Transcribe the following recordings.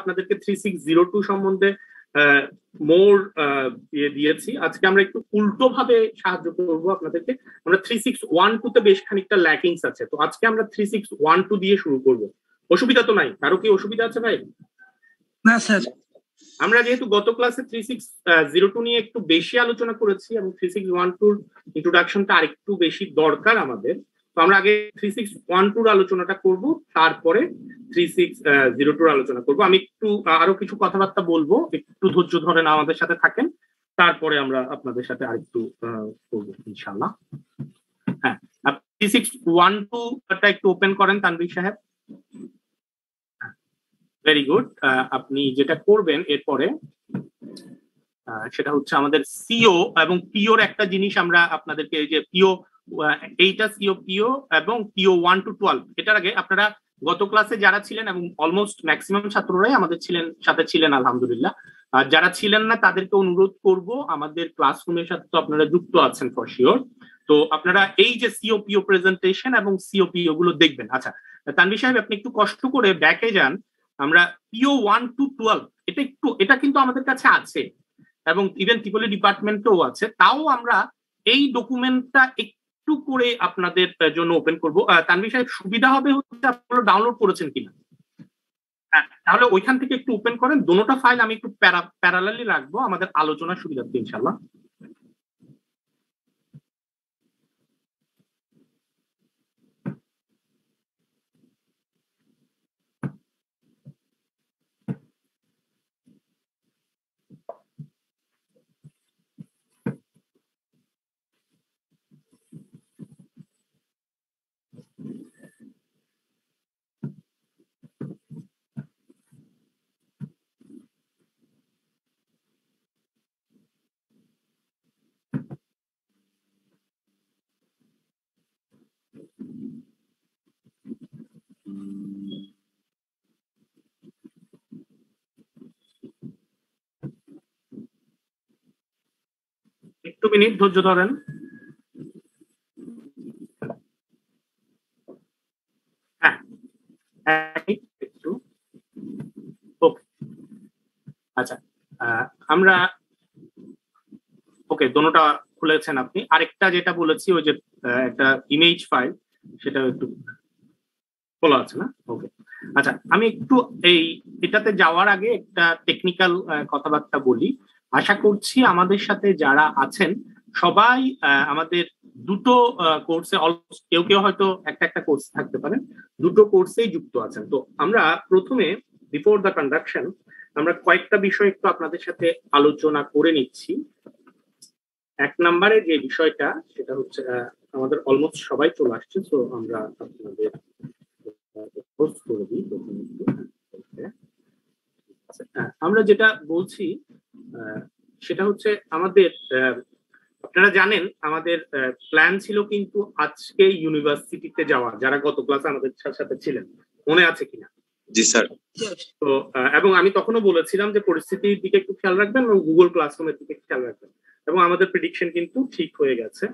আপনাদেরকে three six zero two সম্বন্ধে মোর ইয়ে দিয়েছি। আজকে আমরা একটু উল্টো ভাবে সাহায্য করব আপনাদেরকে। আমরা থ্রি সিক্স ওয়ান টু তে বেশ খানিকটা ল্যাকিংস আছে। তো আজকে আমরা থ্রি সিক্স ওয়ান টু দিয়ে শুরু করব। অসুবিধা তো নাই। কারও কি অসুবিধা আছে ভাই? না স্যার। আমরা যেহেতু গত ক্লাসে থ্রি সিক্স জিরো টু নিয়ে একটু বেশি আলোচনা করেছি এবং থ্রি সিক্স ওয়ান টুর ইন্ট্রোডাকশনটা আরেকটু বেশি দরকার আমাদের। তো আমরা আগে থ্রি সিক্স ওয়ান টুর আলোচনাটা করব, তারপরে থ্রি সিক্স জিরো টুর আলোচনা করব। আমি একটু আরও কিছু কথাবার্তা বলব, একটু ধৈর্য ধরেন আমাদের সাথে থাকেন, তারপরে আমরা আপনাদের সাথে আরেকটু করব ইনশাল্লাহ হ্যাঁ থ্রি সিক্স ওয়ান টুটা একটু ওপেন করেন, তানভীর সাহেব। ভেরি গুড আপনি যেটা করবেন এরপরে সেটা হচ্ছে আমাদের সিও এবং পিওর একটা জিনিস আমরা আপনাদেরকে যে পিও এইটা সিও পিও এবং পিও ওয়ান টু টুয়েলভ এটার আগে আপনারা গত ক্লাসে যারা ছিলেন এবং অলমোস্ট ম্যাক্সিমাম ছাত্ররাই আমাদের ছিলেন, সাথে ছিলেন, আলহামদুলিল্লাহ। আর যারা ছিলেন না, তাদেরকে অনুরোধ করব, আমাদের ক্লাসরুমের সাথে তো আপনারা যুক্ত আছেন ফর শিওর তো আপনারা এই যে সিওপিও প্রেজেন্টেশন এবং সিওপিও গুলো দেখবেন। আচ্ছা তানভি সাহেব, আপনি একটু কষ্ট করে ব্যাকে যান। আমরা পিও ওয়ান টু টুয়েলভ এটা একটু, এটা কিন্তু আমাদের কাছে আছে। এবং ইভেন ত্রিপলি ডিপার্টমেন্টেও আছে। তাও আমরা এই ডকুমেন্টটা একটু করে আপনাদের জন্য ওপেন করব। তানভি সাহেব, সুবিধা হবে হচ্ছে আপনারা ডাউনলোড করেছেন কিনা? হ্যাঁ তাহলে ওইখান থেকে একটু ওপেন করেন। দোনোটা ফাইল আমি একটু প্যারালালি রাখব। আমাদের আলোচনার সুবিধার্থে ইনশাল্লাহ একটু মিনিট ধৈর্য ধরেন। হ্যাঁ। একটু। ওকে। আচ্ছা আমরা, ওকে, দোনোটা খুলেছেন আপনি। আরেকটা যেটা বলেছি, ওই যে একটা ইমেজ ফাইল সেটা একটু খোলা আছে না? ওকে। আচ্ছা আমি একটু এই, এটাতে যাওয়ার আগে একটা টেকনিক্যাল কথাবার্তা বলি। আশা করছি আমাদের সাথে যারা আছেন, সবাই আমাদের দুটো কোর্সে কেউ কেউ হয়তো একটা একটা কোর্স থাকতে পারে, দুটো কোর্সেই যুক্ত আছেন। তো আমরা প্রথমে বিফোর দ্য কন্ডাকশন আমরা কয়েকটা বিষয় একটু আপনাদের সাথে আলোচনা করে নিচ্ছি। এক নম্বরে যে বিষয়টা, সেটা হচ্ছে আমাদের অলমোস্ট সবাই চলে আসছে তো আমরা আপনাদের দিই আমরা যেটা বলছি সেটা হচ্ছে আমাদের আপনারা জানেন আমাদের প্ল্যান ছিল কিন্তু আজকে ইউনিভার্সিটিতে যাওয়া যারা গত ক্লাসে আমাদের সাথে ছিলেন। মনে আছে কিনা? জি স্যার। তো এবং আমি তখনও বলেছিলাম যে পরিস্থিতির দিকে একটু খেয়াল রাখবেন এবং গুগল ক্লাসরুমের দিকে খেয়াল রাখবেন। এবং আমাদের প্রেডিকশন কিন্তু ঠিক হয়ে গেছে।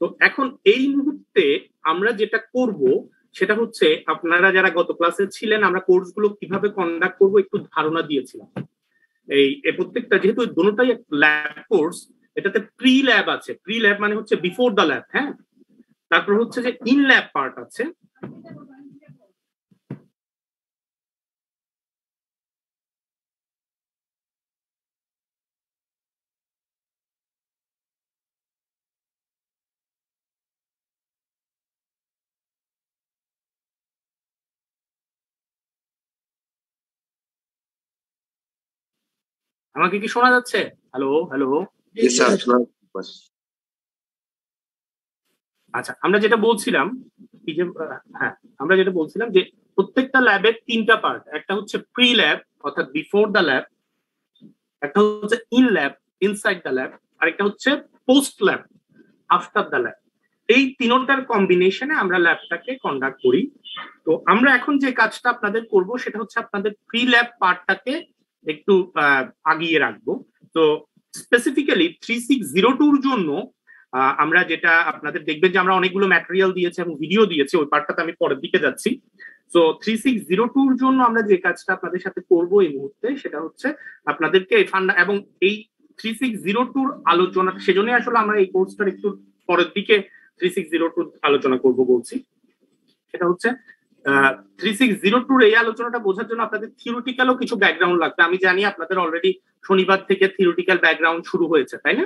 তো এখন এই মুহূর্তে আমরা যেটা করব সেটা হচ্ছে আপনারা যারা গত ক্লাসে ছিলেন আমরা কোর্সগুলো কীভাবে কন্ডাক্ট করব একটু ধারণা দিয়েছিলাম। এই প্রত্যেকটা যেহেতু দুটোটাই ল্যাব কোর্স এটাতে প্রি ল্যাব আছে। প্রি ল্যাব মানে হচ্ছে বিফোর দ্য ল্যাব হ্যাঁ? তারপর হচ্ছে যে ইন ল্যাব পার্ট আছে। আমাকে কি শোনা যাচ্ছে? হ্যালো হ্যালো আচ্ছা আমরা যেটা বলছিলাম কি যে হ্যাঁ আমরা যেটা বলছিলাম যে প্রত্যেকটা ল্যাবের তিনটা পার্ট একটা হচ্ছে প্রি ল্যাব অর্থাৎ বিফোর দ্য ল্যাব একটা হচ্ছে in lab inside the lab আর একটা হচ্ছে post lab after the lab এই তিনটার কম্বিনেশনে আমরা ল্যাবটাকে কন্ডাক্ট করি। তো আমরা এখন যে কাজটা আপনাদের করব সেটা হচ্ছে আপনাদের প্রি ল্যাব পার্টটাকে একটু আগিয়ে রাখব। তো স্পেসিফিক্যালি থ্রি সিক্স জিরো টুর জন্য আমরা যেটা আপনাদের দেখবেন যে আমরা অনেকগুলো ম্যাটেরিয়াল দিয়েছি এবং ভিডিও দিয়েছি, ওই পার্টটাতে আমি পরের দিকে যাচ্ছি। তো থ্রি সিক্স জিরো টুর জন্য আমরা যে কাজটা আপনাদের সাথে করব এই মুহূর্তে, সেটা হচ্ছে আপনাদেরকে ফান্ডা এবং এই থ্রি সিক্স জিরো টুর আলোচনা সেজন্যই আসলে আমরা এই কোর্সটার একটু পরের দিকে থ্রি সিক্স জিরো টুর আলোচনা করব বলছি। সেটা হচ্ছে থ্রি সিক্স জিরো টুর এই আলোচনাটা বোঝার জন্য আপনাদের থিওরিটিক্যালও কিছু ব্যাকগ্রাউন্ড লাগবে। আমি জানি আপনাদের অলরেডি শনিবার থেকে থিওরিটিক্যাল ব্যাকগ্রাউন্ড শুরু হয়েছে তাই না?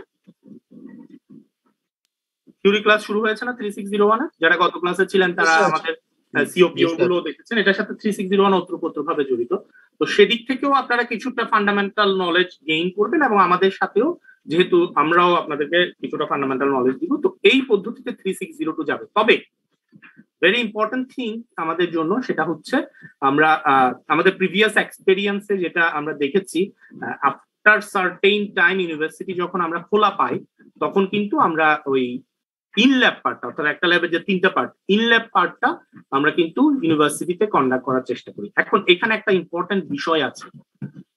থিওরি ক্লাস শুরু হয়েছে না থ্রি সিক্স জিরো ওয়ানে যারা গত ক্লাসে ছিলেন তারা আমাদের সিওপিও. গুলো দেখেছেন। এটার সাথে থ্রি সিক্স জিরো ওয়ান ওতপ্রোত ভাবে জড়িত। তো সেদিক থেকেও আপনারা কিছুটা ফান্ডামেন্টাল নলেজ গেইন করবেন এবং আমাদের সাথেও যেহেতু আমরাও আপনাদেরকে কিছুটা ফান্ডামেন্টাল নলেজ দিব তো এই পদ্ধতিতে থ্রি সিক্স জিরো টু যাবে। তবে ভেরি ইম্পর্টেন্ট থিং আমাদের জন্য সেটা হচ্ছে আমরা আমাদের প্রিভিয়াস এক্সপেরিয়েন্সে যেটা আমরা দেখেছি আফটার সার্টেইন টাইম ইউনিভার্সিটি যখন আমরা খোলা পাই, তখন কিন্তু আমরা ওই ইন ল্যাব পার্টটা অর্থাৎ একটা ল্যাবের যে তিনটা পার্ট ইন ল্যাব পার্টটা আমরা কিন্তু ইউনিভার্সিটিতে কন্ডাক্ট করার চেষ্টা করি। এখন এখানে একটা ইম্পর্টেন্ট বিষয় আছে।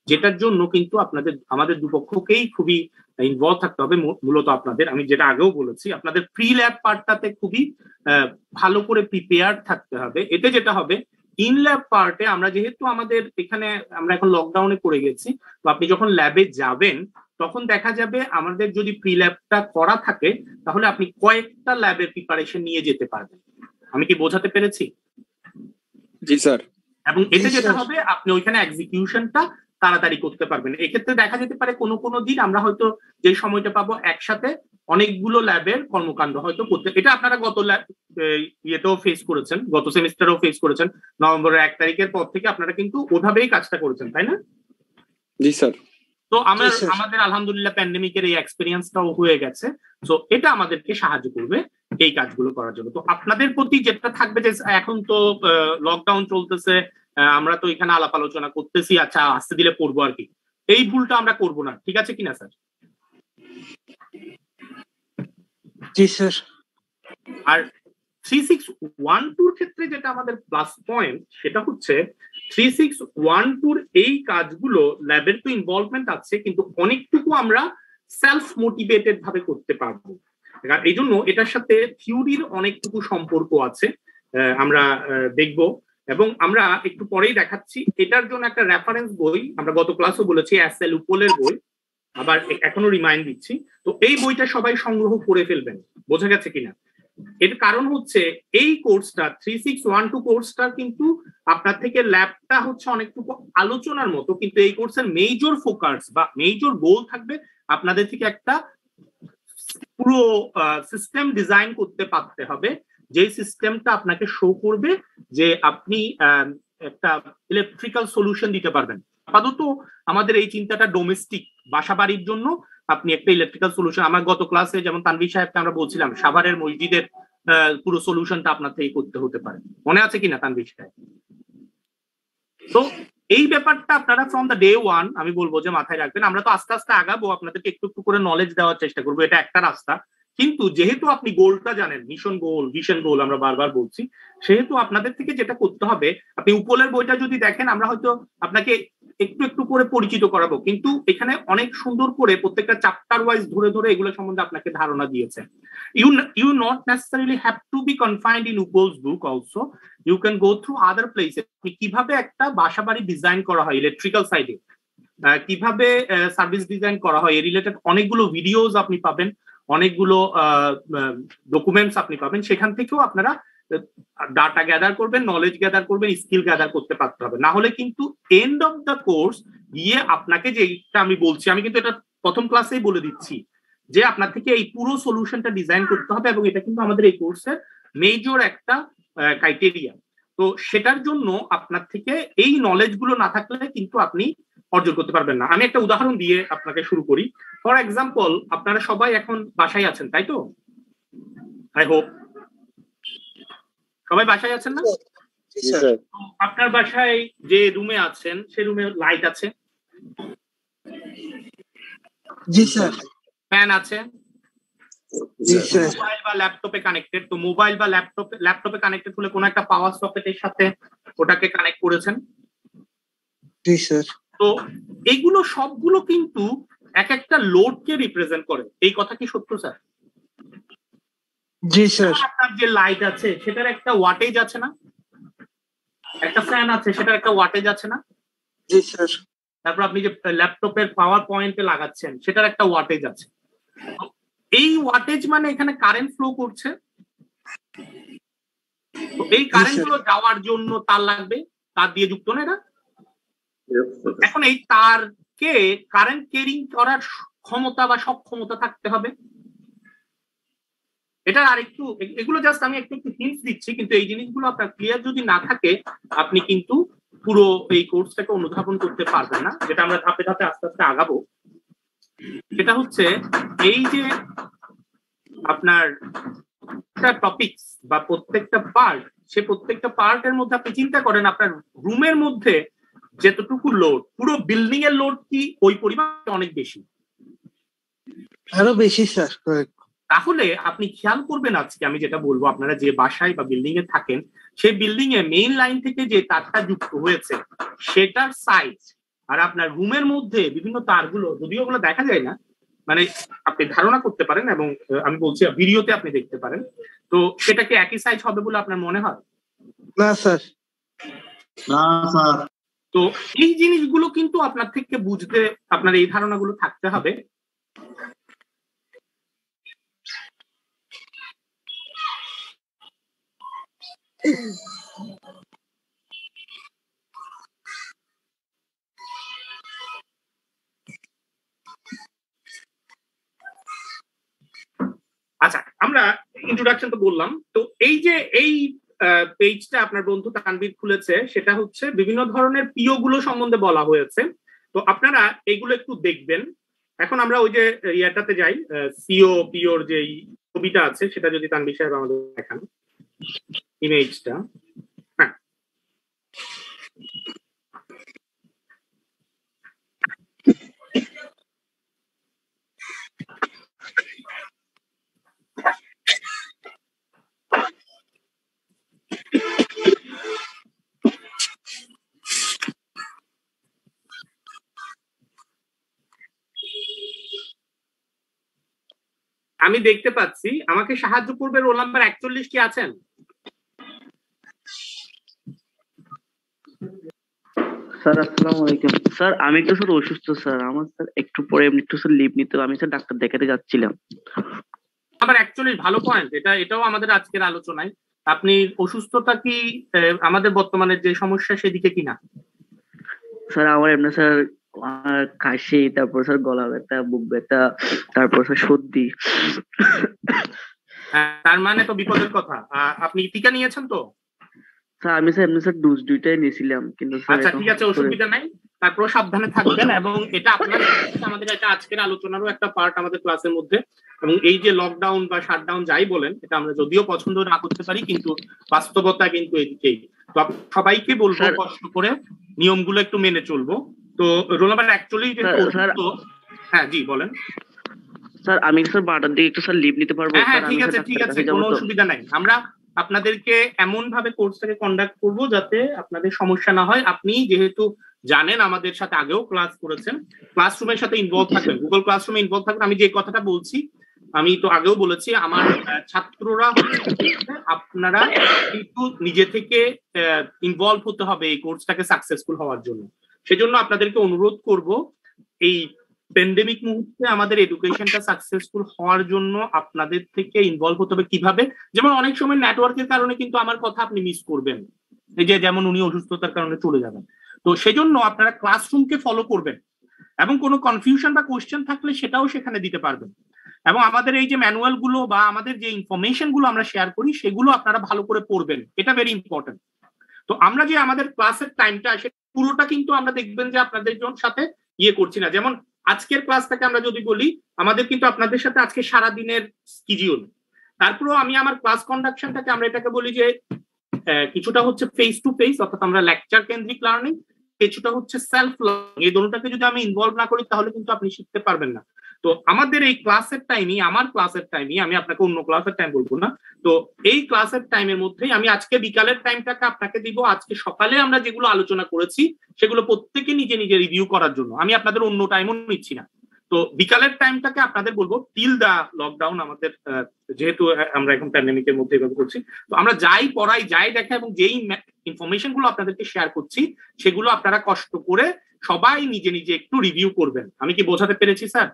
যেটার জন্য কিন্তু আপনাদের আমাদের দুপক্ষকেই খুবই ইনভলভ থাকতে হবে মূলত আপনাদের। আমি যেটা আগেও বলেছি আপনাদের প্রি ল্যাব পার্টটাতে খুবই আহ, ভালো করে প্রিপেয়ার থাকতে হবে। এতে যেটা হবে ইন ল্যাব পার্টে আমরা যেহেতু আমাদের এখানে আমরা এখন লকডাউনে পড়ে গেছি তো আপনি যখন ল্যাবে যাবেন তখন দেখা যাবে আমাদের যদি প্রি ল্যাবটা করা থাকে তাহলে আপনি কয়েকটা ল্যাবের প্রিপারেশন নিয়ে যেতে পারবেন। আমি কি বোঝাতে পেরেছি? জি স্যার। এবং এতে যেটা হবে আপনি ওইখানে এক্সিকিউশনটা তাড়াতাড়ি করতে পারবেন। এক্ষেত্রে দেখা যেতে পারে কোনো কোনো দিন আমরা হয়তো যে সময়টা পাবো একসাথে অনেকগুলো ল্যাবের কর্মকাণ্ড হয়তো করতে। এটা আপনারা গত ইয়েতেও ফেস করেছেন গত সেমিস্টারেও ফেস করেছেন। নভেম্বরের এক তারিখের পর থেকে আপনারা কিন্তু ওভাবেই কাজটা করেছেন তাই না? জি স্যার। তো আমরা আমাদের আলহামদুলিল্লাহ প্যান্ডেমিকের এই এক্সপিরিয়েন্সটাও হয়ে গেছে। তো এটা আমাদেরকে সাহায্য করবে এই কাজগুলো করার জন্য। তো আপনাদের প্রতি যেটা থাকবে যে এখন তো লকডাউন চলতেছে আমরা তো এখানে আলাপ আলোচনা করতেছি আচ্ছা আসতে দিলে পড়ব আর কি। এই ভুলটা আমরা করব না ঠিক আছে কিনা স্যার? জি স্যার। আর থ্রি সিক্স ওয়ান টুর ক্ষেত্রে যেটা আমাদের প্লাস পয়েন্ট সেটা হচ্ছে থ্রি সিক্স ওয়ান টুর এই কাজগুলো ল্যাবের তো ইনভলভমেন্ট আছে কিন্তু অনেকটুকু আমরা সেলফ মোটিভেটেড ভাবে করতে পারব। এই জন্য এটার সাথে থিওরির অনেকটুকু সম্পর্ক আছে। আমরা দেখব। এবং আমরা একটু পরেই দেখাচ্ছি, এটার জন্য একটা রেফারেন্স বই, আমরা গত ক্লাসও বলেছি এস এল উপলের বই, আবার এখনও রিমাইন্ড দিচ্ছি। তো এই বইটা সবাই সংগ্রহ করে ফেলবেন, বোঝা গেছে কিনা? এর কারণ হচ্ছে, এই কোর্সটা থ্রি সিক্স ওয়ান টু কোর্সটা কিন্তু আপনার থেকে ল্যাবটা হচ্ছে অনেকটুকু আলোচনার মতো, কিন্তু এই কোর্সের মেজর ফোকাস বা মেজর গোল থাকবে আপনাদের থেকে একটা পুরো সিস্টেম ডিজাইন করতে পারতে হবে। যে সিস্টেমটা আপনাকে শো করবে যে আপনি একটা ইলেকট্রিক্যাল সলিউশন দিতে পারবেন। আপাতত আমাদের এই চিন্তাটা ডোমেস্টিক বাসা বাড়ির জন্য আপনি একটা ইলেকট্রিক্যাল সলিউশন আমার গত ক্লাসে যেমন তানভীর সাহেবকে আমরা বলছিলাম, সাভারের মসজিদের পুরো সলিউশনটা আপনার থেকে করতে হতে পারে। মনে আছে কিনা তানভীর সাহেব? তো এই ব্যাপারটা আপনারা ফ্রম দ্য ডে ওয়ান আমি বলব যে মাথায় রাখবেন, আমরা তো আস্তে আস্তে আগাবো, আপনাদেরকে একটু একটু করে নলেজ দেওয়ার চেষ্টা করব, এটা একটা রাস্তা। কিন্তু যেহেতু আপনি গোলটা জানেন মিশন গোল ভিশন গোল আমরা বারবার বলছি, সেহেতু আপনাদের থেকে যেটা করতে হবে, আপনি উপলের বইটা যদি দেখেন, আমরা হয়তো আপনাকে একটু একটু করে পরিচিত করাবো, কিন্তু এখানে অনেক সুন্দর করে প্রত্যেকটা চ্যাপ্টার ওয়াইজ ধরে ধরে এগুলো সম্বন্ধে আপনাকে ধারণা দিয়েছে। You you not necessarily have to be confined in উপোলস book also you can go through other প্লেসে কীভাবে একটা বাসা বাড়ি ডিজাইন করা হয় ইলেকট্রিক্যাল সাইডে কীভাবে সার্ভিস ডিজাইন করা হয় এই রিলেটেড অনেকগুলো ভিডিওস আপনি পাবেন। অনেকগুলো ডকুমেন্টস আপনি পাবেন। সেখান থেকেও আপনারা ডাটা গ্যাদার করবেন নলেজ গ্যাদার করবেন স্কিল গ্যাদার করতে পারতে হবে। না হলে কিন্তু এন্ড অফ দ্য কোর্স গিয়ে আপনাকে যেটা আমি বলছি, আমি কিন্তু এটা প্রথম ক্লাসেই বলে দিচ্ছি যে আপনার থেকে এই পুরো সলিউশনটা ডিজাইন করতে হবে এবং এটা কিন্তু আমাদের এই কোর্সের মেজর একটা ক্রাইটেরিয়া তো সেটার জন্য আপনার থেকে এই নলেজগুলো না থাকলে কিন্তু আপনি অর্জন করতে পারবেন না। আমি একটা উদাহরণ দিয়ে আপনাকে শুরু করি। ফর এক্সাম্পল আপনারা সবাই এখন বাসায় আছেন তাই তো? আই হোপ সবাই বাসায় আছেন না? জি স্যার তো আপনার বাসায় যে রুমে আছেন সে রুমে লাইট আছে? জি স্যার ফ্যান আছে? জি স্যার মোবাইল বা ল্যাপটপে কানেক্টেড তো মোবাইল বা ল্যাপটপে ল্যাপটপে কানেক্টেড হলে কোনো একটা পাওয়ার সকেটের সাথে ওটাকে কানেক্ট করেছেন? জি স্যার তো এইগুলো সবগুলো কিন্তু এক একটা লোডকে রিপ্রেজেন্ট করে। এই কথা কি সত্য স্যার? জি স্যার। আপনার যে লাইট আছে সেটার একটা ওয়াটেজ আছে না? একটা ফ্যান আছে সেটার একটা ওয়াটেজ আছে না? জি স্যার। তারপর আপনি যে ল্যাপটপের পাওয়ার পয়েন্টে লাগাচ্ছেন সেটার একটা ওয়াটেজ আছে। এই ওয়াটেজ মানে এখানে কারেন্ট ফ্লো করছে। তো এই কারেন্ট. গুলো যাওয়ার জন্য তার লাগবে তার দিয়ে যুক্ত না এটা? এখন এই তারকে কারেন্ট কেরিং করার ক্ষমতা বা সক্ষমতা থাকতে হবে। এটা আর একটু এগুলো জাস্ট আমি একটু একটু হিন্টস দিচ্ছি, কিন্তু এই জিনিসগুলো আপনার ক্লিয়ার যদি না থাকে, আপনি কিন্তু পুরো এই কোর্সটাকে অনুধাবন করতে পারবেন না, যেটা আমরা ধাপে ধাপে আস্তে আস্তে আগাবো। সেটা হচ্ছে এই যে আপনার টপিকস বা প্রত্যেকটা পার্ট সে প্রত্যেকটা পার্টের মধ্যে আপনি চিন্তা করেন, আপনার রুমের মধ্যে যতটুকু লোড পুরো বিল্ডিং এর লোড কি ওই পরিমাণ অনেক বেশি? আরও বেশি স্যার তাহলে আপনি খেয়াল করবেন আজকে আমি যেটা বলব আপনারা যে বাসায় বা বিল্ডিং এ থাকেন সেই বিল্ডিং এ মেইন লাইন থেকে যে তারটা যুক্ত হয়েছে সেটার সাইজ আর আপনার রুমের মধ্যে বিভিন্ন তারগুলো যদিও ওগুলো দেখা যায় না মানে আপনি ধারণা করতে পারেন এবং আমি বলছি ভিডিওতে আপনি দেখতে পারেন তো সেটা কি একই সাইজ হবে বলে আপনার মনে হয়? না স্যার না স্যার তো এই জিনিসগুলো কিন্তু আপনার থেকে বুঝতে আপনার এই ধারণাগুলো থাকতে হবে। আচ্ছা আমরা ইন্ট্রোডাকশন তো বললাম। তো এই যে এই পেজটা আপনার বন্ধু তানবির খুলেছে, সেটা হচ্ছে বিভিন্ন ধরনের পিও গুলো সম্বন্ধে বলা হয়েছে। তো আপনারা এগুলো একটু দেখবেন। এখন আমরা ওই যে ইয়াটাতে যাই সিও পিওর যে ছবিটা আছে, সেটা যদি তানবির সাহেব আমাদের দেখান। ইমেজটা হ্যাঁ। আমি দেখতে পাচ্ছি আমাকে সাহায্য করবে রোল নাম্বার একচল্লিশ কি আছেন? স্যার আসসালামু আলাইকুম। স্যার আমি একটু স্যার অসুস্থ স্যার। আমার স্যার একটু পরে এমনি একটু স্যার লিভ নিতে। আমি স্যার ডাক্তার দেখাতে যাচ্ছিলাম। আবার একচল্লিশ ভালো পয়েন্ট এটা এটাও আমাদের আজকের আলোচনায়। আপনি অসুস্থতা কি আমাদের বর্তমানের যে সমস্যা সেদিকে কিনা স্যার আমার এমনি স্যার কাশি তারপর স্যার গলা ব্যথা বুক ব্যথা তারপর স্যার সর্দি। তার মানে তো বিপদের কথা। আপনি টিকা নিয়েছেন তো? স্যার আমি স্যার এমনি স্যার ডোজ দুইটাই নিয়েছিলাম কিন্তু আচ্ছা ঠিক আছে অসুবিধা নাই। তারপর সাবধানে থাকবেন এবং এটা আপনার আমাদের এটা আজকের আলোচনারও একটা পার্ট আমাদের ক্লাসের মধ্যে। এবং এই যে লকডাউন বা শাটডাউন যাই বলেন এটা আমরা যদিও পছন্দ না করতে পারি কিন্তু বাস্তবতা কিন্তু এদিকেই। তো সবাইকে বলব কষ্ট করে নিয়মগুলো একটু মেনে চলবো। তো রোল নাম্বার অ্যাকচুয়ালি হ্যাঁ জি বলেন। স্যার আমি স্যার বারোটার দিকে একটু স্যার লিভ নিতে পারব হ্যাঁ হ্যাঁ ঠিক আছে ঠিক আছে কোনো অসুবিধা নাই। আমরা আপনাদেরকে এমন ভাবে কোর্সটাকে কন্ডাক্ট করব যাতে আপনাদের সমস্যা না হয়। আপনি যেহেতু জানেন আমাদের সাথে আগেও ক্লাস করেছেন। ক্লাসরুমের সাথে ইনভলভ থাকবেন। গুগল ক্লাসরুমে ইনভলভ থাকবেন। আমি যে কথাটা বলছি আমি তো আগেও বলেছি আমার ছাত্ররা আপনারা কিন্তু নিজে থেকে ইনভলভ হতে হবে এই কোর্সটাকে সাকসেসফুল হওয়ার জন্য। সেজন্য আপনাদেরকে অনুরোধ করব, এই প্যান্ডেমিক মুহূর্তে আমাদের এডুকেশনটা সাকসেসফুল হওয়ার জন্য আপনাদের থেকে ইনভলভ হতে হবে কীভাবে? যেমন অনেক সময় নেটওয়ার্কের কারণে কিন্তু আমার কথা আপনি মিস করবেন। এই যে যেমন উনি অসুস্থতার কারণে চলে যাবেন। তো সেজন্য আপনারা ক্লাসরুমকে ফলো করবেন এবং কোনো কনফিউশন বা কোশ্চেন থাকলে সেটাও সেখানে দিতে পারবেন। এবং আমাদের এই যে ম্যানুয়ালগুলো বা আমাদের যে ইনফরমেশনগুলো আমরা শেয়ার করি, সেগুলো আপনারা ভালো করে পড়বেন। এটা ভেরি ইম্পর্টেন্ট তো আমরা যে আমাদের ক্লাসের টাইমটা আসে পুরোটা কিন্তু আমরা দেখবেন যে আপনাদের জন সাথে ইয়ে করছি না। যেমন আজকের ক্লাসটাকে আমরা যদি বলি, আমাদের কিন্তু আপনাদের সাথে আজকে সারা দিনের স্কিডিউল তারপরেও আমি আমার ক্লাস কন্ডাকশনটাকে আমরা এটাকে বলি যে কিছুটা হচ্ছে ফেস টু ফেস অর্থাৎ আমরা লেকচার কেন্দ্রিক লার্নিং কিছুটা হচ্ছে সেলফ লার্নিং এই দুটোটাকে যদি আমি ইনভলভ না করি, তাহলে কিন্তু আপনি শিখতে পারবেন না। তো আমাদের এই ক্লাসের টাইমই আমার ক্লাসের টাইমই আমি আপনাকে অন্য ক্লাসের টাইম বলব না। তো এই ক্লাসের টাইমের মধ্যেই আমি আজকে বিকালের টাইমটাকে আপনাকে দিব। আজকে সকালে আমরা যেগুলো আলোচনা করেছি, সেগুলো প্রত্যেকে নিজে নিজে রিভিউ করার জন্য। আমি আপনাদের অন্য টাইমও নিচ্ছি না। তো বিকালের টাইমটাকে আপনাদের বলব টিল দা লকডাউন আমাদের যেহেতু আমরা এখন প্যান্ডেমিকের মধ্যে এভাবে করছি। তো আমরা যাই পড়াই, যাই দেখা এবং যেই ইনফরমেশনগুলো আপনাদেরকে শেয়ার করছি, সেগুলো আপনারা কষ্ট করে সবাই নিজে নিজে একটু রিভিউ করবেন। আমি কি বোঝাতে পেরেছি স্যার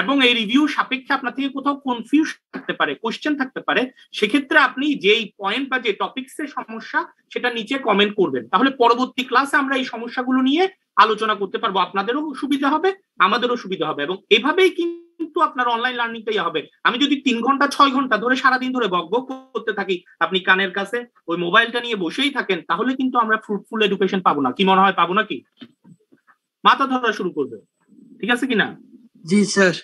এবং এই রিভিউ সাপেক্ষে আপনার থেকে কোথাও কনফিউজ থাকতে পারে কোশ্চেন থাকতে পারে, সেক্ষেত্রে আপনি যেই পয়েন্ট বা যে টপিকস এর সমস্যা, সেটা নিচে কমেন্ট করবেন। তাহলে পরবর্তী ক্লাসে আমরা এই সমস্যাগুলো নিয়ে আলোচনা করতে পারব। আপনাদেরও সুবিধা হবে, আমাদেরও সুবিধা হবে এবং এভাবেই কিন্তু আপনার অনলাইন লার্নিংটাই হবে। আমি যদি তিন ঘণ্টা, ছয় ঘণ্টা ধরে সারাদিন ধরে বক বক করতে থাকি, আপনি কানের কাছে ওই মোবাইলটা নিয়ে বসেই থাকেন, তাহলে কিন্তু আমরা ফ্রুটফুল এডুকেশন পাবো না। কি মনে হয়, পাবো নাকি? মাথা ধরা শুরু করবে। ঠিক আছে কিনা? জি স্যার।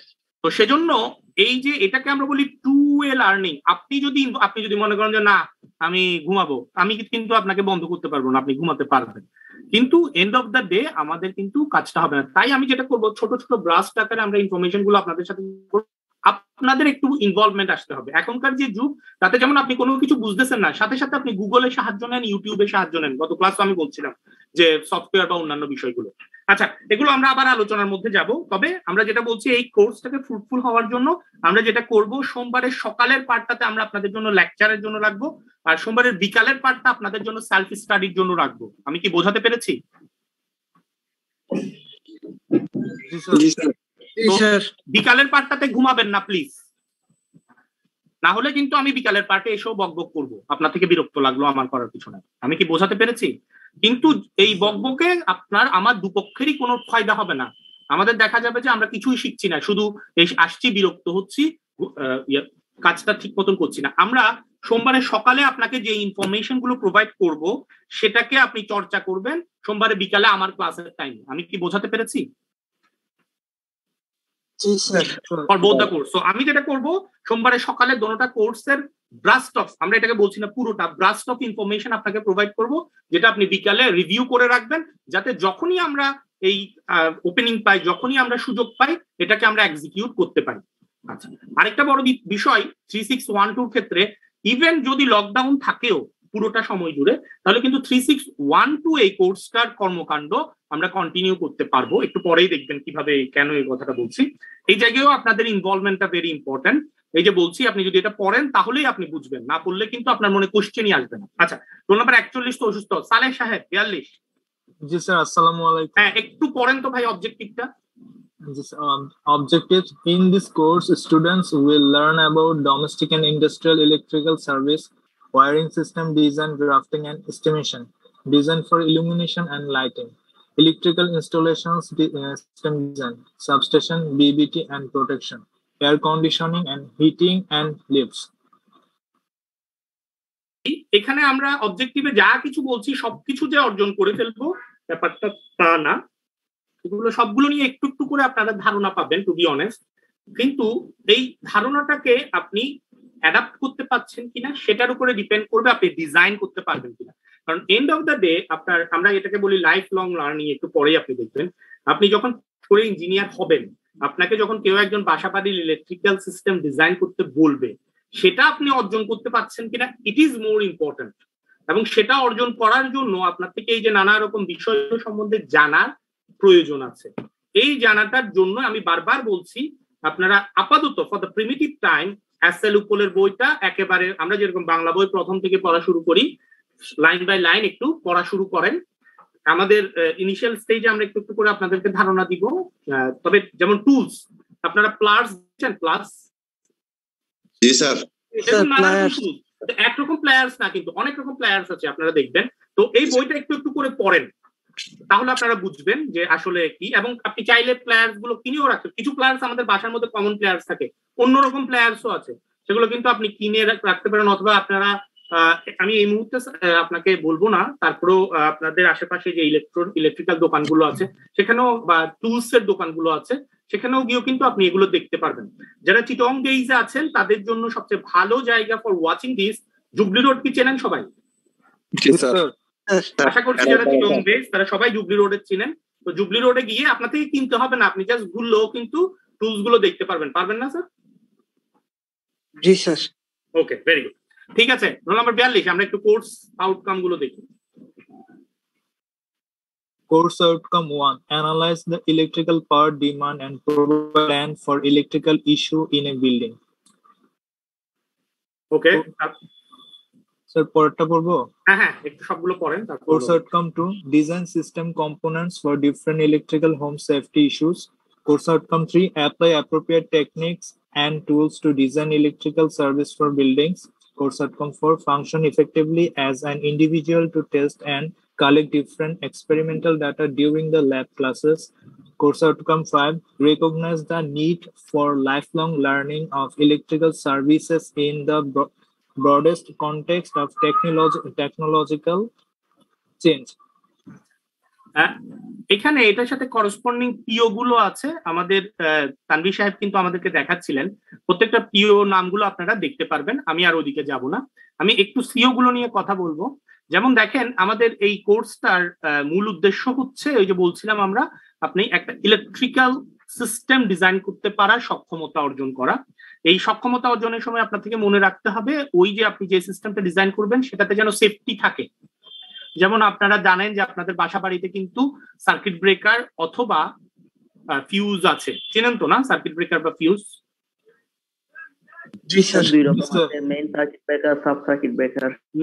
তো সেজন্য এই যে এটাকে আমরা বলি টু ওয়ে লার্নিং আপনি যদি আপনি যদি মনে করেন যে না আমি ঘুমাবো আমি কিন্তু আপনাকে বন্ধ করতে পারব না আপনি ঘুমাতে পারবেন। কিন্তু এন্ড অফ দ্য ডে আমাদের কিন্তু কাজটা হবে না। তাই আমি যেটা করব ছোট ছোট ব্রাস্ট আকারে আমরা ইনফরমেশনগুলো আপনাদের সাথে আপনাদের একটু ইনভলভমেন্ট আসতে হবে। এখনকার যে যুগ তাতে যেমন আপনি কোনো কিছু বুঝতেছেন না সাথে সাথে আপনি গুগলের সাহায্য নেন ইউটিউবের সাহায্য নেন। গত ক্লাস আমি বলছিলাম যে সফটওয়্যার বা অন্যান্য বিষয়গুলো। আচ্ছা এগুলো আমরা আবার আলোচনার মধ্যে যাব। তবে আমরা যেটা বলছি এই কোর্সটাকে ফ্রুটফুল হওয়ার জন্য আমরা যেটা করব সোমবারের সকালের পার্টটাতে আমরা আপনাদের জন্য লেকচারের জন্য রাখব আর সোমবারের বিকালের পার্টটা আপনাদের জন্য সেলফ স্টাডির জন্য রাখব। আমি কি বোঝাতে পেরেছি? বিকালের পার্টটাতে ঘুমাবেন না প্লিজ না হলে কিন্তু আমি বিকালের পার্টে এসেও বকবক করব। আপনার থেকে বিরক্ত লাগল আমার করার কিছু না আমি কি বোঝাতে পেরেছি? কিন্তু এই বকবকে আপনার আমার দুপক্ষেরই কোনো ফায়দা হবে না। আমাদের দেখা যাবে যে আমরা কিছুই শিখছি না শুধু এই আসছি বিরক্ত হচ্ছি ইয়ে, কাজটা ঠিক মতন করছি না। আমরা সোমবারে সকালে আপনাকে যে ইনফরমেশনগুলো প্রোভাইড করব সেটাকে আপনি চর্চা করবেন সোমবারে বিকালে আমার ক্লাসের টাইম আমি কি বোঝাতে পেরেছি? আমি যেটা করব সোমবারে সকালে দোনোটা কোর্সের ব্রাস্ট অফ আমরা এটাকে বলছি না পুরোটা ব্রাস্টক ইনফরমেশন আপনাকে প্রোভাইড করব, যেটা আপনি বিকালে রিভিউ করে রাখবেন, যাতে যখনই আমরা এই ওপেনিং পাই, যখনই আমরা সুযোগ পাই, এটাকে আমরা এক্সিকিউট করতে পারি। আচ্ছা আরেকটা বড় বিষয় থ্রি সিক্স ওয়ান টুর ক্ষেত্রে ইভেন যদি লকডাউন থাকেও পুরোটা সময় জুড়ে তাহলে কিন্তু থ্রি সিক্স ওয়ান টু এই কোর্সটার কর্মকাণ্ড আমরা কন্টিনিউ করতে পারব। একটু পরেই দেখবেন কীভাবে কেন এই কথাটা বলছি। এই জায়গায়ও আপনাদের ইনভলভমেন্টটা ভেরি ইম্পর্টেন্ট এই যে বলছি আপনি যদি এটা পড়েন তাহলেই আপনি বুঝবেন। না পড়লে কিন্তু আপনার মনে কোশ্চেনই আসবে না। আচ্ছা রোল নাম্বার একচল্লিশ তো অসুস্থ। সালেহ সাহেব বিয়াল্লিশ। জি স্যার আসসালামু আলাইকুম। হ্যাঁ একটু পড়েন তো ভাই অবজেক্টিভটা um, objective in this course, students will learn about domestic and industrial electrical service, wiring system design, drafting, and estimation, design for illumination and lighting, electrical installations, uh, system design, substation, BBT, and protection, air conditioning and heating, and lifts. এখানে আমরা অবজেক্টিভে যা কিছু বলছি সবকিছু যে অর্জন করে ফেলব ব্যাপারটা তা না এগুলো সবগুলো নিয়ে একটু একটু করে আপনারা ধারণা পাবেন টু বি অনেস্ট কিন্তু এই ধারণাটাকে আপনি অ্যাডাপ্ট করতে পারছেন কিনা, সেটার উপরে ডিপেন্ড করবে আপনি ডিজাইন করতে পারবেন কিনা। কারণ এন্ড অফ দ্য ডে আপনার, আমরা এটাকে বলি লাইফ লং লার্নিং একটু পরেই আপনি দেখবেন। আপনি যখন করে ইঞ্জিনিয়ার হবেন, আপনাকে যখন কেউ একজন বাসাবাড়ির ইলেকট্রিক্যাল সিস্টেম ডিজাইন করতে বলবে, সেটা আপনি অর্জন করতে পারছেন কিনা ইট ইজ মোর ইম্পর্টেন্ট এবং সেটা অর্জন করার জন্য আপনার থেকে এই যে নানা রকম বিষয় সম্বন্ধে জানার প্রয়োজন আছে। এই জানাটার জন্য আমি বারবার বলছি, আপনারা আপাতত ফর দ্য প্রিমিটিভ টাইম অ্যাসেল উপলের বইটা একেবারে আমরা যেরকম বাংলা বই প্রথম থেকে পড়া শুরু করি লাইন বাই লাইন একটু পড়া শুরু করেন। আমাদের ইনিশিয়াল স্টেজে আমরা একটু একটু করে আপনাদেরকে ধারণা দিব। আহ, তবে যেমন টুলস আপনারা প্লাস দিচ্ছেন প্লাস জি স্যার। একরকম প্লেয়ার্স না কিন্তু অনেক রকম প্লেয়ার্স আছে আপনারা দেখবেন। তো এই বইটা একটু একটু করে পড়েন। তাহলে আপনারা বুঝবেন যে আসলে কি এবং আপনি চাইলে প্লেয়ার্সগুলো কিনেও রাখতে কিছু প্লেয়ার্স আমাদের বাসার মধ্যে কমন প্লেয়ার্স থাকে। অন্যরকম প্লেয়ার্সও আছে। সেগুলো কিন্তু আপনি কিনে রাখতে পারেন অথবা আপনারা আহ, আমি এই মুহূর্তে আপনাকে বলব না। তারপরেও আহ, আপনাদের আশেপাশে যে ইলেকট্রন ইলেকট্রিক্যাল দোকানগুলো আছে সেখানেও বা টুলস এর দোকানগুলো আছে সেখানেও গিয়েও কিন্তু আপনি এগুলো দেখতে পারবেন। যারা চিটং ডেইজে আছেন তাদের জন্য সবচেয়ে ভালো জায়গা for watching this Jubilee Road কি চেনেন সবাই? জি স্যার। স্যার আশা করছি যারা চিটং বেস তারা সবাই জুবলি রোডে চিনেন তো জুবলি রোডে গিয়ে আপনার থেকে কিনতে হবে না আপনি জাস্ট ঘুরলেও কিন্তু টুলসগুলো দেখতে পারবেন। পারবেন না স্যার জি স্যার ওকে ভেরি গুড ঠিক আছে রোল নাম্বার বিয়াল্লিশ আমরা একটু কোর্স আউটকামগুলো দেখি। Course outcome one, analyze the electrical power demand and plan for electrical issue in a building. Okay sir পরেরটা পড়ব হ্যাঁ হ্যাঁ একটু সবগুলো পড়েন তারপর Course outcome two, design system components for different electrical home safety issues. Course outcome three, apply appropriate techniques and tools to design electrical service for buildings. Course outcome four, function effectively as an individual to test and collect different experimental data during the lab classes. Course outcome five, recognize the need for lifelong learning of electrical services in the bro- broadest context of technolog- technological change. এখানে এটার সাথে corresponding পিও গুলো আছে। আমাদের আহ, তানভীর সাহেব কিন্তু আমাদেরকে দেখাচ্ছিলেন। প্রত্যেকটা পিও নামগুলো আপনারা দেখতে পারবেন। আমি আর ওদিকে যাব না। আমি একটু সিও গুলো নিয়ে কথা বলব। যেমন দেখেন আমাদের এই কোর্সটার মূল উদ্দেশ্য হচ্ছে ওই যে বলছিলাম আমরা আপনি একটা ইলেকট্রিক্যাল সিস্টেম ডিজাইন করতে পারার সক্ষমতা অর্জন করা। এই সক্ষমতা অর্জনের সময় আপনার থেকে মনে রাখতে হবে ওই যে আপনি যে সিস্টেমটা ডিজাইন করবেন সেটাতে যেন সেফটি থাকে। যেমন আপনারা জানেন যে আপনাদের বাসা বাড়িতে কিন্তু সার্কিট ব্রেকার অথবা ফিউজ আছে। চেনেন তো না? সার্কিট ব্রেকার বা ফিউজ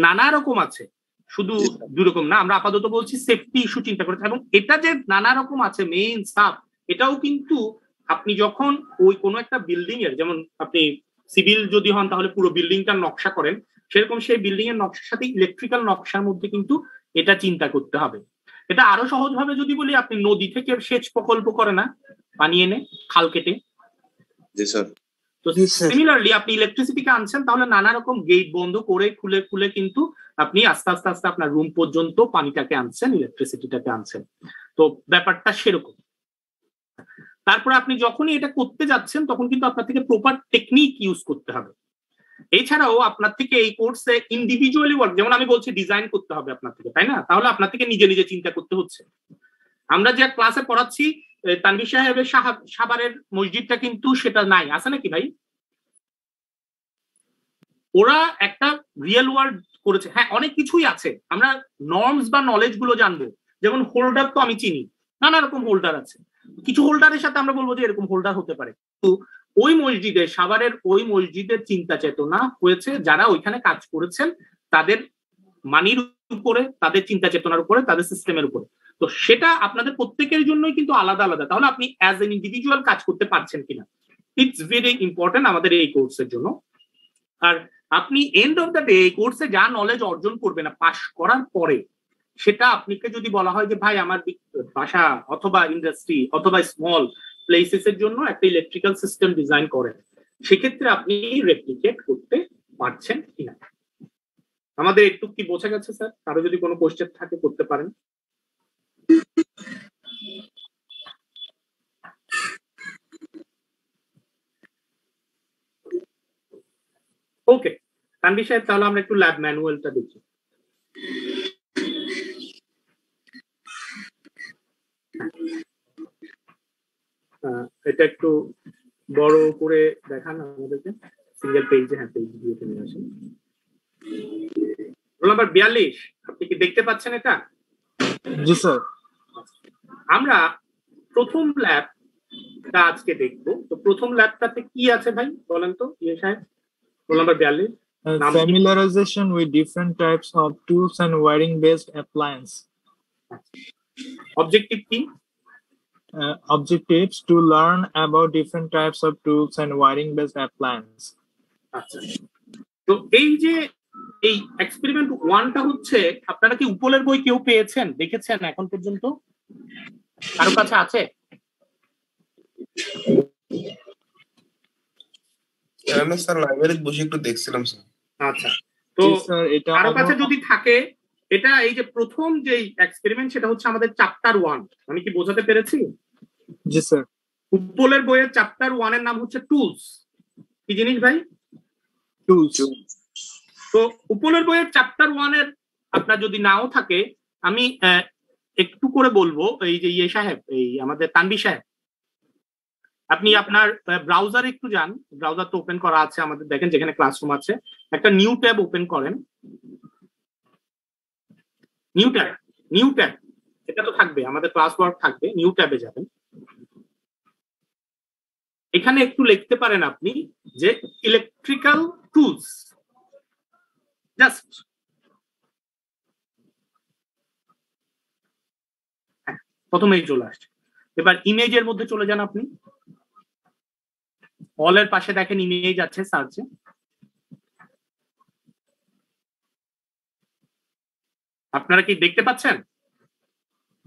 নানা রকম আছে। শুধু দুই রকম না আমরা আপাতত বলছি সেফটি ইস্যু চিন্তা করতে এবং এটা যে নানা রকম আছে মেইন সাব এটাও কিন্তু আপনি যখন ওই কোনো একটা বিল্ডিং এর যেমন আপনি সিভিল যদি হন তাহলে পুরো বিল্ডিংটার নকশা করেন সেরকম সেই বিল্ডিং এর নকশার সাথে ইলেকট্রিক্যাল নকশার মধ্যে কিন্তু এটা চিন্তা করতে হবে। এটা আরও সহজভাবে যদি বলি আপনি নদী থেকে সেচ প্রকল্প করে না পানি এনে খাল কেটে। তো জি স্যার। সিমিলারলি আপনি ইলেকট্রিসিটিকে আনছেন তাহলে নানা রকম গেট বন্ধ করে খুলে খুলে কিন্তু আপনি আস্তে আস্তে আস্তে আপনার রুম পর্যন্ত পানিটাকে আনছেন ইলেকট্রিসিটিটাকে আনছেন। তো ব্যাপারটা সেরকম। তারপরে আপনি যখনই এটা করতে যাচ্ছেন, তখন কিন্তু আপনার থেকে প্রপার টেকনিক ইউজ করতে হবে। এছাড়াও আপনার থেকে এই কোর্সে ইন্ডিভিজুয়ালি ওয়ার্ক যেমন আমি বলছি ডিজাইন করতে হবে আপনার থেকে, তাই না? তাহলে আপনার থেকে নিজে নিজে চিন্তা করতে হচ্ছে। আমরা যে ক্লাসে পড়াচ্ছি তানভীর সাহেবের সাহা- সাভারের মসজিদটা কিন্তু সেটা নাই, আছে নাকি ভাই? ওরা একটা রিয়েল ওয়ার্ল্ড করেছে। হ্যাঁ অনেক কিছুই আছে। আমরা নর্মস বা নলেজগুলো জানব। যেমন হোল্ডার তো আমি চিনি। নানা রকম হোল্ডার আছে। কিছু হোল্ডারের সাথে আমরা বলব যে এরকম হোল্ডার হতে পারে। কিন্তু ওই মসজিদে, সাভারের ওই মসজিদের চিন্তা চেতনা হয়েছে, যারা ওইখানে কাজ করেছেন, তাদের মানির উপরে, তাদের চিন্তা চেতনার উপরে, তাদের সিস্টেমের উপরে। তো সেটা আপনাদের প্রত্যেকের জন্যই কিন্তু আলাদা আলাদা। তাহলে আপনি অ্যাজ এন ইন্ডিভিজুয়াল কাজ করতে পারছেন কিনা? ইটস ভেরি ইম্পর্টেন্ট আমাদের এই কোর্সের জন্য। আর আপনি এন্ড অফ দ্য ডে এই কোর্সে যা নলেজ অর্জন করবেন পাশ করার পরে সেটা আপনাকে যদি বলা হয় যে, ভাই, আমার বাসা অথবা ইন্ডাস্ট্রি অথবা স্মল প্লেসেস এর জন্য একটা ইলেকট্রিক্যাল সিস্টেম ডিজাইন করেন, সেক্ষেত্রে আপনি রেপ্লিকেট করতে পারছেন কিনা? আমাদের একটু কি বোঝা গেছে, স্যার? কারও যদি কোনো কোশ্চেন থাকে, করতে পারেন। ওকে তানভীর সাহেব, তাহলে আমরা একটু ল্যাব ম্যানুয়ালটা দেখি। এটা একটু বড় করে দেখান আমাদেরকে। সিঙ্গেল পেজে হ্যাঁ পেজ দিয়ে নিয়ে আসেন। রোল নাম্বার বিয়াল্লিশ আপনি কি দেখতে পাচ্ছেন এটা? জি স্যার। আমরা প্রথম ল্যাবটা আজকে দেখব। তো প্রথম ল্যাবটাতে কি আছে ভাই বলেন তো ইয়ে সাহেব? রোল নাম্বার বিয়াল্লিশ Uh, familiarization with different types of tools and wiring based appliance objective কি uh, objectives to learn about different types of tools and wiring based appliance. আচ্ছা। তো এই যে এই এক্সপেরিমেন্ট ওয়ানটা হচ্ছে আপনারা কি উপলের বই কেউ পেয়েছেন? দেখেছেন এখন পর্যন্ত? কারও কাছে আছে? আমি স্যার লাইব্রেরিতে বসে একটু দেখছিলাম স্যার আচ্ছা। তো জি স্যার এটা কারও কাছে যদি থাকে এটা এই যে প্রথম যে এক্সপেরিমেন্ট সেটা হচ্ছে আমাদের চ্যাপ্টার ওয়ান আমি কি বোঝাতে পেরেছি? জি স্যার উপলের বইয়ের চ্যাপ্টার ওয়ানের নাম হচ্ছে টুলস কি জিনিস ভাই? টুলস তো উপলের বইয়ের চ্যাপ্টার ওয়ানের আপনার যদি নাও থাকে আমি একটু করে বলব এই যে ইয়ে সাহেব এই আমাদের তানবি সাহেব। আপনি আপনার ব্রাউজার একটু যান। ব্রাউজার তো ওপেন করা আছে আমাদের দেখেন যেখানে ক্লাসরুম আছে। একটা নিউ ট্যাব ওপেন করেন। নিউ ট্যাব নিউ ট্যাব এটা তো থাকবে, আমাদের ক্লাস ওয়ার্ক থাকবে নিউ ট্যাবে যাবেন। এখানে একটু লিখতে পারেন আপনি যে ইলেকট্রিক্যাল টুলস জাস্ট প্রথমেই চলে আসছে। এবার ইমেজের মধ্যে চলে যান আপনি। অলের পাশে দেখেন ইমেজ আছে সার্চে আপনারা কি দেখতে পাচ্ছেন?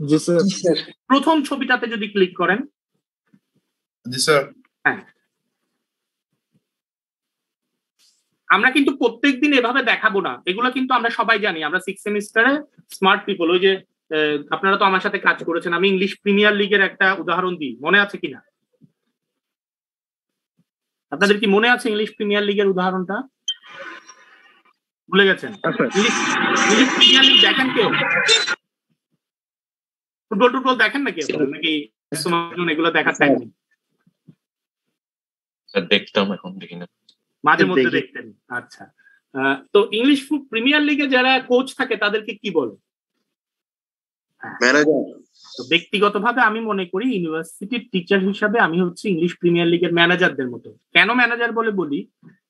জি স্যার। প্রথম ছবিটাতে যদি ক্লিক করেন। জি স্যার। আমরা কিন্তু প্রত্যেকদিন এভাবে দেখাবো না। এগুলো কিন্তু আমরা সবাই জানি। আমরা সিক্স সেমিস্টারে স্মার্ট পিপল ওই যে আহ, আপনারা তো আমার সাথে কাজ করেছেন। আমি ইংলিশ প্রিমিয়ার লিগের একটা উদাহরণ দিই। মনে আছে কিনা? আপনাদের কি মনে আছে ইংলিশ প্রিমিয়ার লিগের উদাহরণটা? ভুলে গেছেন। ইংলিশ ইংলিশ দেখেন কেউ? ফুটবল টুটবল দেখেন নাকি আপনারা? নাকি এগুলো দেখার টাইম দেখতাম এখন দেখি না। মাঝে মধ্যে দেখি। দেখতেন। আচ্ছা। আহ, তো ইংলিশ প্রিমিয়ার লিগে যারা কোচ থাকে তাদেরকে কি বলে? ম্যানেজার তো ব্যক্তিগতভাবে আমি মনে করি ইউনিভার্সিটির টিচার হিসাবে আমি হচ্ছে ইংলিশ প্রিমিয়ার লিগের ম্যানেজারদের মতো। কেন ম্যানেজার বলে বলি?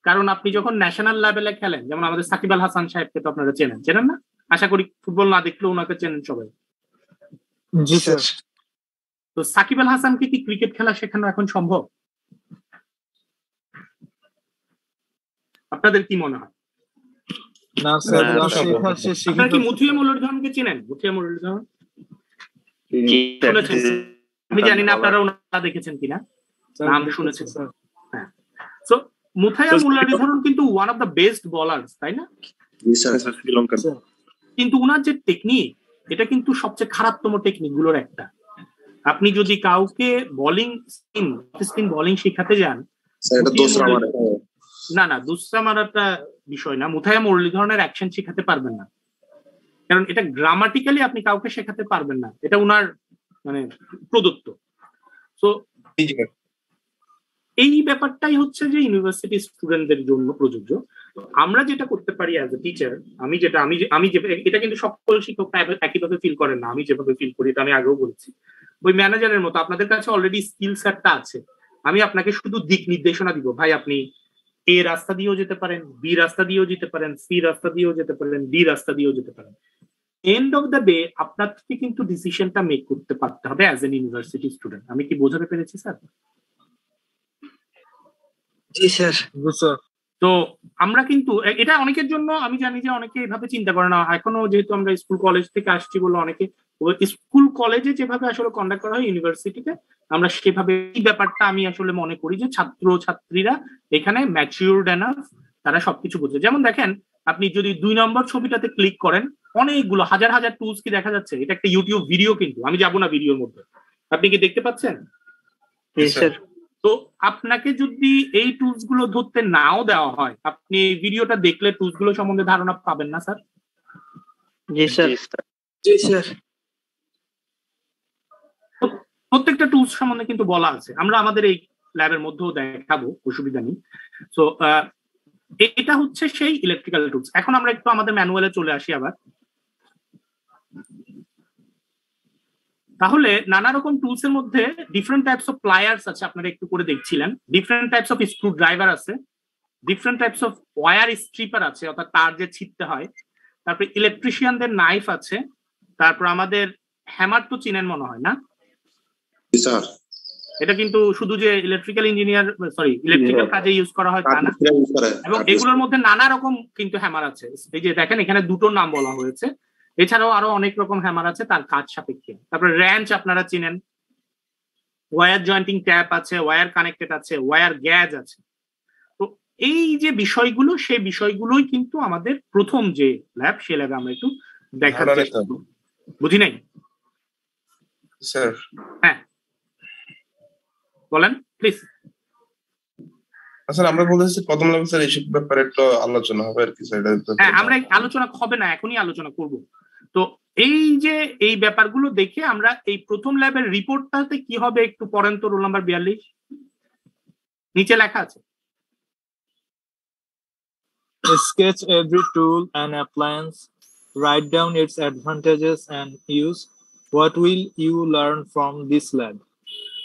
কারণ আপনি যখন ন্যাশনাল লেভেলে খেলেন যেমন আমাদের সাকিব আল হাসান সাহেবকে তো আপনারা চেনেন। চেনেন না? আশা করি ফুটবল না দেখলেও ওনাকে চেনেন সবাই। জি স্যার তো সাকিব আল হাসানকে কি ক্রিকেট খেলা শেখানো এখন সম্ভব? আপনাদের কি মনে হয়? না স্যার আপনারা কি ফেলছে। মুথিয়া মুরলীধরনকে চেনেন? মুথিয়া মুরলীধরন জি আমি জানি না আপনারা ওনারা দেখেছেন কিনা। নাম শুনেছেন। স্যার। সো মুথায়া মুরলীধরন কিন্তু one of the best bowlers তাই না? কিন্তু উনার যে টেকনিক এটা কিন্তু সবচেয়ে খারাপতম টেকনিকগুলোর একটা। আপনি যদি কাউকে বোলিং স্পিন স্পিন বোলিং শেখাতে যান স্যার এটা দোসরা না না দুসরা মারাটা বিষয় না। মুথায়া মুরলী ধরনের অ্যাকশন শেখাতে পারবেন না। কারণ এটা গ্রামাটিক্যালি আপনি কাউকে শেখাতে পারবেন না। এটা উনার মানে প্রদত্ত। তো এই ব্যাপারটাই হচ্ছে যে ইউনিভার্সিটি স্টুডেন্টদের জন্য প্রযোজ্য। আমরা যেটা করতে পারি অ্যাজ এ টিচার আমি যেটা, আমি আমি যে, এটা কিন্তু সকল শিক্ষক একইভাবে ফিল করেন না, আমি যেভাবে ফিল করি এটা আমি আগেও বলেছি। ওই ম্যানেজারের মতো, আপনাদের কাছে অলরেডি স্কিল সেটটা আছে, আমি আপনাকে শুধু দিক নির্দেশনা দিব, ভাই আপনি এ রাস্তা দিয়েও যেতে পারেন, বি রাস্তা দিয়েও যেতে পারেন, সি রাস্তা দিয়েও যেতে পারেন, ডি রাস্তা দিয়েও যেতে পারেন। এন্ড অফ দ্য ডে আপনার থেকে কিন্তু ডিসিশনটা মেক করতে পারতে হবে অ্যাজ এন ইউনিভার্সিটি স্টুডেন্ট আমি কি বোঝাতে পেরেছি স্যার জি স্যার। স্যার তো আমরা কিন্তু এটা অনেকের জন্য আমি জানি যে অনেকে এভাবে চিন্তা করে না। এখনও যেহেতু আমরা স্কুল কলেজ থেকে আসছি বলে অনেকে স্কুল কলেজে যেভাবে আসলে কন্ডাক্ট করা হয় ইউনিভার্সিটিতে আমরা সেভাবে এই ব্যাপারটা আমি আসলে মনে করি যে ছাত্র ছাত্রীরা এখানে ম্যাচিউরড এনাফ তারা সবকিছু বোঝে। যেমন দেখেন আপনি যদি দুই নম্বর ছবিটাতে ক্লিক করেন অনেকগুলো হাজার হাজার টুলস কি দেখা যাচ্ছে? এটা একটা ইউটিউব ভিডিও কিন্তু আমি যাব না ভিডিওর মধ্যে। আপনি কি দেখতে পাচ্ছেন? স্যার। তো আপনাকে যদি এই টুলসগুলো ধরতে নাও দেওয়া হয় আপনি এই ভিডিওটা দেখলে টুলসগুলো সম্বন্ধে ধারণা পাবেন না স্যার? জি স্যার। জি স্যার। প্রত্যেকটা টুলস সম্বন্ধে কিন্তু বলা আছে। আমরা আমাদের এই ল্যাবের মধ্যেও দেখাবো অসুবিধা নেই। তো এটা হচ্ছে সেই ইলেকট্রিক্যাল টুলস এখন আমরা একটু আমাদের ম্যানুয়ালে চলে আসি আবার। তাহলে নানা রকম টুলস এর মধ্যে ডিফারেন্ট টাইপস অফ প্লায়ার্স আছে আপনারা একটু করে দেখছিলেন। Different types of screwdriver আছে different types of wire stripper আছে অর্থাৎ তার যে ছিটতে হয়। তারপরে ইলেকট্রিশিয়ানদের নাইফ আছে তারপর আমাদের হ্যামার তো চিনেন মনে হয় না? স্যার। এটা কিন্তু শুধু যে ইলেকট্রিক্যাল ইঞ্জিনিয়ার সরি ইলেকট্রিক্যাল কাজে ইউজ করা হয় তা না। এবং এগুলোর মধ্যে নানা রকম কিন্তু হ্যামার আছে। এই যে দেখেন এখানে দুটো নাম বলা হয়েছে। এছাড়াও আরও অনেক রকম হ্যামার আছে তার কাজ সাপেক্ষে। তারপরে র্যাঞ্চ আপনারা চিনেন। ওয়্যার জয়েন্টিং ট্যাপ আছে ওয়্যার কানেক্টেড আছে ওয়্যার গ্যাজ আছে। তো এই যে বিষয়গুলো সেই বিষয়গুলোই কিন্তু আমাদের প্রথম যে ল্যাব সে ল্যাবে আমরা একটু দেখার চেষ্টা করব। বুঝি নাই? স্যার। হ্যাঁ। বলেন প্লিজ স্যার আমরা বলতেছি প্রথম লেভেল স্যার এইসব ব্যাপারে একটু আলোচনা হবে আর কি স্যার হ্যাঁ আমরা আলোচনা হবে না এখনই আলোচনা করব তো এই যে এই ব্যাপারগুলো দেখে আমরা এই প্রথম ল্যাবের রিপোর্টটাতে কি হবে একটু পড়েন তো রোল নাম্বার বিয়াল্লিশ নিচে লেখা আছে Sketch every tool and appliance. Write down its advantages and use. What will you learn from this lab?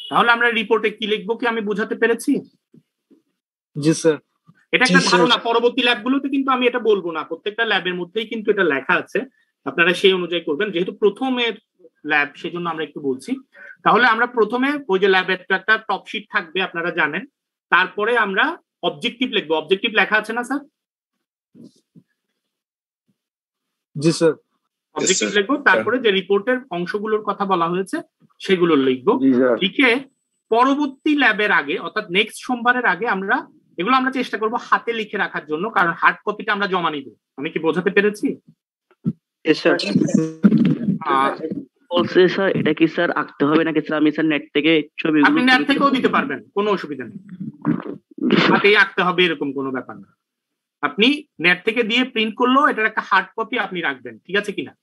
তাহলে আমরা রিপোর্টে কি লিখব কি আমি বোঝাতে পেরেছি জি স্যার এটা একটা। ধারণা। পরবর্তী ল্যাবগুলোতে কিন্তু আমি এটা বলব না। প্রত্যেকটা ল্যাবের মধ্যেই কিন্তু এটা লেখা আছে। আপনারা সেই অনুযায়ী করবেন। যেহেতু প্রথমের ল্যাব সেজন্য আমরা একটু বলছি। তাহলে আমরা প্রথমে ওই যে ল্যাবের একটা টপ শিট থাকবে আপনারা জানেন। তারপরে আমরা অবজেক্টিভ লিখব। অবজেক্টিভ লেখা আছে না স্যার জি স্যার অবজেক্টিভ লিখব। তারপরে যে রিপোর্টের অংশগুলোর কথা বলা হয়েছে সেগুলো লিখব। লিখে পরবর্তী ল্যাবের আগে অর্থাৎ নেক্সট সোমবারের আগে আমরা এগুলো আমরা চেষ্টা করব হাতে লিখে রাখার জন্য কারণ হার্ড কপিটা আমরা জমা নিব। আমি কি বোঝাতে পেরেছি? বলছে স্যার এটা কি স্যার আঁকতে হবে নাকি স্যার আমি স্যার নেট থেকে ছবি আপনি ন্যাপ থেকেও দিতে পারবেন কোনো অসুবিধা নেই। হাতেই আঁকতে হবে এরকম কোনো ব্যাপার না। আপনি নেট থেকে দিয়ে প্রিন্ট করলেও এটার একটা হার্ড কপি আপনি রাখবেন ঠিক আছে কিনা?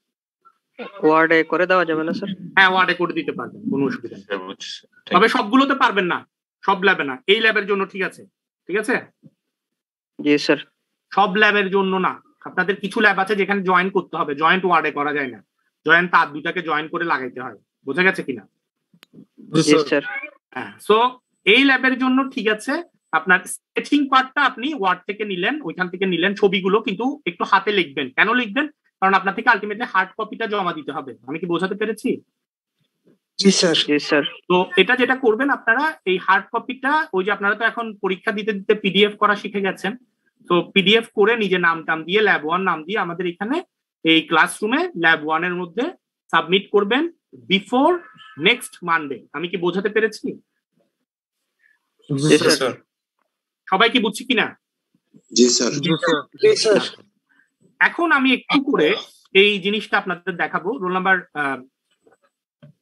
ওয়ার্ডে করে দেওয়া যাবে না স্যার হ্যাঁ ওয়ার্ডে করে দিতে পারবেন কোনো অসুবিধা নেই। তবে সবগুলোতে পারবেন না সব ল্যাবে না এই ল্যাবের জন্য ঠিক আছে। ঠিক আছে? জি স্যার সব ল্যাবের জন্য না আপনাদের কিছু ল্যাব আছে যেখানে জয়েন করতে হবে জয়েন্ট ওয়ার্ডে করা যায় না। জয়েন্ট তার দুটাকে জয়েন করে লাগাইতে হয় বোঝা গেছে কিনা? জি জি স্যার স্যার হ্যাঁ সো এই ল্যাবের জন্য ঠিক আছে আপনার স্কেচিং পার্টটা আপনি ওয়ার্ড থেকে নিলেন ওইখান থেকে নিলেন ছবিগুলো কিন্তু একটু হাতে লিখবেন। কেন লিখবেন? কারণ আপনার থেকে আলটিমেটলি হার্ড কপিটা জমা দিতে হবে। আমি কি বোঝাতে পেরেছি? জি স্যার। জি স্যার। তো এটা যেটা করবেন আপনারা এই হার্ড কপিটা ওই যে আপনারা তো এখন পরীক্ষা দিতে দিতে পিডিএফ করা শিখে গেছেন তো পিডিএফ করে নিজে নাম টাম দিয়ে ল্যাব ওয়ান নাম দিয়ে আমাদের এখানে এই ক্লাসরুমে ল্যাব ওয়ানের মধ্যে সাবমিট করবেন বিফোর নেক্সট মানডে আমি কি বোঝাতে পেরেছি? সবাই কি বুঝছি কিনা? স্যার। জি স্যার। জি স্যার। এখন আমি একটু করে এই জিনিসটা আপনাদের দেখাবো। রোল নাম্বার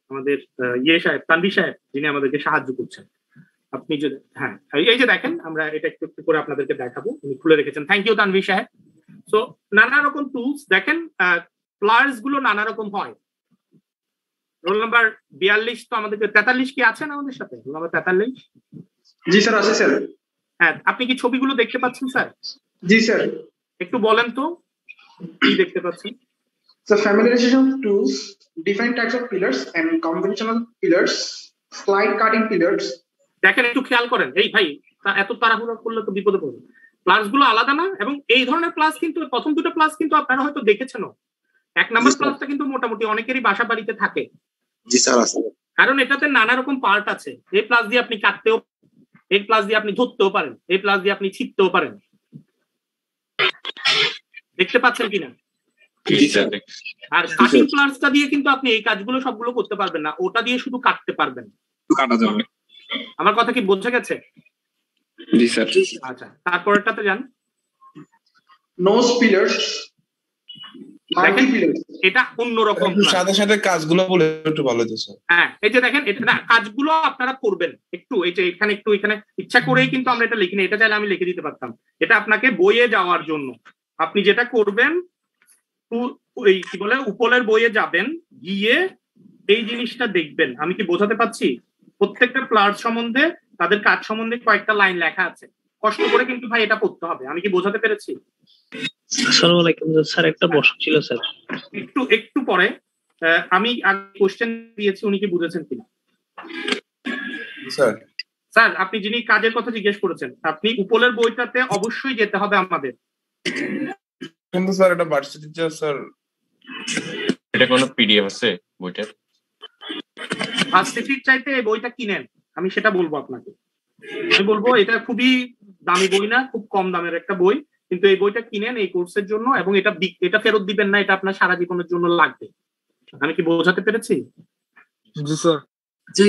আমাদের ইয়ে সাহেব তানভীর সাহেব যিনি আমাদেরকে সাহায্য করছেন। আপনি যদি হ্যাঁ এই- এই যে দেখেন আমরা এটা একটু একটু করে আপনাদেরকে দেখাবো। উনি খুলে রেখেছেন। থ্যাংক ইউ তানভীর সাহেব। সো নানা রকম টুলস দেখেন প্লায়ার্সগুলো নানা রকম হয়। রোল নাম্বার বিয়াল্লিশ তো আমাদেরকে তেতাল্লিশ কি আছেন আমাদের সাথে? রোল নাম্বার তেতাল্লিশ? জি স্যার আছে স্যার। হ্যাঁ আপনি কি ছবিগুলো দেখতে পাচ্ছেন স্যার? জি স্যার। একটু বলেন তো কি দেখতে পাচ্ছেন So familiarization tools, different types of pillars and conventional pillars, slide cutting pillars. দেখেন একটু খেয়াল করেন। এই ভাই তা- এত তাড়াহুড়ো করলে তো বিপদে পড়বে। প্লাসগুলো আলাদা না এবং এই ধরনের প্লাস কিন্তু প্রথম দুটো প্লাস কিন্তু আপনারা হয়তো দেখেছেন এক নাম্বার। প্লাসটা কিন্তু মোটামুটি অনেকেরই বাসা বাড়িতে থাকে। জি স্যার আছে। কারণ এটাতে নানা রকম পার্ট আছে। এই প্লাস দিয়ে আপনি কাটতেও এই প্লাস দিয়ে আপনি ধরতেও পারেন। এই প্লাস দিয়ে আপনি ছিটতেও পারেন। দেখতে পাচ্ছেন কিনা? আর কাটিং প্লাসটা দিয়ে কিন্তু আপনি এই কাজগুলো সবগুলো করতে পারবেন না। ওটা দিয়ে শুধু কাটতে পারবেন। কাটা যাবে। আমার কথা কি বোঝা গেছে? জি স্যার আচ্ছা তারপরেরটাতে যান। Multi pillars. এটা অন্যরকম সাথে সাথে কাজগুলো বলে একটু ভালো হতো হ্যাঁ এই যে দেখেন এটা না কাজগুলো আপনারা করবেন। একটু এই যে এখানে একটু এখানে ইচ্ছা করেই কিন্তু আমরা এটা লিখিনি এটা চাইলে আমি লিখে দিতে পারতাম। এটা আপনাকে বইয়ে যাওয়ার জন্য। আপনি যেটা করবেন এই কি বলে উপলের বইয়ে যাবেন গিয়ে এই জিনিসটা দেখবেন। আমি কি বোঝাতে পারছি? প্রত্যেকটা প্লাস সম্বন্ধে তাদের কাজ সম্বন্ধে কয়েকটা লাইন লেখা আছে। কষ্ট করে কিন্তু ভাই এটা পড়তে হবে আমি কি বোঝাতে পেরেছি? আসসালামু আলাইকুম স্যার একটা প্রশ্ন ছিল স্যার। একটু একটু পরে আহ, আমি কোশ্চেন দিয়েছি উনি কি বুঝেছেন কিনা? স্যার। স্যার আপনি যিনি কাজের কথা জিজ্ঞেস করেছেন আপনি উপলের বইটাতে অবশ্যই যেতে হবে আমাদের। কিন্তু স্যার এটা ভার্সিটিতে স্যার। এটা কোনো পিডিএফ আছে বইটার? ভার্সিটির চাইতে এই বইটা কিনেন আমি সেটা বলব আপনাকে। আমি বলব এটা খুবই দামি বই না খুব কম দামের একটা বই কিন্তু এই বইটা কিনেন এই কোর্সের জন্য এবং এটা এটা ফেরত দিবেন না এটা আপনার সারা জীবনের জন্য লাগবে। আমি কি বোঝাতে পেরেছি? জি স্যার। জি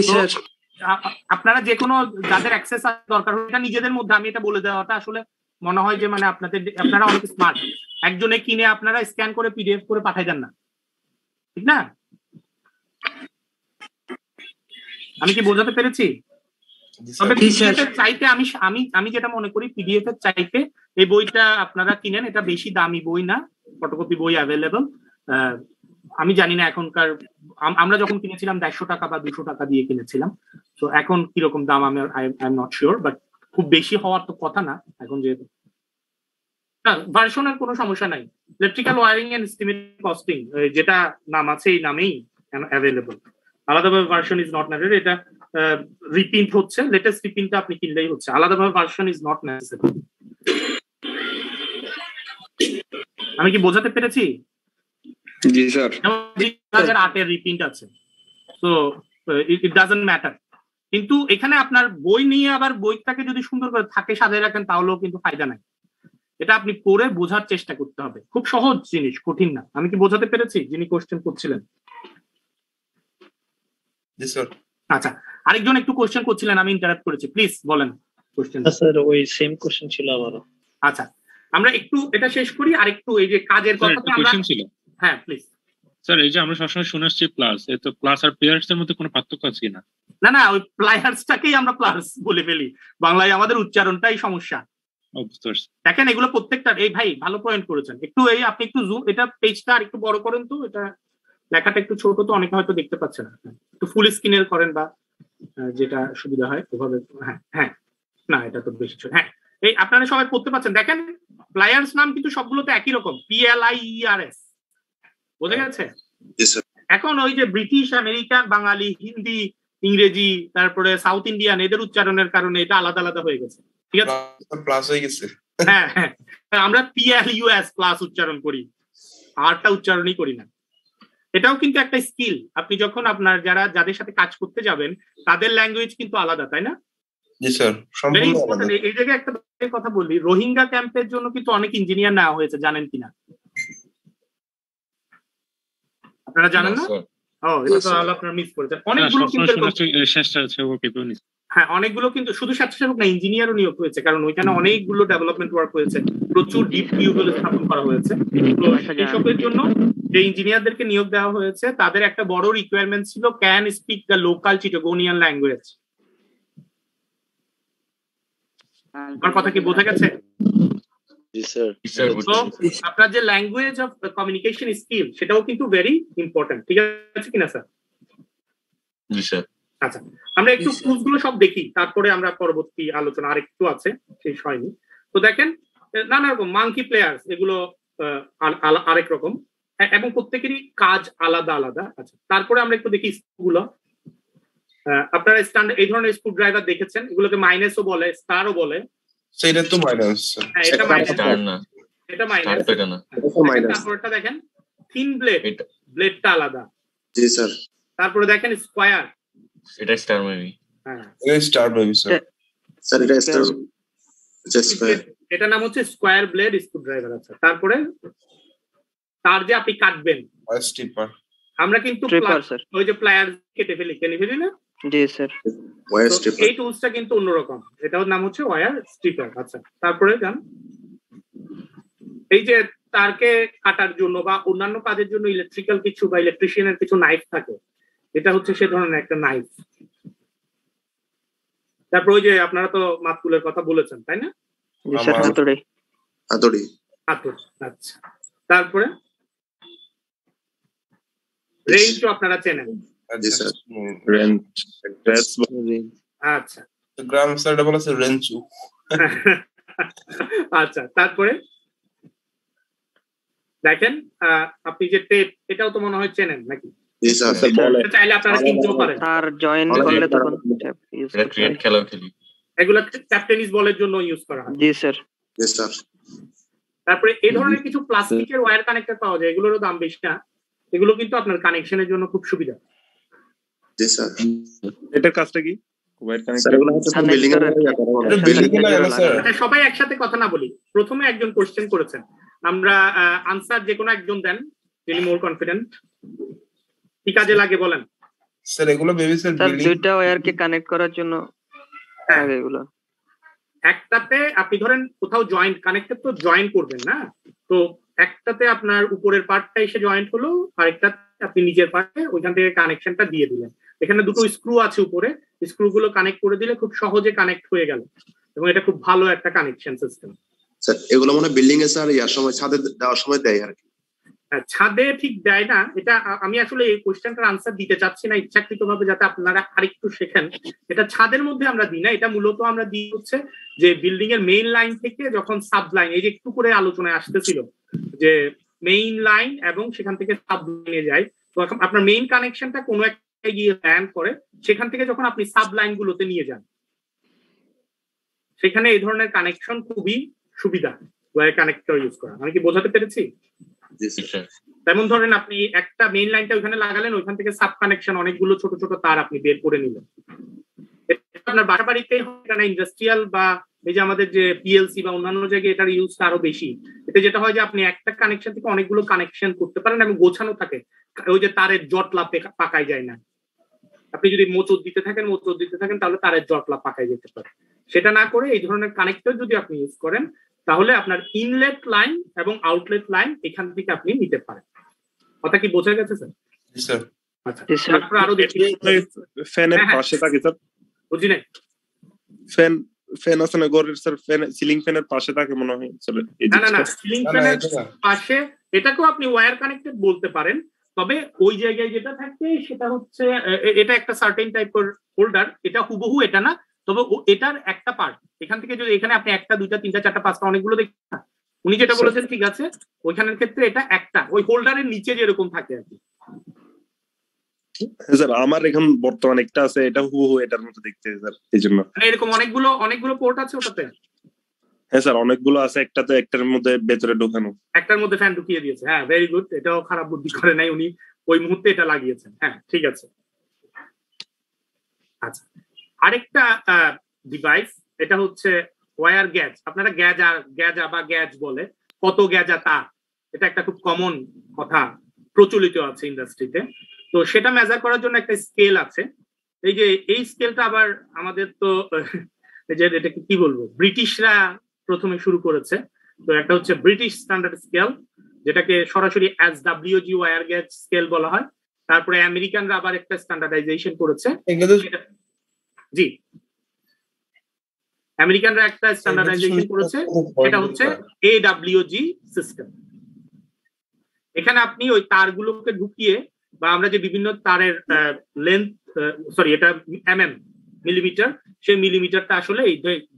আ- আপনারা যে কোনো যাদের অ্যাক্সেস দরকার হয় এটা নিজেদের মধ্যে আমি এটা বলে দেওয়াটা আসলে মনে হয় যে মানে আপনাদের আপনারা অনেক স্মার্ট একজনে কিনে আপনারা স্ক্যান করে পিডিএফ করে পাঠাই দেন না। ঠিক না? আমি কি বোঝাতে পেরেছি? তবে। পিডিএফ চাইতে আমি আমি আমি যেটা মনে করি পিডিএফ এর চাইতে এই বইটা আপনারা কিনেন এটা বেশি দামি বই না ফটোকপি বই অ্যাভেলেবল আমি জানি না এখনকার আমরা যখন কিনেছিলাম দেড়শো টাকা বা দুশো টাকা দিয়ে কিনেছিলাম। তো এখন কীরকম দাম আমি I am not sure but খুব বেশি হওয়ার তো কথা না এখন যেহেতু ভার্সনের কোনো সমস্যা নাই। Electrical wiring and estimate costing যেটা নাম আছে এই নামেই অ্যাভেলেবল আলাদাভাবে ভার্সন ইজ নট নেসেসারি এটা রিপ্রিন্ট হচ্ছে লেটেস্ট রিপ্রিন্টটা আপনি কিনলেই হচ্ছে। আলাদাভাবে ভার্সন ইজ নট নেসেসারি আমি কি বোঝাতে পেরেছি? জি স্যার। যেমন দুই হাজার আটের রিপ্রিন্ট আছে। তো ইট ডাজেন্ট ম্যাটার কিন্তু এখানে আপনার বই নিয়ে আবার বইটাকে যদি সুন্দর করে থাকে সাজিয়ে রাখেন তাহলেও কিন্তু ফায়দা নাই। এটা আপনি পড়ে বোঝার চেষ্টা করতে হবে। খুব সহজ জিনিস কঠিন না। আমি কি বোঝাতে পেরেছি? যিনি কোশ্চেন করছিলেন। আচ্ছা আরেকজন একটু কোশ্চেন করছিলেন আমি ইন্টারাপ্ট করেছি। প্লিজ বলেন কোশ্চেন স্যার ওই সেম কোশ্চেন ছিল আবারও। আচ্ছা আমরা একটু এটা শেষ করি আর একটু এই যে কাজের কথা কোশ্চেন ছিল। হ্যাঁ প্লিজ স্যার এই যে আমরা সবসময় শুনে আসছি প্লাস এ তো প্লাস আর প্লেয়ার্স এর মধ্যে কোনো পার্থক্য আছে কিনা? না না ওই প্লায়ার্সটাকেই আমরা প্লাস বলে ফেলি। বাংলায় আমাদের উচ্চারণটাই সমস্যা। দেখেন এগুলো প্রত্যেকটা এই ভাই ভালো পয়েন্ট করেছেন। একটু এই আপনি একটু জুম এটা পেজটা আর একটু বড় করেন তো এটা লেখাটা একটু ছোট তো অনেকে হয়তো দেখতে পাচ্ছে না। একটু ফুল স্ক্রিনের করেন বা যেটা সুবিধা হয় ওভাবে হ্যাঁ হ্যাঁ। না এটা তো বেশি ছোট হ্যাঁ। এই আপনারা সবাই পড়তে পারছেন। দেখেন প্লায়ার্স নাম কিন্তু সবগুলোতে একই রকম P L I R S বোঝা গেছে? এখন ওই যে ব্রিটিশ আমেরিকান বাঙালি হিন্দি ইংরেজি তারপরে সাউথ ইন্ডিয়ান এদের উচ্চারণের কারণে এটা আলাদা আলাদা হয়ে গেছে। ঠিক আছে? প্লাস হয়ে গেছে। হ্যাঁ হ্যাঁ। আমরা পিএল ইউএস প্লাস উচ্চারণ করি। আরটা উচ্চারণই করি না। এটাও কিন্তু একটা স্কিল আপনি যখন আপনার যারা যাদের সাথে কাজ করতে যাবেন তাদের ল্যাঙ্গুয়েজ কিন্তু আলাদা তাই না? এই জায়গায় একটা কথা বলি রোহিঙ্গা ক্যাম্পের জন্য কিন্তু অনেক ইঞ্জিনিয়ার নেওয়া হয়েছে জানেন কিনা? আপনারা জানেন না ও এটা তো Yes, sir. তাহলে আপনারা মিস করেছেন। অনেকগুলো কিন্তু শুনে এরকম- শেষটা আছে ওকে হ্যাঁ অনেকগুলো কিন্তু শুধু স্বেচ্ছাসেবক না ইঞ্জিনিয়ারও নিয়োগ হয়েছে কারণ ওইখানে অনেকগুলো ডেভেলপমেন্ট ওয়ার্ক হয়েছে। প্রচুর ডিপ টিউবওয়েল স্থাপন করা হয়েছে। তো এইসবের জন্য যে ইঞ্জিনিয়ারদেরকে নিয়োগ দেওয়া হয়েছে তাদের একটা বড় রিকোয়ারমেন্ট ছিল can speak the local Chittagonian language আমার কথা কি বোঝা গেছে? আপনার যে ল্যাঙ্গুয়েজ অফ কমিউনিকেশন স্কিল সেটাও কিন্তু ভেরি ইম্পর্টেন্ট ঠিক আছে কিনা স্যার জি স্যার। আচ্ছা আমরা একটু প্রুফ সব দেখি তারপরে আমরা পরবর্তী আলোচনা আরেকটু আছে শেষ হয়নি। তো দেখেন নানা রকম মাঙ্কি প্লেয়ার্স এগুলো আরেক রকম। এবং প্রত্যেকেরই কাজ আলাদা আলাদা। আচ্ছা তারপরে আমরা একটু দেখি স্কুলগুলো। আপনারা স্ট্যান্ড এই ধরনের স্ক্রু ড্রাইভার দেখেছেন? এগুলোকে মাইনাসও বলে স্টারও বলে। সেটা তো মাইনাস এটা মাইনাস না। এটা মাইনাস এটা না তারপরটা দেখেন থিন ব্লেড ব্লেডটা আলাদা। জি স্যার। তারপরে দেখেন স্কোয়ার এটা স্টার মেবি হ্যাঁ। স্টার বেবি স্যার স্যার এটা স্টার এটা নাম হচ্ছে স্কোয়ার ব্লেড স্ক্রু ড্রাইভার আছে তারপরে তার যে আপনি কাটবেন। আমরা কিন্তু ওই যে প্লায়ার কেটে ফেলি কেটে ফেলি না? জি স্যার। ওয়ার তো এই টুলসটা কিন্তু অন্যরকম। এটার নাম হচ্ছে স্ট্রিপার আচ্ছা তারপরে যান। এই যে তারকে কাটার জন্য বা অন্যান্য কাজের জন্য ইলেকট্রিক্যাল কিছু বা ইলেকট্রিশিয়ানের কিছু নাইফ থাকে এটা হচ্ছে সে ধরনের একটা নাইফ তারপর ওই যে আপনারা তো মাতকুলের কথা বলেছেন তাই না? হাতুড়ি। হাতুড়ি। আচ্ছা। তারপরে? রেঞ্জও আপনারা চেনেন। জি স্যার রেঞ্জ আচ্ছা। গ্রাম স্যার বলা আছে রেঞ্চু আচ্ছা তারপরে? দেখেন আহ, আপনি যে টেপ এটাও তো মনে হয় চেনেন নাকি? জি স্যার এটা চাইলে আপনারা কিনতেও পারেন। তার জয়েন করলে তখন ট্যাপ ইউজ এটা করতে ক্রিয়েট খেলাও খেলি। এগুলো ক্যাপ্টেনিস বলের জন্য ইউজ করা হয়। জি স্যার জি স্যার তারপরে এই ধরনের কিছু প্লাস্টিকের ওয়্যার কানেক্টর পাওয়া যায় এগুলোরও দাম বেশি না। এগুলো কিন্তু আপনার কানেকশনের জন্য খুব সুবিধা। জি স্যার এটার কাজটা কি? ওয়্যার কানেক্টর বিল্ডিং এর বিল্ডিং না স্যার সবাই একসাথে কথা না বলি। প্রথমে একজন কোশ্চেন করেছেন। আমরা আনসার যে কোনো একজন দেন যিনি মোর কনফিডেন্ট কি কাজে লাগে বলেন? স্যার এগুলো বেবি স্যার দুইটা ওয়্যারকে কানেক্ট করার জন্য হ্যাঁ। এগুলো। একটাতে আপনি ধরেন কোথাও জয়েন্ট কানেক্টেড তো জয়েন করবেন না? তো একটাতে আপনার উপরের পার্টটা এসে জয়েন্ট হলো আরেকটাতে আপনি নিজের পার্টে ওইখান থেকে কানেকশনটা দিয়ে দিলেন। এখানে দুটো স্ক্রু আছে উপরে। স্ক্রু গুলো কানেক্ট করে দিলে খুব সহজে কানেক্ট হয়ে গেল। এবং এটা খুব ভালো একটা কানেকশন সিস্টেম স্যার এগুলো মনে বিল্ডিং এ স্যার ইয়ার সময় ছাদে দেওয়ার সময় দেয় আর কি? হ্যাঁ, ছাদে ঠিক দেয় না। এটা আমি আসলে এই কোয়েশ্চেনটার আনসার দিতে চাচ্ছি না ইচ্ছাকৃত ভাবে যাতে আপনারা আরেকটু শেখেন। এটা ছাদের মধ্যে আমরা দিই না এটা মূলত আমরা দিই হচ্ছে যে বিল্ডিং এর মেইন লাইন থেকে যখন সাব লাইন এই যে একটু করে আলোচনায় আসতেছিল যে মেইন লাইন এবং সেখান থেকে সাব লাইনে যায়। তো এখন আপনার মেইন কানেকশনটা কোনো একটা গিয়ে ল্যান্ড করে সেখান থেকে যখন আপনি সাব লাইন গুলোতে নিয়ে যান সেখানে এই ধরনের কানেকশন খুবই সুবিধা ওয়্যার কানেক্টর ইউজ করা। আমি কি বোঝাতে পেরেছি? তেমন ধরেন আপনি একটা মেইন লাইনটা ওইখানে লাগালেন ওইখান থেকে সাব কানেকশন অনেকগুলো ছোট ছোট তার আপনি বের করে নিলেন। আপনার বাসা বাড়িতে ইন্ডাস্ট্রিয়াল বা এই যে আমাদের যে পিএলসি বা অন্যান্য জায়গায় এটার ইউজ আরও বেশি। এতে যেটা হয় যে আপনি একটা কানেকশন থেকে অনেকগুলো কানেকশন করতে পারেন এবং গোছানো থাকে। ওই যে তারের জট পেকা- পাকায় যায় না। আপনি যদি মোচর দিতে থাকেন মোচর দিতে থাকেন তাহলে তারের জটলা পাকায় যেতে পারে। সেটা না করে এই ধরনের কানেক্টর যদি আপনি ইউজ করেন তাহলে আপনার ইনলেট লাইন এবং আউটলেট লাইন এখান থেকে আপনি নিতে পারেন। কথা কি বোঝা গেছে স্যার? জি স্যার। আচ্ছা আরও দেখি। ফ্যানের হ্যাঁ, হ্যাঁ। পাশে থাকে স্যার। বুঝি নাই? ফ্যান ফ্যান আছে না ঘরের স্যার ফ্যান সিলিং ফ্যানের পাশে থাকে মনে হয় না না না। সিলিং ফ্যানের এটা পাশে এটাকেও আপনি ওয়্যার কানেক্টেড বলতে পারেন। তবে ওই জায়গায় যেটা থাকে সেটা হচ্ছে এটা একটা সার্টেন টাইপের হোল্ডার এটা হুবহু এটা না তবে এটার একটা পার্ট এখান থেকে যদি এখানে আপনি একটা দুইটা তিনটা চারটা পাঁচটা অনেকগুলো দেখেন না, উনি যেটা বলেছেন ঠিক আছে ওইখানের ক্ষেত্রে এটা একটা ওই হোল্ডারের নিচে যেরকম থাকে আর কি। স্যার আমার এখন বর্তমানে একটা আছে এটা হুবহু এটার মতো দেখতে স্যার এই জন্য। মানে এরকম অনেকগুলো অনেকগুলো পোর্ট আছে ওটাতে। হ্যাঁ স্যার, অনেকগুলো আছে একটাতে একটার মধ্যে ভেতরে ঢোকানো। একটার মধ্যে ফ্যান ঢুকিয়ে দিয়েছে। হ্যাঁ ভেরি গুড এটাও খারাপ বুদ্ধি করে নাই উনি। ওই মুহূর্তে এটা লাগিয়েছেন। হ্যাঁ ঠিক আছে। আচ্ছা আরেকটা ডিভাইস এটা হচ্ছে ওয়্যার গ্যাজ আপনারা গ্যাজ গ্যাজা বা গ্যাজ বলে। কত গ্যাজা তার? এটা একটা খুব কমন কথা, প্রচলিত আছে ইন্ডাস্ট্রিতে তো সেটা মেজার করার জন্য একটা স্কেল আছে। এই যে, এই স্কেলটা আবার আমাদের তো এটাকে কি বলব? ব্রিটিশরা প্রথমে শুরু করেছে। তো একটা হচ্ছে ব্রিটিশ স্ট্যান্ডার্ড স্কেল যেটাকে সরাসরি S W G wire gauge scale বলা হয়। তারপরে আমেরিকানরা আবার একটা স্ট্যান্ডার্ডাইজেশন করেছে। জি। আমেরিকানরা একটা স্ট্যান্ডার্ডাইজেশন করেছে এটা হচ্ছে এডাব্লিউজি সিস্টেম এখানে আপনি ওই তারগুলোকে ঢুকিয়ে বা আমরা যে বিভিন্ন তারের লেন্থ সরি এটা এমএম মিলিমিটার সেই মিলিমিটারটা আসলে এই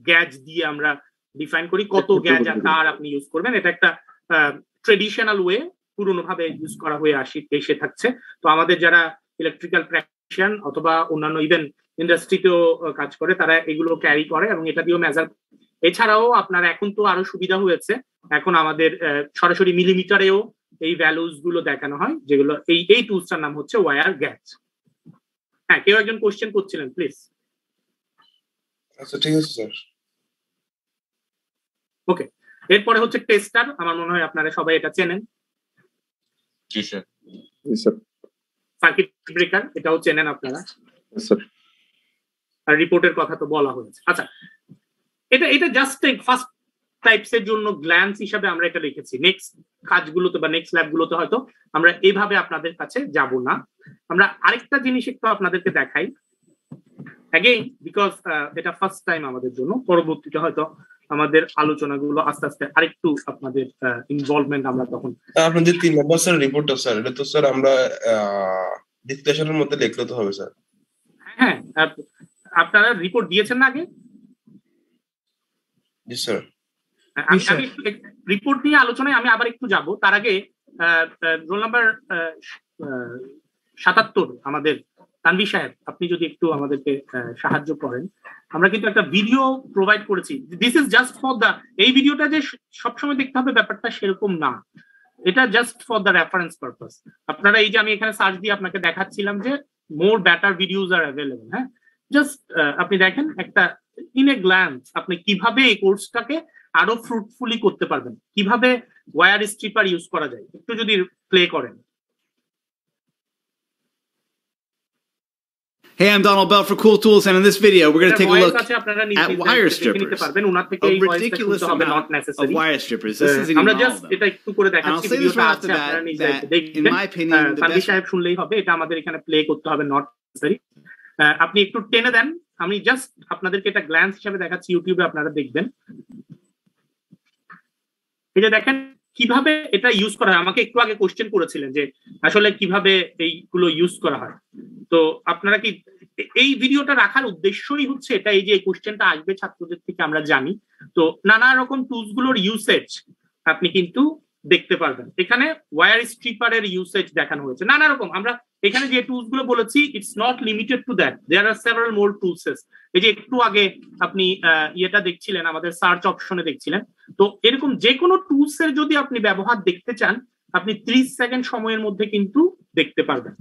গ্যাজ দিয়ে আমরা ডিফাইন করি কত গ্যাজ আর তার আপনি ইউজ করবেন। এটা একটা ট্রেডিশনাল ওয়ে পুরনো ভাবে ইউজ করা হয়ে আসি এসে থাকছে। তো আমাদের যারা ইলেকট্রিক্যাল প্র্যাকটিশিয়ান অথবা অন্যান্য ইভেন ইন্ডাস্ট্রিতেও কাজ করে তারা এগুলো ক্যারি করে এবং এটা দিয়েও মেজার এছাড়াও আপনার এখন তো আরও সুবিধা হয়েছে। এখন আমাদের আহ, সরাসরি মিলিমিটারেও এই ভ্যালুজগুলো দেখানো হয় যেগুলো এই এই টুলসটার নাম হচ্ছে ওয়ার গ্যাজ হ্যাঁ কেউ একজন কোশ্চেন করছিলেন প্লিজ আচ্ছা ঠিক আছে স্যার ওকে এরপরে হচ্ছে টেস্টার আমার মনে হয় আপনারা সবাই এটা চেনেন। জি স্যার জি স্যার সার্কিট ব্রেকার এটাও চেনেন আপনারা। স্যার আর রিপোর্টের কথা তো বলা হয়েছে। আচ্ছা এটা এটা জাস্ট ফার্স্ট টাইপস এর জন্য গ্ল্যান্স হিসাবে আমরা এটা লিখেছি নেক্সট কাজগুলোতে বা নেক্সট ল্যাবগুলোতে হয়তো আমরা এইভাবে আপনাদের কাছে যাব না। আমরা আরেকটা জিনিস একটু আপনাদেরকে দেখাই। অ্যাগেইন বিকজ এটা ফার্স্ট টাইম আমাদের জন্য। পরবর্তীতে হয়তো আমাদের আলোচনাগুলো আস্তে আস্তে আরেকটু আপনাদের ইনভলভমেন্ট আমরা তখন আপনাদের তিন নম্বর স্যার রিপোর্টটা স্যার এটা তো স্যার আমরা ডিসকাশনের মধ্যে লিখলে তো হবে স্যার। হ্যাঁ আপ- আপনারা রিপোর্ট দিয়েছেন না আগে? জি স্যার। আমি স্যার। আমি রিপোর্ট নিয়ে আলোচনায় আমি আবার একটু যাব। তার আগে রোল নাম্বার সাতাত্তর আমাদের তানভি সাহেব, আপনি যদি একটু আমাদেরকে সাহায্য করেন। আমরা কিন্তু একটা ভিডিও প্রোভাইড করেছি। This is just for the এই ভিডিওটা যে সবসময় দেখতে হবে ব্যাপারটা সেরকম না। এটা just for the reference purpose আপনারা এই যে আমি এখানে সার্চ দিয়ে আপনাকে দেখাচ্ছিলাম যে more better videos are available হ্যাঁ? জাস্ট আপনি দেখেন একটা ইন এ গ্ল্যান্স আপনি কীভাবে এই কোর্সটাকে আরও ফ্রুটফুলি করতে পারবেন। কীভাবে ওয়্যার স্ট্রিপার ইউজ করা যায়। একটু যদি প্লে করেন। Hey, I'm Donald Bell for Cool Tools, and in this video, we're going to take a voice look আছে আপনারা at নিচে wire দেখে নিতে strippers. পারবেন ওনার থেকে A এই ভয়েসটা ridiculous শুনতে হবে not amount of necessary wire strippers. This isn't even আমরা all জাস্ট of them. এটা একটু করে And I'll দেখাচ্ছি say this ভিডিওটা right off আছে the আপনারা bat নিজে that, দেখবেন in my opinion, the Tanvi best সাহেব শুনলেই হবে এটা আমাদের এখানে প্লে করতে হবে নট নেসেসারি আপনি একটু টেনে দেন আমি জাস্ট আপনাদেরকে এটা গ্ল্যান্স হিসাবে দেখাচ্ছি ইউটিউবে আপনারা দেখবেন এই যে দেখেন কীভাবে এটা ইউজ করা হয়? আমাকে একটু আগে কোশ্চেন করেছিলেন যে আসলে কীভাবে এইগুলো ইউজ করা হয়। তো আপনারা কি এই ভিডিওটা রাখার উদ্দেশ্যই হচ্ছে এটা, এই যে কোশ্চেনটা আসবে ছাত্রদের থেকে আমরা জানি। তো নানা রকম টুলসগুলোর ইউসেজ আপনি কিন্তু দেখতে পারবেন। এখানে ওয়্যার স্ট্রিপারের ইউসেজ দেখানো হয়েছে। নানা রকম আমরা এখানে যে টুলসগুলো বলেছি it's not limited to that there are several more টুলসেস এই যে একটু আগে আপনি ইয়েটা দেখছিলেন আমাদের সার্চ অপশনে দেখছিলেন। তো এরকম যে কোনো টুলস এর যদি আপনি ব্যবহার দেখতে চান আপনি ত্রিশ সেকেন্ড সময়ের মধ্যে কিন্তু দেখতে পারবেন।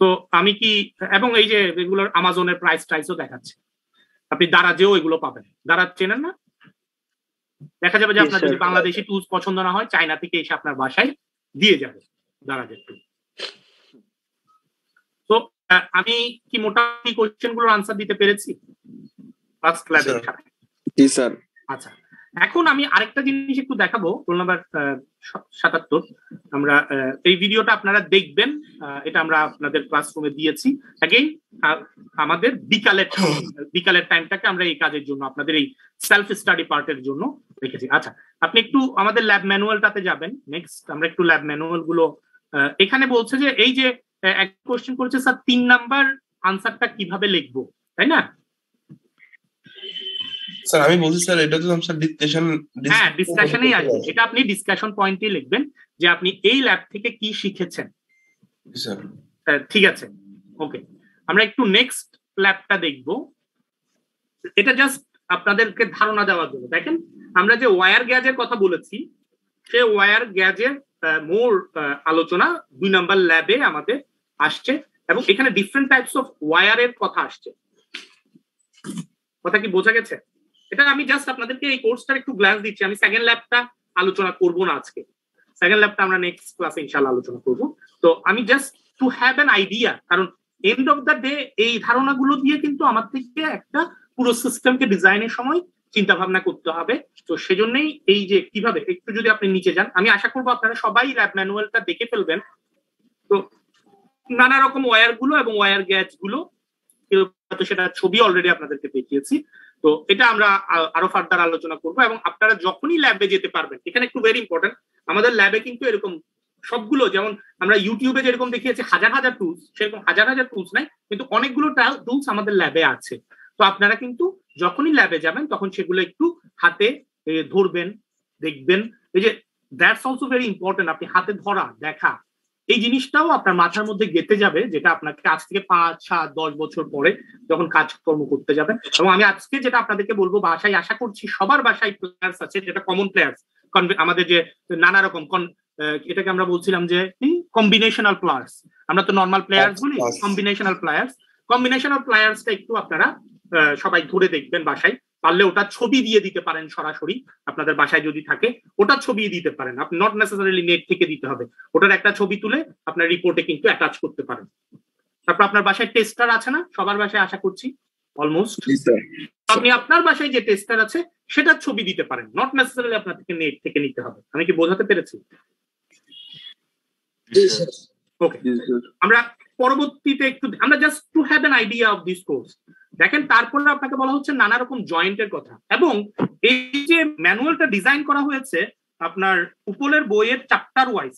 তো আমি কি এবং এই যে এগুলোর আমাজনের প্রাইস টাইসও দেখাচ্ছে। আপনি দারাজেও এগুলো পাবেন। দারাজ চেনেন না? দেখা যাবে যে আপনার যদি বাংলাদেশি টুলস পছন্দ না হয় চায়না থেকে এসে আপনার বাসায় দিয়ে যাবে দারাজের টুল তো আমি কি মোটামুটি কোশ্চেনগুলোর আনসার দিতে পেরেছি? First Sir. জি স্যার আচ্ছা। এখন আমি আরেকটা জিনিস একটু দেখাবো রোল নাম্বার সাতাত্তর। আমরা এই ভিডিওটা আপনারা দেখবেন এটা আমরা আপনাদের ক্লাসরুমে দিয়েছি। অ্যাগেইন আমাদের বিকালের বিকালের টাইমটাকে আমরা এই কাজের জন্য আপনাদের এই সেলফ স্টাডি পার্টের জন্য রেখেছি। আচ্ছা আপনি একটু আমাদের ল্যাব ম্যানুয়ালটাতে যাবেন। নেক্সট আমরা একটু ল্যাব ম্যানুয়ালগুলো আহ, এখানে বলছে যে এই যে এক কোশ্চেন করেছে স্যার তিন নাম্বার আনসারটা কীভাবে লিখব? তাই না? স্যার আমি বলছি স্যার এটা তো স্যার ডিসকাশন হ্যাঁ ডিসকাশনেই আসবে এটা আপনি ডিসকাশন পয়েন্টে লিখবেন যে আপনি এই ল্যাব থেকে কি শিখেছেন। স্যার। ঠিক আছে। ওকে আমরা একটু নেক্সট ল্যাবটা দেখব। এটা জাস্ট আপনাদেরকে ধারণা দেওয়ার জন্য। দেখেন আমরা যে ওয়্যার গ্যাজের কথা বলেছি সে ওয়্যার গ্যাজের মোর আলোচনা দুই নাম্বার ল্যাবে আমাদের আসছে এবং এখানে ডিফারেন্ট টাইপস অফ ওয়্যারের কথা আসছে। কথা কি বোঝা গেছে? এটা আমি জাস্ট আপনাদেরকে এই কোর্সটার একটু গ্ল্যান্স দিচ্ছি। আমি সেকেন্ড ল্যাবটা আলোচনা করব না আজকে। সেকেন্ড ল্যাবটা আমরা নেক্সট ক্লাসে ইনশাল্লাহ আলোচনা করব। তো আমি just to have an idea কারণ এন্ড অফ দ্য ডে এই ধারণাগুলো দিয়ে কিন্তু আমার থেকে একটা পুরো সিস্টেমকে ডিজাইনের সময় চিন্তা ভাবনা করতে হবে। তো সেজন্যই এই যে কীভাবে, একটু যদি আপনি নিচে যান। আমি আশা করব আপনারা সবাই ল্যাব ম্যানুয়ালটা দেখে ফেলবেন। তো নানা রকম ওয়্যারগুলো এবং ওয়্যার গ্যাজগুলো সেটা ছবি অলরেডি আপনাদেরকে দেখিয়েছি। তো এটা আমরা আরও ফার্দার আলোচনা করব এবং আপনারা যখনই ল্যাবে যেতে পারবেন, এখানে একটু ভেরি ইম্পর্টেন্ট আমাদের ল্যাবে কিন্তু এরকম সবগুলো, যেমন আমরা ইউটিউবে যেরকম দেখিয়েছি, হাজার হাজার টুলস সেরকম হাজার হাজার টুলস নাই, কিন্তু অনেকগুলো টুলস আমাদের ল্যাবে আছে। তো আপনারা কিন্তু যখনই ল্যাবে যাবেন, তখন সেগুলো একটু হাতে ধরবেন, দেখবেন। এই যে দ্যাটস অলসো ভেরি ইম্পর্টেন্ট আপনি হাতে ধরা, দেখা এই জিনিসটাও আপনার মাথার মধ্যে গেতে যাবে যেটা আপনাকে আজ থেকে পাঁচ সাত দশ বছর পরে যখন কাজকর্ম করতে যাবেন। এবং আমি আজকে যেটা আপনাদেরকে বলব বাসায় আশা করছি সবার বাসায় প্লেয়ার্স আছে যেটা কমন প্লেয়ার্স আমাদের যে নানা রকম এটাকে আমরা বলছিলাম যে কম্বিনেশনাল প্লেয়ার্স আমরা তো নর্মাল প্লেয়ার্স বলি. কম্বিনেশনাল প্লেয়ার্স কম্বিনেশনাল প্লেয়ার্সটা একটু আপনারা আহ, সবাই ধরে দেখবেন বাসায় পারলে ওটা ছবি দিয়ে দিতে পারেন সরাসরি আপনাদের বাসায় যদি থাকে ওটা ছবি দিতে পারেন। আপনি নট নেসেসারিলি নেট থেকে দিতে হবে। ওটার একটা ছবি তুলে আপনার রিপোর্টে কিন্তু অ্যাটাচ করতে পারেন। তারপর আপনার বাসায় টেস্টার আছে না? সবার বাসায় আশা করছি। অলমোস্ট আপনি আপনার বাসায় যে টেস্টার আছে সেটার ছবি দিতে পারেন। নট নেসেসারিলি আপনার থেকে নেট থেকে নিতে হবে। আমি কি বোঝাতে পেরেছি? ওকে আমরা পরবর্তীতে একটু আমরা just to have an idea of this course দেখেন, তারপরে আপনাকে বলা হচ্ছে নানা রকম জয়েন্টের কথা। এবং এই যে ম্যানুয়ালটা ডিজাইন করা হয়েছে, আপনার উপলের বইয়ের চ্যাপ্টার ওয়াইজ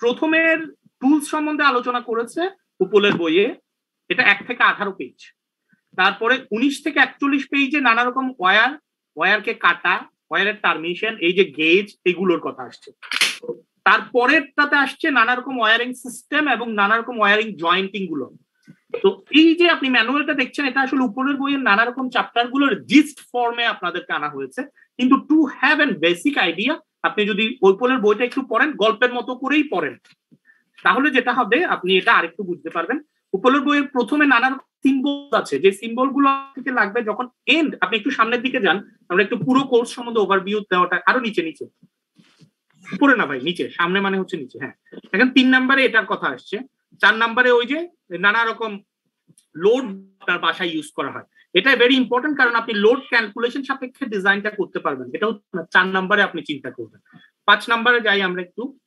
প্রথমের টুলস সম্বন্ধে আলোচনা করেছে উপলের বইয়ে, এটা এক থেকে আঠারো পেজ তারপরে উনিশ থেকে একচল্লিশ পেজে নানা রকম ওয়ার ওয়্যারকে কাটা ওয়ারের টার্মিশন এই যে গেজ এগুলোর কথা আসছে। তারপরেরটাতে আসছে নানা রকম ওয়ারিং সিস্টেম এবং নানা রকম ওয়ারিং জয়েন্টিংগুলো। তো এই যে আপনি ম্যানুয়ালটা দেখছেন, এটা আসলে উপরের বইয়ের নানা রকম চ্যাপ্টারগুলোর জিস্ট ফর্মে আপনাদেরকে আনা হয়েছে। কিন্তু to have an basic idea আপনি যদি উপরের বইটা একটু পড়েন, গল্পের মতো করেই পড়েন। তাহলে যেটা হবে, আপনি এটা আরেকটু বুঝতে পারবেন। উপরের বইয়ের প্রথমে নানা রকম সিম্বল আছে। যে সিম্বলগুলো থেকে লাগবে, যখন এন্ড আপনি একটু সামনের দিকে যান, আমরা একটু পুরো কোর্স সম্বন্ধে ওভারভিউ দেওয়াটা আরও নিচে নিচে। উপরে না ভাই, নিচে, সামনে মানে হচ্ছে নিচে হ্যাঁ। এখন তিন নাম্বারে এটার কথা আসছে। চার নাম্বারে ওই যে নানা রকম লোড তার বাসায় ইউজ করা হয়। এটা ভেরি ইম্পর্টেন্ট কারণ আপনি লোড ক্যালকুলেশন সাপেক্ষে ডিজাইনটা করতে পারবেন। এটা হচ্ছে চার নাম্বারে আপনি চিন্তা করবেন। পাঁচ নাম্বারে যাই আমরা একটু।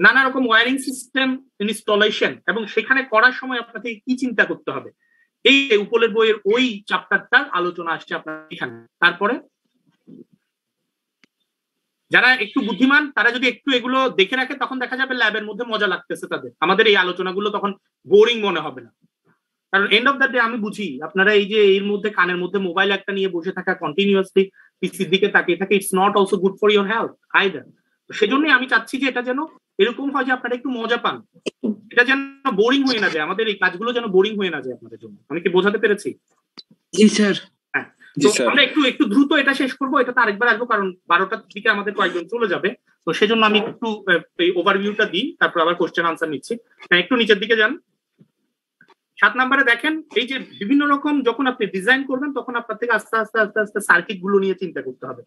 নানা রকম ওয়ারিং সিস্টেম ইনস্টলেশন এবং সেখানে করার সময় আপনাকে কি চিন্তা করতে হবে? এই উপলের বইয়ের ওই চ্যাপ্টারটার আলোচনা আসছে আপনার এখানে। তারপরে যারা একটু বুদ্ধিমান, তারা যদি একটু এগুলো দেখে রাখে, তখন দেখা যাবে ল্যাবের মধ্যে মজা লাগতেছে তাদের। আমাদের এই আলোচনাগুলো তখন বোরিং মনে হবে না। কারণ এন্ড অফ দ্য ডে আমি বুঝি, আপনারা এই যে এর মধ্যে কানের মধ্যে মোবাইল একটা নিয়ে বসে থাকা কন্টিনিউয়াসলি পিসির দিকে তাকিয়ে থাকে it's not also good for your health either সেজন্যই আমি চাচ্ছি যে এটা যেন এরকম হয় যে আপনারা একটু মজা পান। এটা যেন বোরিং হয়ে না যায়। আমাদের এই কাজগুলো যেন বোরিং হয়ে না যায় আপনাদের জন্য। আমি কি বোঝাতে পেরেছি? জি স্যার তো আমরা একটু একটু দ্রুত এটা শেষ করব এটা তো আরেকবার আসব কারণ বারোটার দিকে আমাদের কয়েকজন চলে যাবে। তো সেজন্য আমি একটু ওভারভিউটা দিই তারপর আবার কোশ্চেন আনসার নিচ্ছি। হ্যাঁ একটু নিচের দিকে যান। সাত নম্বরে দেখেন এই যে বিভিন্ন রকম যখন আপনি ডিজাইন করবেন তখন আপনার থেকে আস্তে আস্তে আস্তে আস্তে সার্কিটগুলো নিয়ে চিন্তা করতে হবে।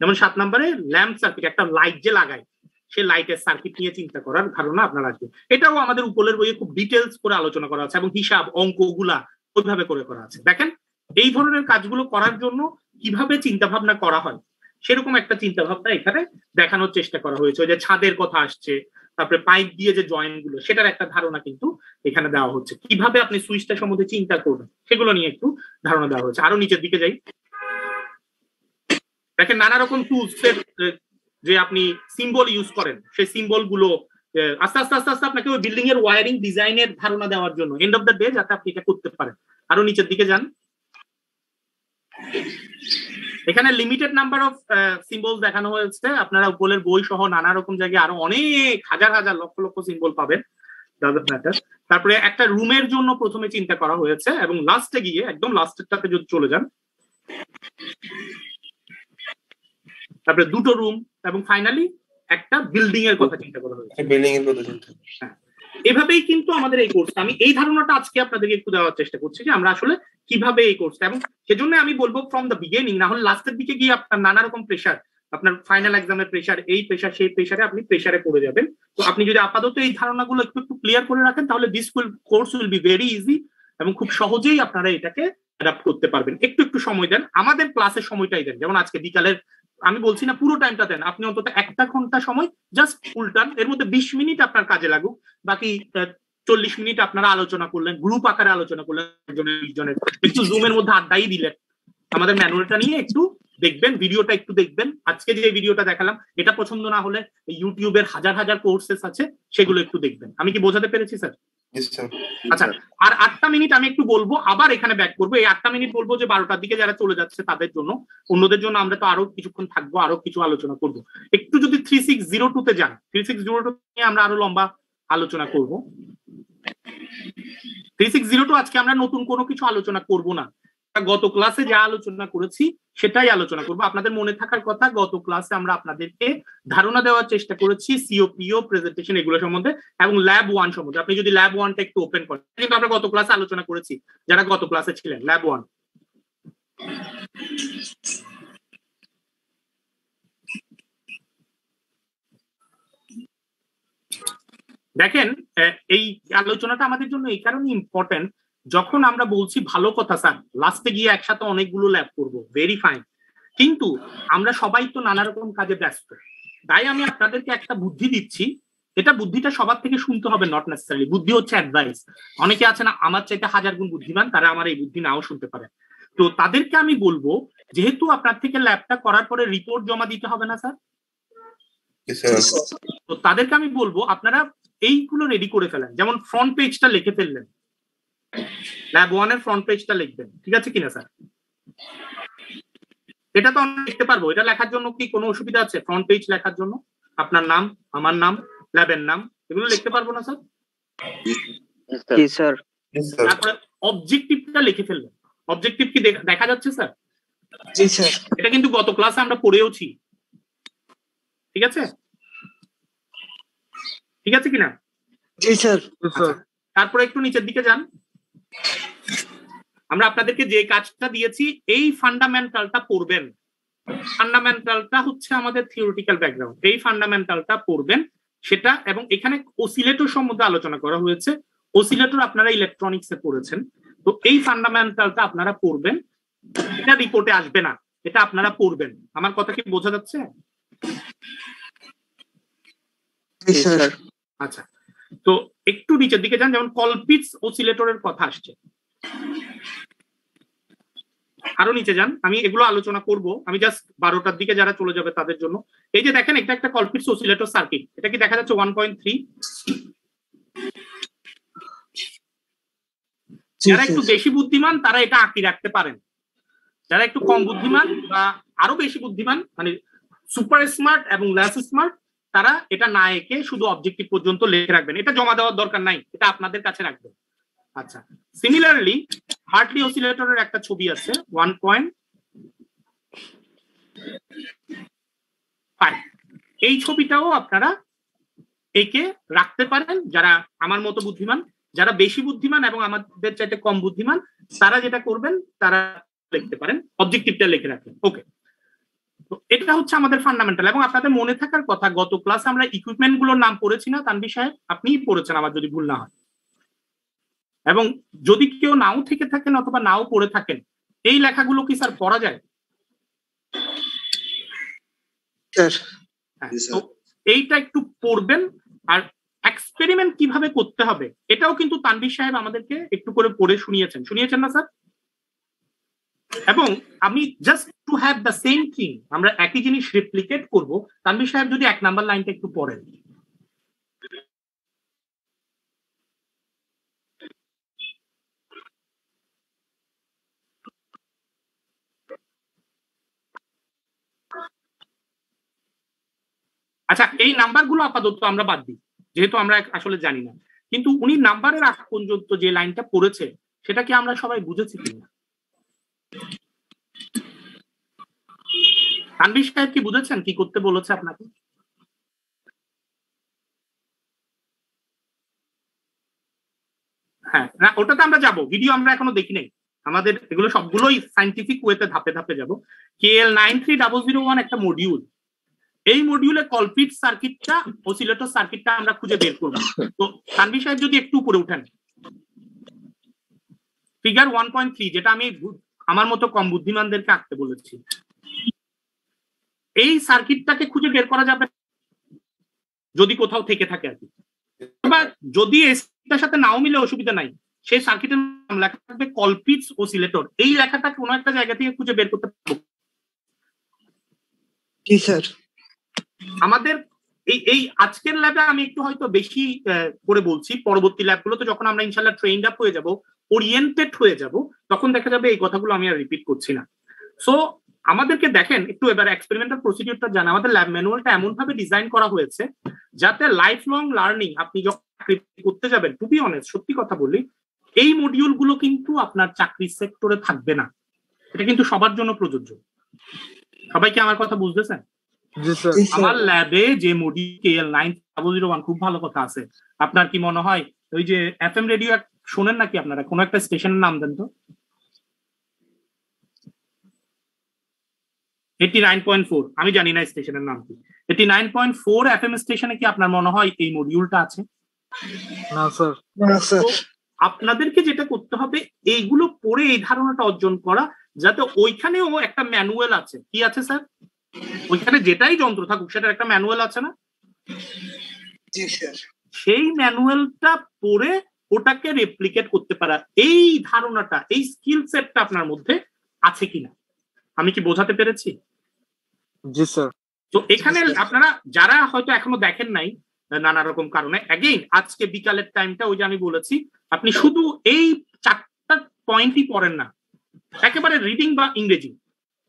যেমন সাত নম্বরে ল্যাম্প সার্কিট একটা লাইট যে লাগায় সে লাইটের সার্কিট নিয়ে চিন্তা করার ধারণা আপনার আসবে এটাও আমাদের উপলের বইয়ে খুব ডিটেলস করে আলোচনা করা আছে এবং হিসাব অঙ্কগুলা ওইভাবে করে করা আছে। দেখেন এই ধরনের কাজগুলো করার জন্য কীভাবে চিন্তা ভাবনা করা হয়? সেরকম একটা চিন্তা ভাবনা এখানে দেখানোর চেষ্টা করা হয়েছে। যে ছাদের কথা আসছে, তারপরে পাইপ দিয়ে যে জয়েন্টগুলো, সেটার একটা ধারণা কিন্তু এখানে দেওয়া হচ্ছে। কীভাবে আপনি সুইচটা সম্বন্ধে চিন্তা করবেন, সেগুলো নিয়ে একটু ধারণা দেওয়া হয়েছে। আরও নিচের দিকে যাই। দেখেন নানা রকম টুলস এর যে আপনি সিম্বল ইউজ করেন, সেই সিম্বলগুলো আস্তে আস্তে আস্তে আস্তে আপনাকে ওই বিল্ডিং এর ওয়ারিং ডিজাইনের ধারণা দেওয়ার জন্য এন্ড অফ দ্য ডে যাতে আপনি এটা করতে পারেন। আরও নিচের দিকে যান। এখানে লিমিটেড নাম্বার অফ সিম্বল দেখানো হয়েছে। আপনারা উপলের বই সহ নানা রকম জায়গায় আরও অনেক হাজার হাজার লক্ষ লক্ষ সিম্বল পাবেন। ডাজন্ট ম্যাটার তারপরে একটা রুমের জন্য প্রথমে চিন্তা করা হয়েছে এবং লাস্টে গিয়ে একদম লাস্টেরটাতে যদি চলে যান। তারপরে দুটো রুম এবং ফাইনালি একটা বিল্ডিং এর কথা চিন্তা করা হয়েছে। বিল্ডিং এর কথা চিন্তা। এভাবেই কিন্তু আমাদের এই কোর্সটা আমি এই ধারণাটা আজকে আপনাদেরকে একটু দেওয়ার চেষ্টা করছি যে আমরা আসলে কীভাবে এই কোর্সটা এবং সেজন্য আমি বলব ফ্রম দ্য বিগিনিং না হলে লাস্টের দিকে গিয়ে আপনার নানা রকম প্রেশার আপনার ফাইনাল এক্সামের প্রেশার এই প্রেশার সেই প্রেশারে আপনি প্রেশারে পড়ে যাবেন। তো আপনি যদি আপাতত এই ধারণাগুলো একটু একটু ক্লিয়ার করে রাখেন, তাহলে this will course will be very easy এবং খুব সহজেই আপনারা এটাকে অ্যাডাপ্ট করতে পারবেন। একটু একটু সময় দেন। আমাদের ক্লাসের সময়টাই দেন। যেমন আজকে বিকালের আমি বলছি না পুরো টাইমটা দেন। আপনি অন্তত একটা ঘণ্টা সময় জাস্ট উল্টান। এর মধ্যে বিশ মিনিট আপনার কাজে লাগুক। বাকি চল্লিশ মিনিট আপনারা আলোচনা করলেন গ্রুপ আকারে আলোচনা করলেন, একজনের দুইজনের একটু জুমের মধ্যে আড্ডাই দিলেন। আমাদের ম্যানুয়ালটা নিয়ে একটু দেখবেন ভিডিওটা একটু দেখবেন। আজকে যে ভিডিওটা দেখালাম, এটা পছন্দ না হলে ইউটিউবের হাজার হাজার কোর্সেস আছে, সেগুলো একটু দেখবেন। আমি কি বোঝাতে পেরেছি স্যার আচ্ছা আর আটটা মিনিট আমি একটু বলব আবার এখানে ব্যাক করব। এই আটটা মিনিট বলব যে বারোটার দিকে যারা চলে যাচ্ছে তাদের জন্য। অন্যদের জন্য আমরা তো আরও কিছুক্ষণ থাকব আরও কিছু আলোচনা করব। একটু যদি থ্রি সিক্স জিরো টু তে যান থ্রি সিক্স জিরো টু নিয়ে আমরা আরও লম্বা আলোচনা করব। থ্রি সিক্স জিরো টু আজকে আমরা নতুন কোনো কিছু আলোচনা করব না। গত ক্লাসে যা আলোচনা করেছি, সেটাই আলোচনা করব। আপনাদের মনে থাকার কথা, গত ক্লাসে আমরা আপনাদেরকে ধারণা দেওয়ার চেষ্টা করেছি সিওপিও প্রেজেন্টেশন এগুলো সম্বন্ধে এবং ল্যাব ওয়ান সম্বন্ধে। আপনি যদি ল্যাব ওয়ানটা একটু ওপেন করেন কিন্তু আমরা গত ক্লাসে আলোচনা করেছি, যারা গত ক্লাসে ছিলেন ল্যাব ওয়ান দেখেন এই আলোচনাটা আমাদের জন্য এই কারণে ইম্পর্টেন্ট যখন আমরা বলছি ভালো কথা স্যার লাস্টে গিয়ে একসাথে অনেকগুলো ল্যাব করব ভেরি ফাইন কিন্তু আমরা সবাই তো নানা রকম কাজে ব্যস্ত। তাই আমি আপনাদেরকে একটা বুদ্ধি দিচ্ছি। এটা বুদ্ধিটা সবার থেকে শুনতে হবে নট নেসেসারি বুদ্ধি হচ্ছে অ্যাডভাইস অনেকে আছে না আমার চাইতে হাজার গুণ বুদ্ধিমান তারা আমার এই বুদ্ধি নাও শুনতে পারে। তো তাদেরকে আমি বলব যেহেতু আপনার থেকে ল্যাবটা করার পরে রিপোর্ট জমা দিতে হবে না স্যার? তো তাদেরকে আমি বলব আপনারা এইগুলো রেডি করে ফেলেন। যেমন ফ্রন্ট পেজটা লিখে ফেললেন। ল্যাব ওয়ানের ফ্রন্ট পেজটা লিখবেন ঠিক আছে কিনা স্যার এটা তো আমরা লিখতে পারব এটা লেখার জন্য কি কোনো অসুবিধা আছে? ফ্রন্ট পেজ লেখার জন্য আপনার নাম আমার নাম ল্যাবের নাম এগুলো লিখতে পারব না স্যার স্যার তারপরে অবজেক্টিভটা লিখে ফেলবেন। অবজেক্টিভ কি দেখা যাচ্ছে স্যার জি স্যার এটা কিন্তু গত ক্লাসে আমরা পড়েওছি। ঠিক আছে? ঠিক আছে কিনা? জি স্যার তারপরে একটু নিচের দিকে যান। আমরা আপনাদেরকে যে কাজটা দিয়েছি এই ফান্ডামেন্টালটা পড়বেন। ফান্ডামেন্টালটা হচ্ছে আমাদের থিওরিটিক্যাল ব্যাকগ্রাউন্ড এই ফান্ডামেন্টালটা পড়বেন সেটা এবং এখানে ওসিলেটর সম্বন্ধে আলোচনা করা হয়েছে। ওসিলেটর আপনারা ইলেকট্রনিক্স এ পড়েছেন। তো এই ফান্ডামেন্টালটা আপনারা পড়বেন। এটা রিপোর্টে আসবে না। এটা আপনারা পড়বেন। আমার কথা কি বোঝা যাচ্ছে? আচ্ছা। তো একটু নিচের দিকে যান যেমন কলপিটস ওসিলেটরের কথা আসছে। আরও নিচে যান আমি এগুলো আলোচনা করব। আমি জাস্ট বারোটার দিকে যারা চলে যাবে তাদের জন্য। এই যে দেখেন এটা একটা কলপিটস ওসিলেটর সার্কিট এটা কি দেখা যাচ্ছে ওয়ান পয়েন্ট থ্রি যারা একটু বেশি বুদ্ধিমান তারা এটা আঁকি রাখতে পারেন। যারা একটু কম বুদ্ধিমান বা আরও বেশি বুদ্ধিমান মানে সুপার স্মার্ট এবং লেস স্মার্ট তারা এটা না এঁকে শুধু অবজেক্টিভ পর্যন্ত লিখে রাখবেন। এটা জমা দেওয়ার দরকার নাই, এটা আপনাদের কাছে রাখবেন আচ্ছা সিমিলারলি হার্টলি অসিলেটরের একটা ছবি আছে ওয়ান পয়েন্ট ফাইভ এই ছবিটাও আপনারা একে রাখতে পারেন, যারা আমার মতো বুদ্ধিমান, যারা বেশি বুদ্ধিমান এবং আমাদের চাইতে কম বুদ্ধিমান, তারা যেটা করবেন, তারা লিখতে পারেন অবজেক্টিভটা লিখে রাখবেন। ওকে এটা হচ্ছে আমাদের ফান্ডামেন্টাল এবং আপনাদের মনে থাকার কথা গত ক্লাসে আমরা ইকুইপমেন্টগুলোর নাম পড়েছি না তানবি সাহেব আপনিই পড়েছেন আমার যদি ভুল না হয়। এবং যদি কেউ নাও থেকে থাকেন অথবা নাও পড়ে থাকেন এই লেখাগুলো কি স্যার পড়া যায়? হ্যাঁ, এইটা একটু পড়বেন আর এক্সপেরিমেন্ট কীভাবে করতে হবে এটাও কিন্তু তানভীর সাহেব আমাদেরকে একটু করে পড়ে শুনিয়েছেন। শুনিয়েছেন না স্যার? এবং আমি just to have the same thing আমরা একই জিনিস রিপ্লিকেট করব। তানভীর সাহেব যদি এক নাম্বার লাইনটা একটু পড়েন। আচ্ছা এই নাম্বারগুলো আপাতত আমরা বাদ দিই, যেহেতু আমরা আসলে জানি না। কিন্তু উনি নাম্বারের আগ পর্যন্ত যে লাইনটা পড়েছে, সেটা কি আমরা সবাই বুঝেছি কিনা? তানবির সাহেব কি বুঝেছেন কি করতে বলেছে আপনাকে? হ্যাঁ না, ওটাতে আমরা যাব। ভিডিও আমরা এখনও দেখি নাই আমাদের এগুলো সবগুলোই সাইন্টিফিক ওয়েতে ধাপে ধাপে যাব। K L nine three double zero one একটা মডিউল এই মডিউলে কলপিট সার্কিটটা অসিলেটর সার্কিটটা আমরা খুঁজে বের করব। তো তানভি সাহেব যদি একটু উপরে উঠেন। ফিগার ওয়ান পয়েন্ট থ্রি যেটা আমি আমার মতো কম বুদ্ধিমানদেরকে আঁকতে বলেছি। এই সার্কিটটাকে খুঁজে বের করা যাবে যদি কোথাও থেকে থাকে আর কি। বা যদি এটার সাথে নাও মিলে অসুবিধা নাই সেই সার্কিটের নাম লেখা থাকবে কলপিটস অসিলেটর। এই লেখাটা কোনো একটা জায়গা থেকে খুঁজে বের করতে পারব? জি স্যার। আমাদের এই এই আজকের ল্যাবে আমি একটু হয়তো বেশি করে বলছি। পরবর্তী ল্যাবগুলোতে যখন আমরা ইনশাল্লাহ ট্রেন্ড আপ হয়ে যাব ওরিয়েন্টেড হয়ে যাব তখন দেখা যাবে এই কথাগুলো আমি আর রিপিট করছি না। সো আমাদেরকে দেখেন একটু এবার এক্সপেরিমেন্টাল প্রসিডিউরটা জানা আমাদের ল্যাব ম্যানুয়ালটা এমন ভাবে ডিজাইন করা হয়েছে যাতে লাইফ লং লার্নিং আপনি যখন চাকরি করতে যাবেন টু বি অনেস্ট সত্যি কথা বলি এই মডিউলগুলো কিন্তু আপনার চাকরির সেক্টরে থাকবে না। এটা কিন্তু সবার জন্য প্রযোজ্য। সবাই কি আমার কথা বুঝতেছেন? আমার ল্যাবে যে মডি K L nine double zero one খুব ভালো কথা আছে। আপনার কি মনে হয় ওই যে এফ এম রেডিও শোনেন নাকি আপনারা? কোনো একটা স্টেশনের নাম দেন তো। এইটি নাইন পয়েন্ট ফোর আমি জানি না স্টেশনের নাম কি। Eighty nine point four F M স্টেশনে কি আপনার মনে হয় এই মডিউলটা আছে? না স্যার না স্যার আপনাদেরকে যেটা করতে হবে এইগুলো পড়ে এই ধারণাটা অর্জন করা যাতে ওইখানেও একটা ম্যানুয়াল আছে। কি আছে স্যার ওইখানে যেটাই যন্ত্র থাকুক সেটার একটা ম্যানুয়াল আছে না? জি স্যার সেই ম্যানুয়ালটা পড়ে ওটাকে রেপ্লিকেট করতে পারা। এই ধারণাটা এই স্কিল সেটটা আপনার মধ্যে আছে কিনা? আমি কি বোঝাতে পেরেছি? জি স্যার তো এখানে আপনারা যারা হয়তো এখনও দেখেন নাই নানা রকম কারণে অ্যাগেইন আজকে বিকালের টাইমটা ওই যে আমি বলেছি আপনি শুধু এই চারটা পয়েন্টই পড়েন না একেবারে রিডিং বা ইংরেজি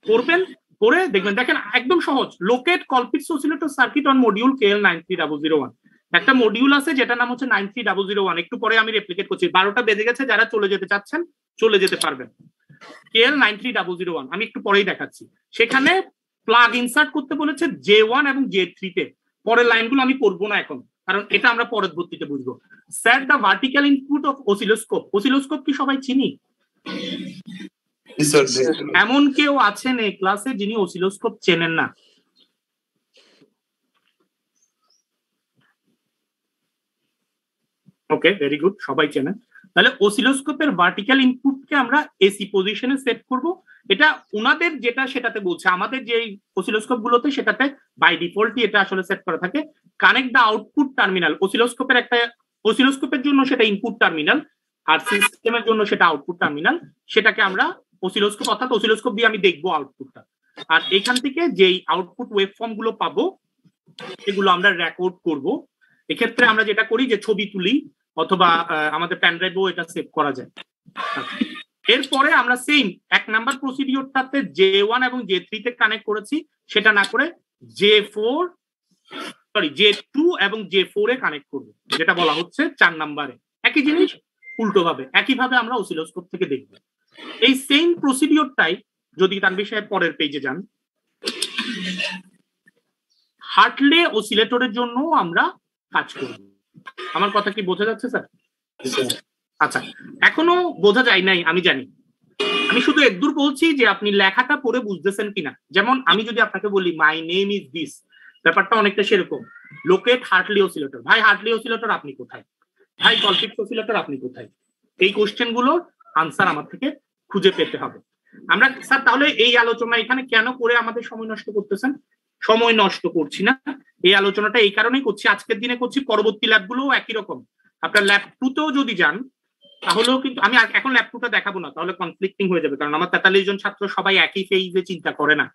পড়বেন পড়ে দেখবেন দেখেন একদম সহজ locate Colpitts oscillator circuit on module K L nine three double zero one একটা মডিউল আছে যেটা নাম হচ্ছে nine three double zero one একটু পরে আমি রেপ্লিকেট করছি বারোটা বেজে গেছে যারা চলে যেতে চাচ্ছেন চলে যেতে পারবেন। K L nine three double zero one আমি একটু পরেই দেখাচ্ছি। সেখানে প্লাগ ইনসার্ট করতে বলেছে জে ওয়ান এবং জে থ্রিতে পরের লাইনগুলো আমি করব না এখন কারণ এটা আমরা পরের ভর্তিতে বুঝব। Sir the vertical input of oscilloscope oscilloscope কি সবাই চিনি? এমন কেউ আছেন এই ক্লাসে যিনি ওসিলোস্কোপ চেনেন না। ওকে ভেরি গুড সবাই চেনেন। তাহলে ওসিলোস্কোপের ভার্টিক্যাল ইনপুটকে আমরা এসি পজিশনে সেট করব। এটা ওনাদের যেটা সেটাতে বলছে। আমাদের যে অসিলোস্কোপ গুলোতে সেটাতে বাই ডিফল্টই এটা আসলে সেট করা থাকে। কানেক্ট দা আউটপুট টার্মিনাল অসিলোস্কোপের একটা অসিলোস্কোপের জন্য সেটা ইনপুট টার্মিনাল আর সিস্টেমের জন্য সেটা আউটপুট টার্মিনাল সেটাকে আমরা ওসিলোস্কোপ অর্থাৎ অসিলোস্কোপ দিয়ে আমি দেখব আউটপুটটা আর এখান থেকে যেই আউটপুট ওয়েব ফর্মগুলো পাবো সেগুলো আমরা রেকর্ড করব। এক্ষেত্রে আমরা যেটা করি যে ছবি তুলি। অথবা আমাদের প্যান ড্রাইভেও এটা সেভ করা যায়। এরপরে আমরা সেম এক নাম্বার প্রসিডিওরটাতে জে ওয়ান এবং জে থ্রিতে কানেক্ট করেছি, সেটা না করে J four sorry J two এবং জে ফোর এ কানেক্ট করব, যেটা বলা হচ্ছে চার নাম্বারে একই জিনিস উল্টো ভাবে একইভাবে আমরা অসিলোস্কোপ থেকে দেখব। এই সেম প্রসিডিওরটাই যদি তানভীর সাহেব পরের পেজে যান হার্টলে অসিলেটরের জন্য আমরা কাজ করব। আমার কথা কি বোঝা যাচ্ছে, স্যার? আচ্ছা এখনও বোঝা যায় নাই, আমি জানি। আমি শুধু একদূর বলছি যে আপনি লেখাটা পড়ে বুঝতেছেন কিনা। যেমন আমি যদি আপনাকে বলি মাই নেম ইজ দিস ব্যাপারটা অনেকটা সেরকম। Locate Hartley oscillator. ভাই, হার্টলি অসিলেটর আপনি কোথায়? ভাই, কলফিক্স অসিলেটর আপনি কোথায়? এই কোশ্চেনগুলোর আনসার আমার থেকে খুঁজে পেতে হবে। আমরা, স্যার, তাহলে এই আলোচনা এখানে কেন করে আমাদের সময় নষ্ট করতেছেন? সময় নষ্ট করছি না। এই আলোচনাটা এই কারণেই করছি। আজকের দিনে করছি, পরবর্তী ল্যাবগুলোও একই রকম। আপনার ল্যাব টুতেও যদি যান, তাহলেও কিন্তু আমি এখন ল্যাব টুটা দেখাবো না, তাহলে কনফ্লিক্টিং হয়ে যাবে। কারণ আমার তেতাল্লিশ জন ছাত্র সবাই একই ফেইজে চিন্তা করে না।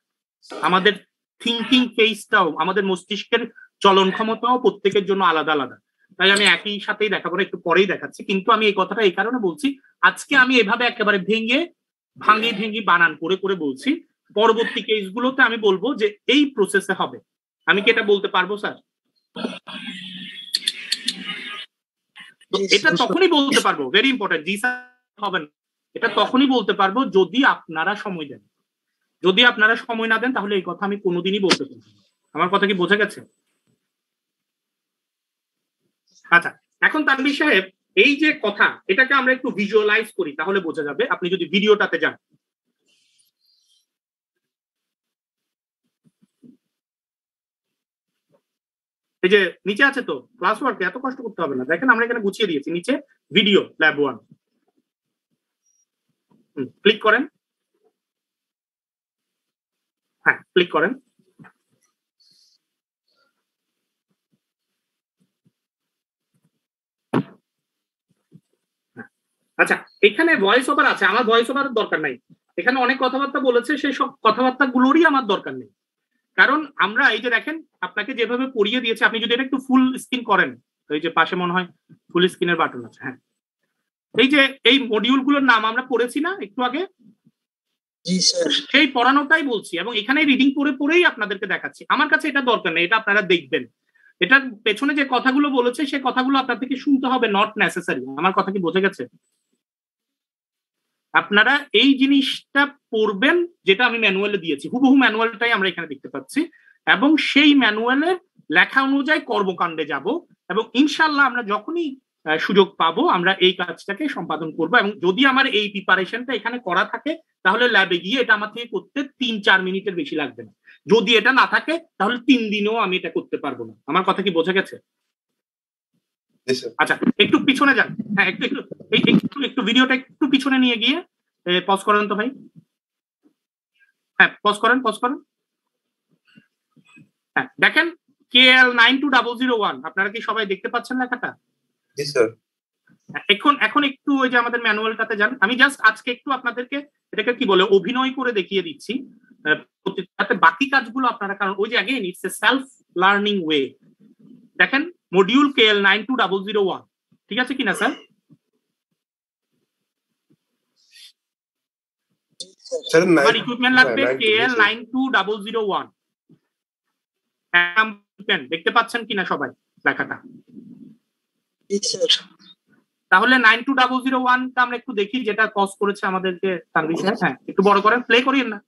আমাদের থিঙ্কিং ফেইজটাও আমাদের মস্তিষ্কের চলন ক্ষমতাও প্রত্যেকের জন্য আলাদা আলাদা। তাই আমি একই সাথেই দেখাবো একটু পরেই দেখাচ্ছি। কিন্তু আমি এই কথাটা এই কারণে বলছি, আজকে আমি এভাবে একেবারে ভেঙে, ভাঙি, ভেঙি, বানান করে করে বলছি পরবর্তী কেসগুলোতে আমি বলব যে এই প্রসেসে হবে। আমি কি এটা বলতে পারব স্যার? এটা তখনই বলতে পারব ভেরি ইম্পর্টেন্ট জি স্যার হবে না। এটা তখনই বলতে পারব যদি আপনারা সময় দেন। যদি আপনারা সময় না দেন তাহলে এই কথা আমি কোনোদিনই বলতে পারব আমার কথা কি বোঝা গেছে? আচ্ছা এখন তানভীর সাহেব এই যে কথা এটাকে আমরা একটু ভিজুয়ালাইজ করি তাহলে বোঝা যাবে। আপনি যদি ভিডিওটাতে যান। এই যে নিচে আছে তো ক্লাস ওয়ার্ক এত কষ্ট করতে হবে না। দেখেন আমরা এখানে গুছিয়ে দিয়েছি নিচে ভিডিও ল্যাব ওয়ান ক্লিক করেন। হ্যাঁ ক্লিক করেন। হ্যাঁ, আচ্ছা এখানে ভয়েস ওভার আছে আমার ভয়েস ওভার দরকার নাই। এখানে অনেক কথাবার্তা বলেছে সেই সব কথাবার্তা গুলোরই আমার দরকার নেই। কারণ আমরা এই যে দেখেন আপনাকে যেভাবে পড়িয়ে দিয়েছে আপনি যদি এটা একটু ফুল স্ক্রিন করেন এই যে পাশে মনে হয় ফুল স্ক্রিনের বাটন আছে হ্যাঁ। এই যে এই মডিউলগুলোর নাম আমরা পড়েছি না একটু আগে? সেই পড়ানোটাই বলছি এবং এখানে রিডিং পড়ে পড়েই আপনাদেরকে দেখাচ্ছি। আমার কাছে এটা দরকার নেই এটা আপনারা দেখবেন। এটার পেছনে যে কথাগুলো বলেছে সে কথাগুলো আপনার থেকে শুনতে হবে নট নেসেসারি আমার কথা কি বোঝা গেছে? আপনারা এই জিনিসটা পড়বেন, যেটা আমি ম্যানুয়ালে দিয়েছি। হুবহু ম্যানুয়ালটাই আমরা এখানে দেখতে পাচ্ছি। এবং সেই ম্যানুয়ালের লেখা অনুযায়ী কর্মকাণ্ডে যাব এবং ইনশাল্লাহ আমরা যখনই সুযোগ পাবো, আমরা এই কাজটাকে সম্পাদন করব এবং যদি আমার এই প্রিপারেশনটা এখানে করা থাকে, তাহলে ল্যাবে গিয়ে এটা আমার থেকে করতে তিন চার মিনিটের বেশি লাগবে না। যদি এটা না থাকে, তাহলে তিন দিনেও আমি এটা করতে পারব না। আমার কথা কি বোঝা গেছে? আচ্ছা একটু পিছনে যান। হ্যাঁ একটু একটু একটু একটু ভিডিওটা একটু পিছনে নিয়ে গিয়ে পজ করেন তো ভাই। হ্যাঁ পজ করেন পজ করেন। হ্যাঁ দেখেন K L nine two double zero one আপনারা কি সবাই দেখতে পাচ্ছেন লেখাটা? জি স্যার হ্যাঁ, এখন এখন একটু ওই যে আমাদের ম্যানুয়ালটাতে যান। আমি জাস্ট আজকে একটু আপনাদেরকে এটাকে কি বলে অভিনয় করে দেখিয়ে দিচ্ছি। যাতে বাকি কাজগুলো আপনারা কারণ ওই যে again it's a self learning way দেখেন module K L nine two double zero one ঠিক আছে কিনা স্যার? স্যার আমার ইকুইপমেন্ট লাগবে হ্যাঁ, K L nine two double zero one দেখতে পাচ্ছেন কিনা সবাই লেখাটা? তাহলে নাইন টু ডাবল জিরো ওয়ানটা আমরা একটু দেখি যেটা কজ করেছে আমাদেরকে সাহেব হ্যাঁ একটু বড় করেন প্লে করিয়েন না।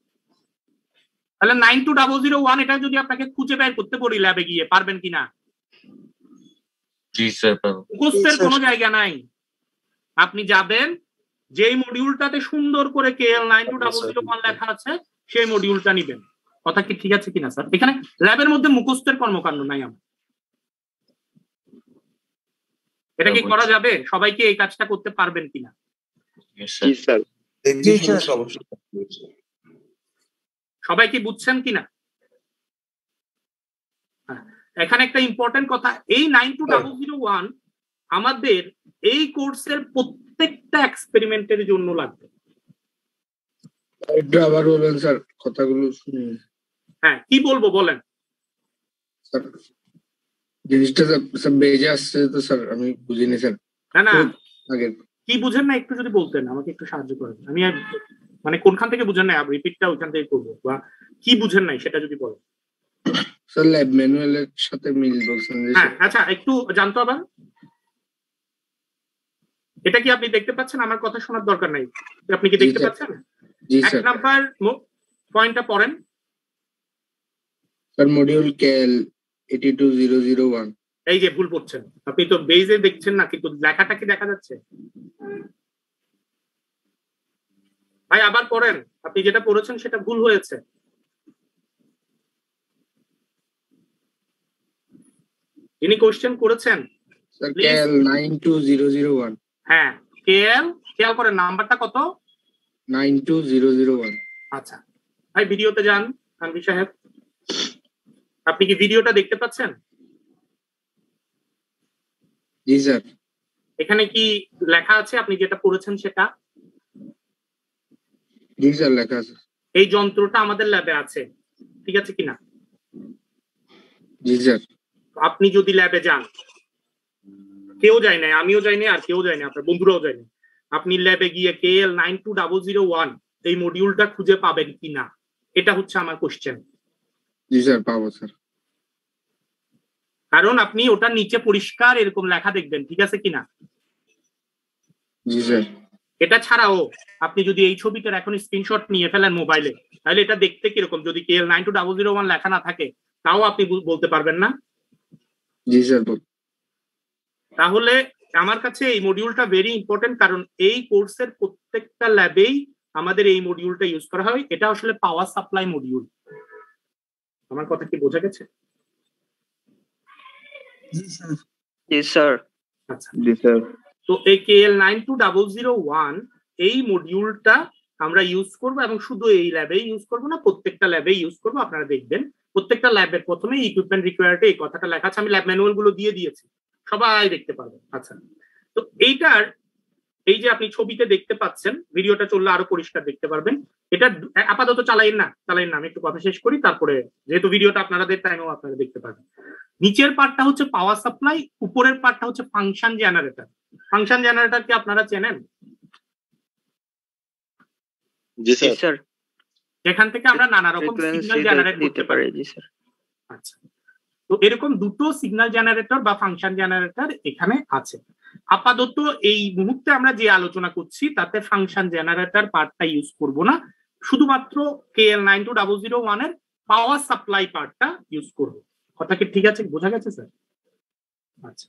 তাহলে nine two double zero one এটা যদি আপনাকে খুঁজে বের করতে বলি ল্যাবে গিয়ে পারবেন কিনা জি স্যার মুখস্থের কোনো জায়গা নাই। আপনি যাবেন যেই মডিউলটাতে সুন্দর করে K L nine two double zero one লেখা আছে সেই মডিউলটা নিবেন। কথা কি ঠিক আছে কিনা স্যার এখানে ল্যাবের মধ্যে মুখস্থের কর্মকাণ্ড নাই আমার। এটা কি করা যাবে? সবাইকে এই কাজটা করতে পারবেন কিনা? সবাই কি বুঝছেন কিনা? হ্যাঁ, এখানে একটা ইম্পর্টেন্ট কথা এই nine two double zero one আমাদের এই কোর্সের প্রত্যেকটা এক্সপেরিমেন্টের জন্য লাগবে। একটু আবার বলবেন স্যার কথাগুলো শুনুন হ্যাঁ কি বলব বলেন? স্যার জিনিসটা স্যার- বেজে আসছে তো স্যার আমি বুঝিনি স্যার। না না। আগে। কি বুঝেন না একটু যদি বলতেন আমাকে একটু সাহায্য করেন। আমি আর মানে কোনখান থেকে বুঝেন না রিপিটটা ওইখান থেকে করব বা কি বুঝেন নাই সেটা যদি বলেন। স্যার ল্যাব ম্যানুয়ালের সাথে মিল বলছেন হ্যাঁ আচ্ছা একটু জানতো আবার? এটা কি আপনি দেখতে পাচ্ছেন? আমার কথা শোনার দরকার নাই। আপনি কি দেখতে জি, স্যার। পাচ্ছেন এক নাম্বার পয়েন্টটা পড়েন। Sir module K L eighty two zero zero one এই যে ভুল পড়ছেন আপনি তো বেজে দেখছেন না কিন্তু লেখাটা কি দেখা যাচ্ছে? ভাই আবার পড়েন। আপনি যেটা পড়েছেন সেটা ভুল হয়েছে। ইনি কোশ্চেন করেছেন. K L nine two zero zero one হ্যাঁ কেএল খেয়াল করেন নাম্বারটা কত? Nine two zero zero one আচ্ছা ভাই ভিডিওতে যান তানভীর সাহেব। আপনি কি ভিডিওটা দেখতে পাচ্ছেন? জি স্যার। এখানে কি লেখা আছে? আপনি যেটা পড়েছেন সেটা? জি স্যার লেখা আছে। এই যন্ত্রটা আমাদের ল্যাবে আছে। ঠিক আছে কিনা? জি স্যার। আপনি যদি ল্যাবে যান কেউ যায় না আমিও যাইনি আর কেউ যায়নি আপনার বন্ধুরাও যায়নি আপনি ল্যাবে গিয়ে K L nine two double zero one এই মডিউলটা খুঁজে পাবেন কিনা? এটা হচ্ছে আমার কোশ্চেন জি স্যার পাবো স্যার। কারণ আপনি ওটা নিচে পরিষ্কার এরকম লেখা দেখবেন ঠিক আছে কিনা? জি স্যার। এটা ছাড়াও আপনি যদি এই ছবিটার এখন স্ক্রিনশট নিয়ে ফেলেন মোবাইলে তাহলে এটা দেখতে কীরকম? যদি K L nine two double zero one লেখা না থাকে তাও আপনি বলতে পারবেন না? জি স্যার তাহলে আমার কাছে এই মডিউলটা ভেরি ইম্পর্টেন্ট কারণ এই কোর্সের প্রত্যেকটা ল্যাবেই আমাদের এই মডিউলটা ইউজ করা হয়। এটা আসলে পাওয়ার সাপ্লাই মডিউল আমার কথা কি বোঝা গেছে? জি স্যার। জি স্যার। আচ্ছা। জি স্যার। তো এই K L nine two double zero one এই মডিউলটা আমরা ইউজ করব এবং শুধু এই ল্যাবে ইউজ করব না প্রত্যেকটা ল্যাবে ইউজ করব। আপনারা দেখবেন প্রত্যেকটা ল্যাবের প্রথমে ইকুইপমেন্ট রিকোয়ার্ডে এই কথাটা লেখা আছে। আমি ল্যাব ম্যানুয়ালগুলো দিয়ে দিয়েছি। সবাই দেখতে পারবেন আচ্ছা। তো এইটার এই যে আপনি ছবিতে দেখতে পাচ্ছেন ভিডিওটা চললে আরও পরিষ্কার দেখতে পারবেন। এটা আপাতত চালাইন না চালাইন না। আমি একটু কথা শেষ করি তারপরে যেহেতু ভিডিওটা আপনাদের টাইমেও আপনারা দেখতে পারবেন। নিচের পার্টটা হচ্ছে পাওয়ার সাপ্লাই উপরের পার্টটা হচ্ছে ফাংশন জেনারেটর ফাংশন জেনারেটর কি আপনারা চেনেন? জি স্যার। যেখান থেকে আমরা নানা রকম সিগন্যাল জেনারেট করতে পারি। জি স্যার আচ্ছা। তো এরকম দুটো সিগন্যাল জেনারেটর বা ফাংশন জেনারেটর এখানে আছে। আপাতত এই মুহূর্তে আমরা যে আলোচনা করছি তাতে ফাংশন জেনারেটর পার্টটা ইউজ করব না। শুধুমাত্র K L nine two double zero ওয়ানের পাওয়ার সাপ্লাই পার্টটা ইউজ করব। কথা কি ঠিক আছে? বোঝা গেছে স্যার আচ্ছা।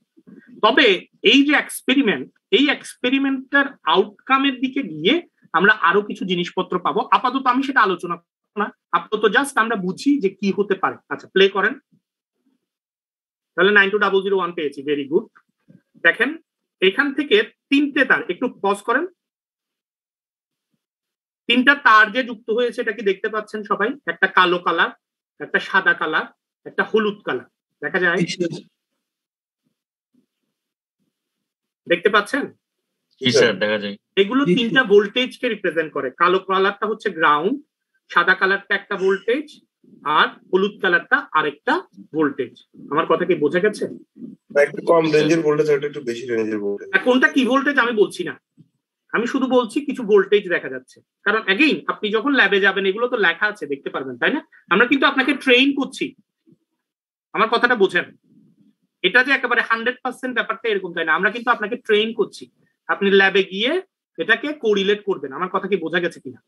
তবে এই যে এক্সপেরিমেন্ট এই এক্সপেরিমেন্টটার আউটকামের দিকে গিয়ে আমরা আরও কিছু জিনিসপত্র পাবো। আপাতত আমি সেটা আলোচনা করব না। আপাতত জাস্ট আমরা বুঝি যে কি হতে পারে। আচ্ছা প্লে করেন। তাহলে nine two double zero one পেয়েছি। ভেরি গুড দেখেন এখান থেকে তিনটে তার একটু পজ করেন। তিনটা তার যে যুক্ত হয়েছে এটা কি দেখতে পাচ্ছেন সবাই? একটা কালো কালার একটা সাদা কালার একটা হলুদ কালার দেখা যায়? দেখতে পাচ্ছেন? জি দেখা যায়। এগুলো তিনটা ভোল্টেজকে রিপ্রেজেন্ট করে। কালো কালারটা হচ্ছে গ্রাউন্ড সাদা কালারটা একটা ভোল্টেজ আর হলুদ কালারটা আরেকটা ভোল্টেজ আমার কথা কি বোঝা গেছে? একটু কম রেঞ্জের ভোল্টেজ একটা একটু বেশি রেঞ্জের ভোল্টেজ কোনটা কি ভোল্টেজ আমি বলছি না। আমি শুধু বলছি কিছু ভোল্টেজ দেখা যাচ্ছে। কারণ অ্যাগেইন আপনি যখন ল্যাবে যাবেন এগুলো তো লেখা আছে দেখতে পারবেন তাই না? আমরা কিন্তু আপনাকে ট্রেন করছি। আমার কথাটা বোঝেন। এটা যে একেবারে হান্ড্রেড পার্সেন্ট ব্যাপারটা এরকম তাই না? আমরা কিন্তু আপনাকে ট্রেন করছি। আপনি ল্যাবে গিয়ে এটাকে কোরিলেট করবেন। আমার কথা কি বোঝা গেছে কিনা?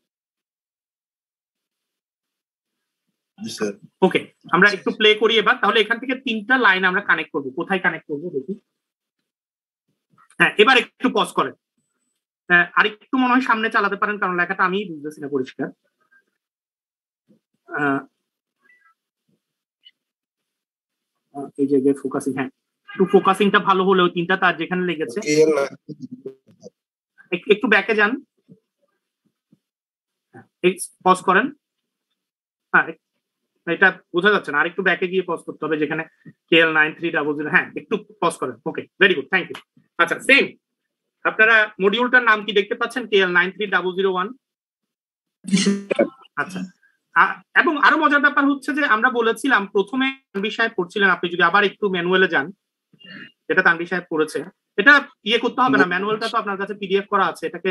ওকে আমরা একটু প্লে করি এবার। তাহলে এখান থেকে তিনটা লাইন আমরা কানেক্ট করব। কোথায় কানেক্ট করব দেখি? হ্যাঁ এবার একটু পজ করেন। হ্যাঁ আরেকটু মনে হয় সামনে চালাতে পারেন কারণ লেখাটা আমি বুঝতেছি না পরিষ্কার। এই জায়গায় ফোকাসিং হ্যাঁ। একটু ফোকাসিংটা ভালো হলেও তিনটা তার যেখানে লেগেছে। একটু ব্যাকে যান। পজ করেন। হ্যাঁ এটা বোঝা যাচ্ছে না। আরেকটু ব্যাকে গিয়ে পজ করতে হবে যেখানে KL nine three double zero হ্যাঁ একটু পজ করেন। Okay very good thank you আচ্ছা সেম আপনারা মডিউলটার নাম কি দেখতে পাচ্ছেন? KL nine three double zero one আচ্ছা এবং আরও মজার ব্যাপার হচ্ছে যে আমরা বলেছিলাম প্রথমে সাহেব পড়ছিলেন আপনি যদি আবার একটু ম্যানুয়ালে যান। যেটা তানভীর সাহেব করেছে এটা ইয়ে করতে হবে না ম্যানুয়ালটা তো আপনার কাছে পিডিএফ করা আছে এটাকে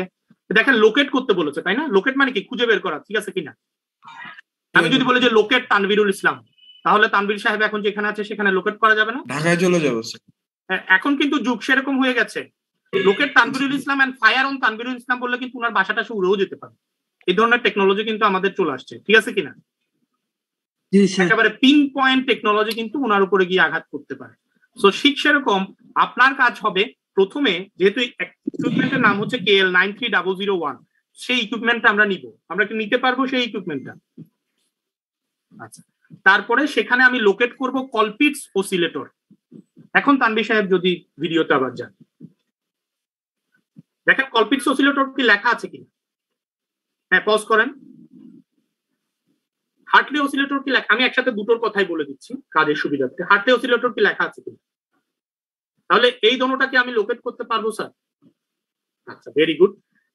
দেখেন লোকেট করতে বলেছে তাই না? লোকেট মানে কি? খুঁজে বের করা ঠিক আছে কিনা? আমি যদি বলি যে লোকেট তানবিরুল ইসলাম তাহলে তানবির সাহেব এখন যেখানে আছে সেখানে লোকেট করা যাবে না? ঢাকায় চলে যাব হ্যাঁ, এখন কিন্তু যুগ সেরকম হয়ে গেছে। লোকের Tanvirul Islam and fire on Tanvirul Islam বললে কিন্তু উনার বাসাটা সে উড়েও যেতে পারে। এই ধরনের টেকনোলজি কিন্তু আমাদের চলে আসছে ঠিক আছে কিনা? জি স্যার। একেবারে পিন পয়েন্ট টেকনোলজি কিন্তু উনার উপরে গিয়ে আঘাত করতে পারে। সো ঠিক সেরকম, আপনার কাজ হবে প্রথমে যেহেতু ইকুইপমেন্টের নাম হচ্ছে K L nine three double zero one সেই ইকুইপমেন্টটা আমরা নিব। আমরা কি নিতে পারব সেই ইকুইপমেন্টটা আচ্ছা তারপরে সেখানে আমি লোকেট করব কলপিটস অসিলেটর এখন তানবি সাহেব যদি ভিডিওতে আবার যান। দেখেন কলপিটস অসিলেটর কি লেখা আছে কিনা? হ্যাঁ পজ করেন। হার্টলি অসিলেটর কি লেখা? আমি একসাথে দুটোর কথাই বলে দিচ্ছি কাজের সুবিধার্থে। হার্টলি অসিলেটর কি লেখা আছে কিনা? তাহলে এই দোনোটাকে আমি লোকেট করতে পারব স্যার আচ্ছা ভেরি গুড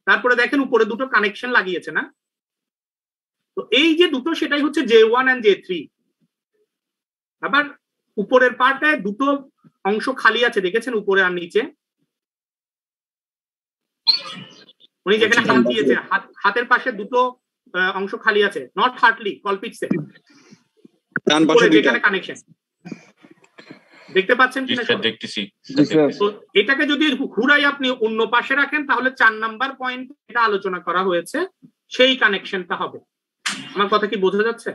তারপরে দেখেন উপরে দুটো কানেকশন লাগিয়েছে না? তো এই যে দুটো সেটাই হচ্ছে J one and J three আবার উপরের পার্টে দুটো অংশ খালি আছে দেখেছেন উপরে আর নিচে? উনি যেখানে হাত দিয়েছে হাতের পাশে দুটো অংশ খালি আছে নট হার্টলি কলপিটসে যেখানে কানেকশন দেখতে পাচ্ছেন কিনা স্যার দেখতেছি। তো এটাকে যদি ঘুরাই আপনি অন্য পাশে রাখেন তাহলে চার নাম্বার পয়েন্ট এটা আলোচনা করা হয়েছে সেই কানেকশনটা হবে। আমার কথা কি বোঝা যাচ্ছে?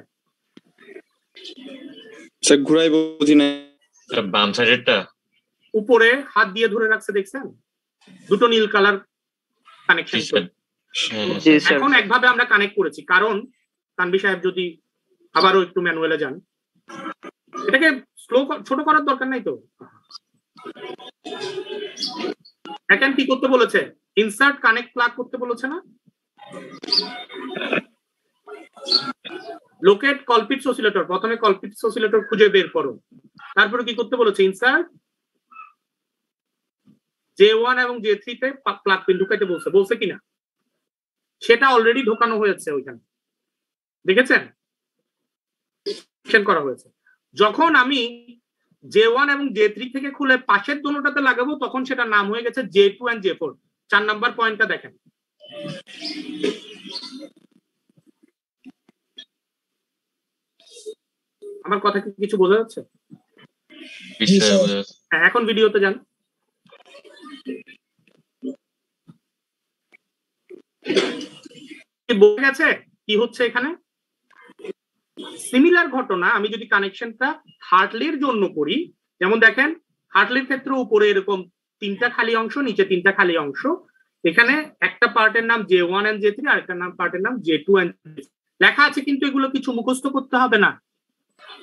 স্যার ঘুরাই বুঝি না স্যার বাম সাইডেরটা? উপরে হাত দিয়ে ধরে রাখছে দেখছেন? দুটো নীল কালার কানেকশন হ্যাঁ, এখন একভাবে আমরা কানেক্ট করেছি কারণ তানবি সাহেব যদি আবারও একটু ম্যানুয়ালে যান এটাকে স্লো ছোট করার দরকার নাই তো? এখন কি করতে বলেছে? ইনসার্ট কানেক্ট প্লাগ করতে বলেছে না? লোকেট কলপিট অসিলেটর প্রথমে কলপিট অসিলেটর খুঁজে বের করো। তারপরে কি করতে বলেছে? ইনসার্ট জে ওয়ান এবং জে থ্রি তে প্লাগ পিন ঢুকাইতে বলছে। বলছে কিনা সেটা অলরেডি ঢোকানো হয়েছে ওইখানে। দেখেছেন? করা হয়েছে। যখন আমি জে ওয়ান এবং জে থ্রি থেকে খুলে পাশের দোনোটাতে লাগাবো তখন সেটা নাম হয়ে গেছে J two and J four চার নাম্বার পয়েন্টটা দেখেন। আমার কথা কি কিছু বোঝা যাচ্ছে। হ্যাঁ এখন ভিডিওতে যান। বোঝা গেছে? কি হচ্ছে এখানে? সিমিলার ঘটনা, আমি যদি কানেকশনটা হার্টলির জন্য করি, যেমন দেখেন হার্টলির ক্ষেত্রে উপরে এরকম তিনটা খালি অংশ, নিচে তিনটা খালি অংশ। এখানে একটা পার্টের নাম J one and J three আর একটা নাম পার্টের নাম জে টু এন্ড লেখা আছে কিন্তু এগুলো কিছু মুখস্থ করতে হবে না।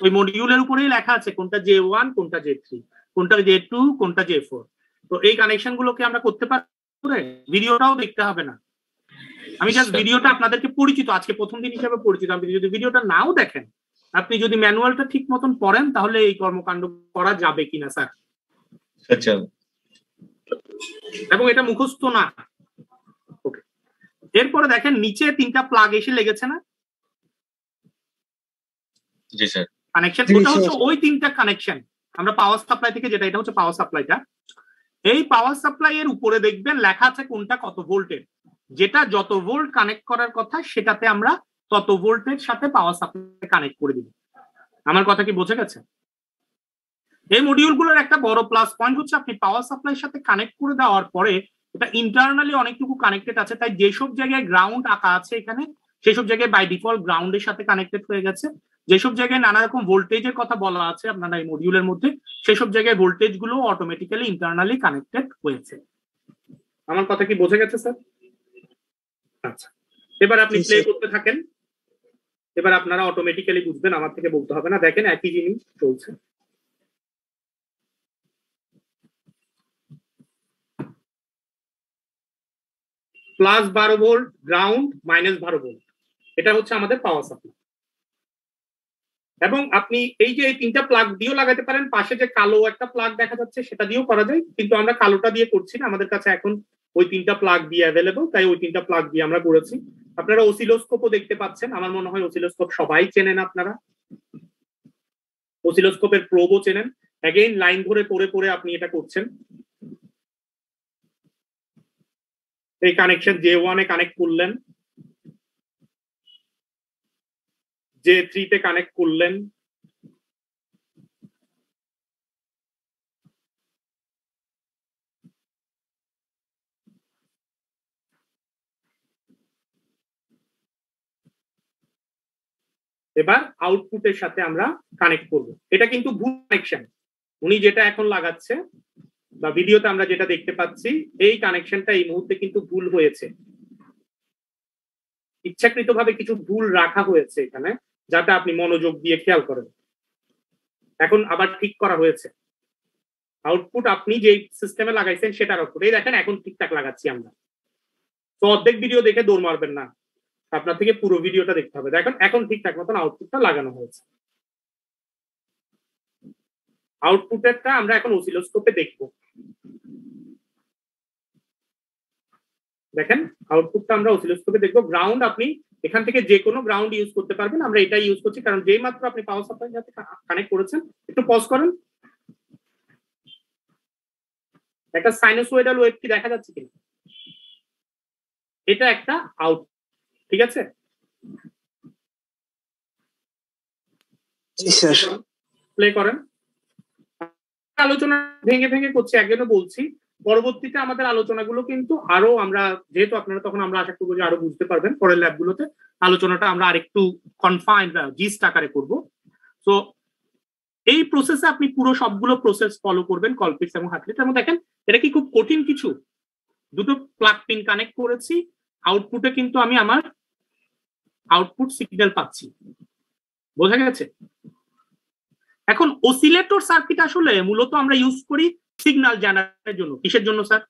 ওই মডিউলের উপরেই লেখা আছে কোনটা জে ওয়ান কোনটা জে থ্রি কোনটা জে টু কোনটা জে ফোর তো এই কানেকশন গুলোকে আমরা করতে পারি ভিডিওটাও দেখতে হবে না। আমি জাস্ট। ভিডিওটা আপনাদেরকে পরিচিত আজকে প্রথম দিন হিসেবে পরিচিত। আপনি যদি ভিডিওটা নাও দেখেন আপনি যদি ম্যানুয়ালটা ঠিক মতন পড়েন তাহলে এই কর্মকাণ্ড করা যাবে কিনা স্যার আচ্ছা। এবং এটা মুখস্থ না। এরপরে দেখেন নিচে তিনটা প্লাগ এসে লেগেছে না? জি স্যার কানেকশন ওটা হচ্ছে ওই তিনটা কানেকশন আমরা পাওয়ার সাপ্লাই থেকে যেটা এটা হচ্ছে পাওয়ার সাপ্লাইটা এই পাওয়ার সাপ্লাই এর উপরে দেখবেন লেখা আছে কোনটা কত ভোল্টের যেটা যত ভোল্ট কানেক্ট করার কথা, সেটাতে আমরা তত ভোল্টের সাথে পাওয়ার সাপ্লাই কানেক্ট করে দিব। আমার কথা কি বোঝা গেছে? এই মডিউলগুলোর একটা বড় প্লাস পয়েন্ট হচ্ছে আপনি পাওয়ার সাপ্লাইয়ের সাথে কানেক্ট করে দেওয়ার পরে এটা ইন্টারনালি অনেকটুকু কানেক্টেড আছে, তাই যেসব জায়গায় গ্রাউন্ড আঁকা আছে এখানে, সেসব জায়গায় বাই ডিফল্ট গ্রাউন্ডের সাথে কানেক্টেড হয়ে গেছে। যেসব জায়গায় নানা রকম ভোল্টেজের কথা বলা আছে আপনারা এই মডিউলের মধ্যে, সেসব জায়গায় ভোল্টেজগুলো অটোমেটিক্যালি ইন্টারনালি কানেক্টেড হয়েছে। আমার কথা কি বোঝা গেছে স্যার আচ্ছা। এবার আপনি প্লে। করতে থাকেন। এবার আপনারা অটোমেটিক্যালি বুঝবেন আমার থেকে বলতে হবে না। দেখেন একই জিনিস চলছে। প্লাস বারো ভোল্ট গ্রাউন্ড মাইনাস বারো ভোল্ট এটা হচ্ছে আমাদের পাওয়ার সাপ্লাই এবং আপনি এই যে এই তিনটা প্লাগ দিয়েও লাগাতে পারেন পাশে যে কালো একটা প্লাগ দেখা যাচ্ছে সেটা দিয়েও করা যায়। কিন্তু আমরা কালোটা দিয়ে করছি না। আমাদের কাছে এখন ওই তিনটা প্লাগ দিয়ে অ্যাভেলেবল তাই ওই তিনটা প্লাগ দিয়ে আমরা করেছি। আপনারা ওসিলোস্কোপও দেখতে পাচ্ছেন। আমার মনে হয় ওসিলোস্কোপ সবাই চেনেন আপনারা। ওসিলোস্কোপের প্রোবও চেনেন। অ্যাগেইন লাইন ধরে পড়ে পড়ে আপনি এটা করছেন। এই কানেকশন জে ওয়ানে কানেক্ট করলেন। জে থ্রিতে কানেক্ট করলেন। এবার আউটপুটের সাথে আমরা কানেক্ট করব। এটা কিন্তু ভুল কানেকশন উনি যেটা এখন লাগাচ্ছে, বা ভিডিওতে আমরা যেটা দেখতে পাচ্ছি, এই কানেকশনটা এই মুহূর্তে কিন্তু ভুল হয়েছে। ইচ্ছাকৃতভাবে কিছু ভুল রাখা হয়েছে এখানে, যাতে আপনি মনোযোগ দিয়ে খেয়াল করেন। এখন আবার ঠিক করা হয়েছে। আউটপুট আপনি যে সিস্টেমে লাগাইছেন সেটার আউটপুট এই দেখেন, এখন ঠিকঠাক লাগাচ্ছি আমরা। তো অর্ধেক ভিডিও দেখে দৌড় মারবেন না। আপনার থেকে পুরো ভিডিওটা দেখতে হবে। দেখেন, এখন ঠিকঠাক মতন আউটপুটটা লাগানো হয়েছে। আউটপুটেরটা আমরা এখন ওসিলোস্কোপে দেখব। দেখেন আউটপুটটা আমরা ওসিলোস্কোপে দেখব। গ্রাউন্ড আপনি এখান থেকে যে কোনো গ্রাউন্ড ইউজ করতে পারবেন। আমরা এটা ইউজ করছি, কারণ যেই মাত্র আপনি পাওয়ার সাপ্লাই সাথে কানেক্ট করেছেন, একটু পজ করেন। একটা সাইনোসোয়েডাল ওয়েভ কি দেখা যাচ্ছে কিনা? এটা একটা আউট ঠিক আছে? প্লে করেন। আলোচনা ভেঙে ভেঙে করছি একজনে বলছি। পরবর্তীতে আমাদের আলোচনাগুলো কিন্তু আরও আমরা যেহেতু আপনারা তখন আমরা আশা করব যে আরও বুঝতে পারবেন পরের ল্যাবগুলোতে আলোচনাটা আমরা আরেকটু কনফাইন্ড জিস্ট আকারে করব। তো এই প্রসেসে আপনি পুরো সবগুলো প্রসেস ফলো করবেন কলপিক্স এবং হাতলিট এবং দেখেন এটা কি খুব কঠিন কিছু? দুটো প্লাগ পিন কানেক্ট করেছি আউটপুটে কিন্তু আমি আমার আউটপুট সিগন্যাল পাচ্ছি। বোঝা গেছে? এখন ওসিলেটর সার্কিট আসলে মূলত আমরা ইউজ করি সিগন্যাল জেনারেটের জন্য। কিসের জন্য স্যার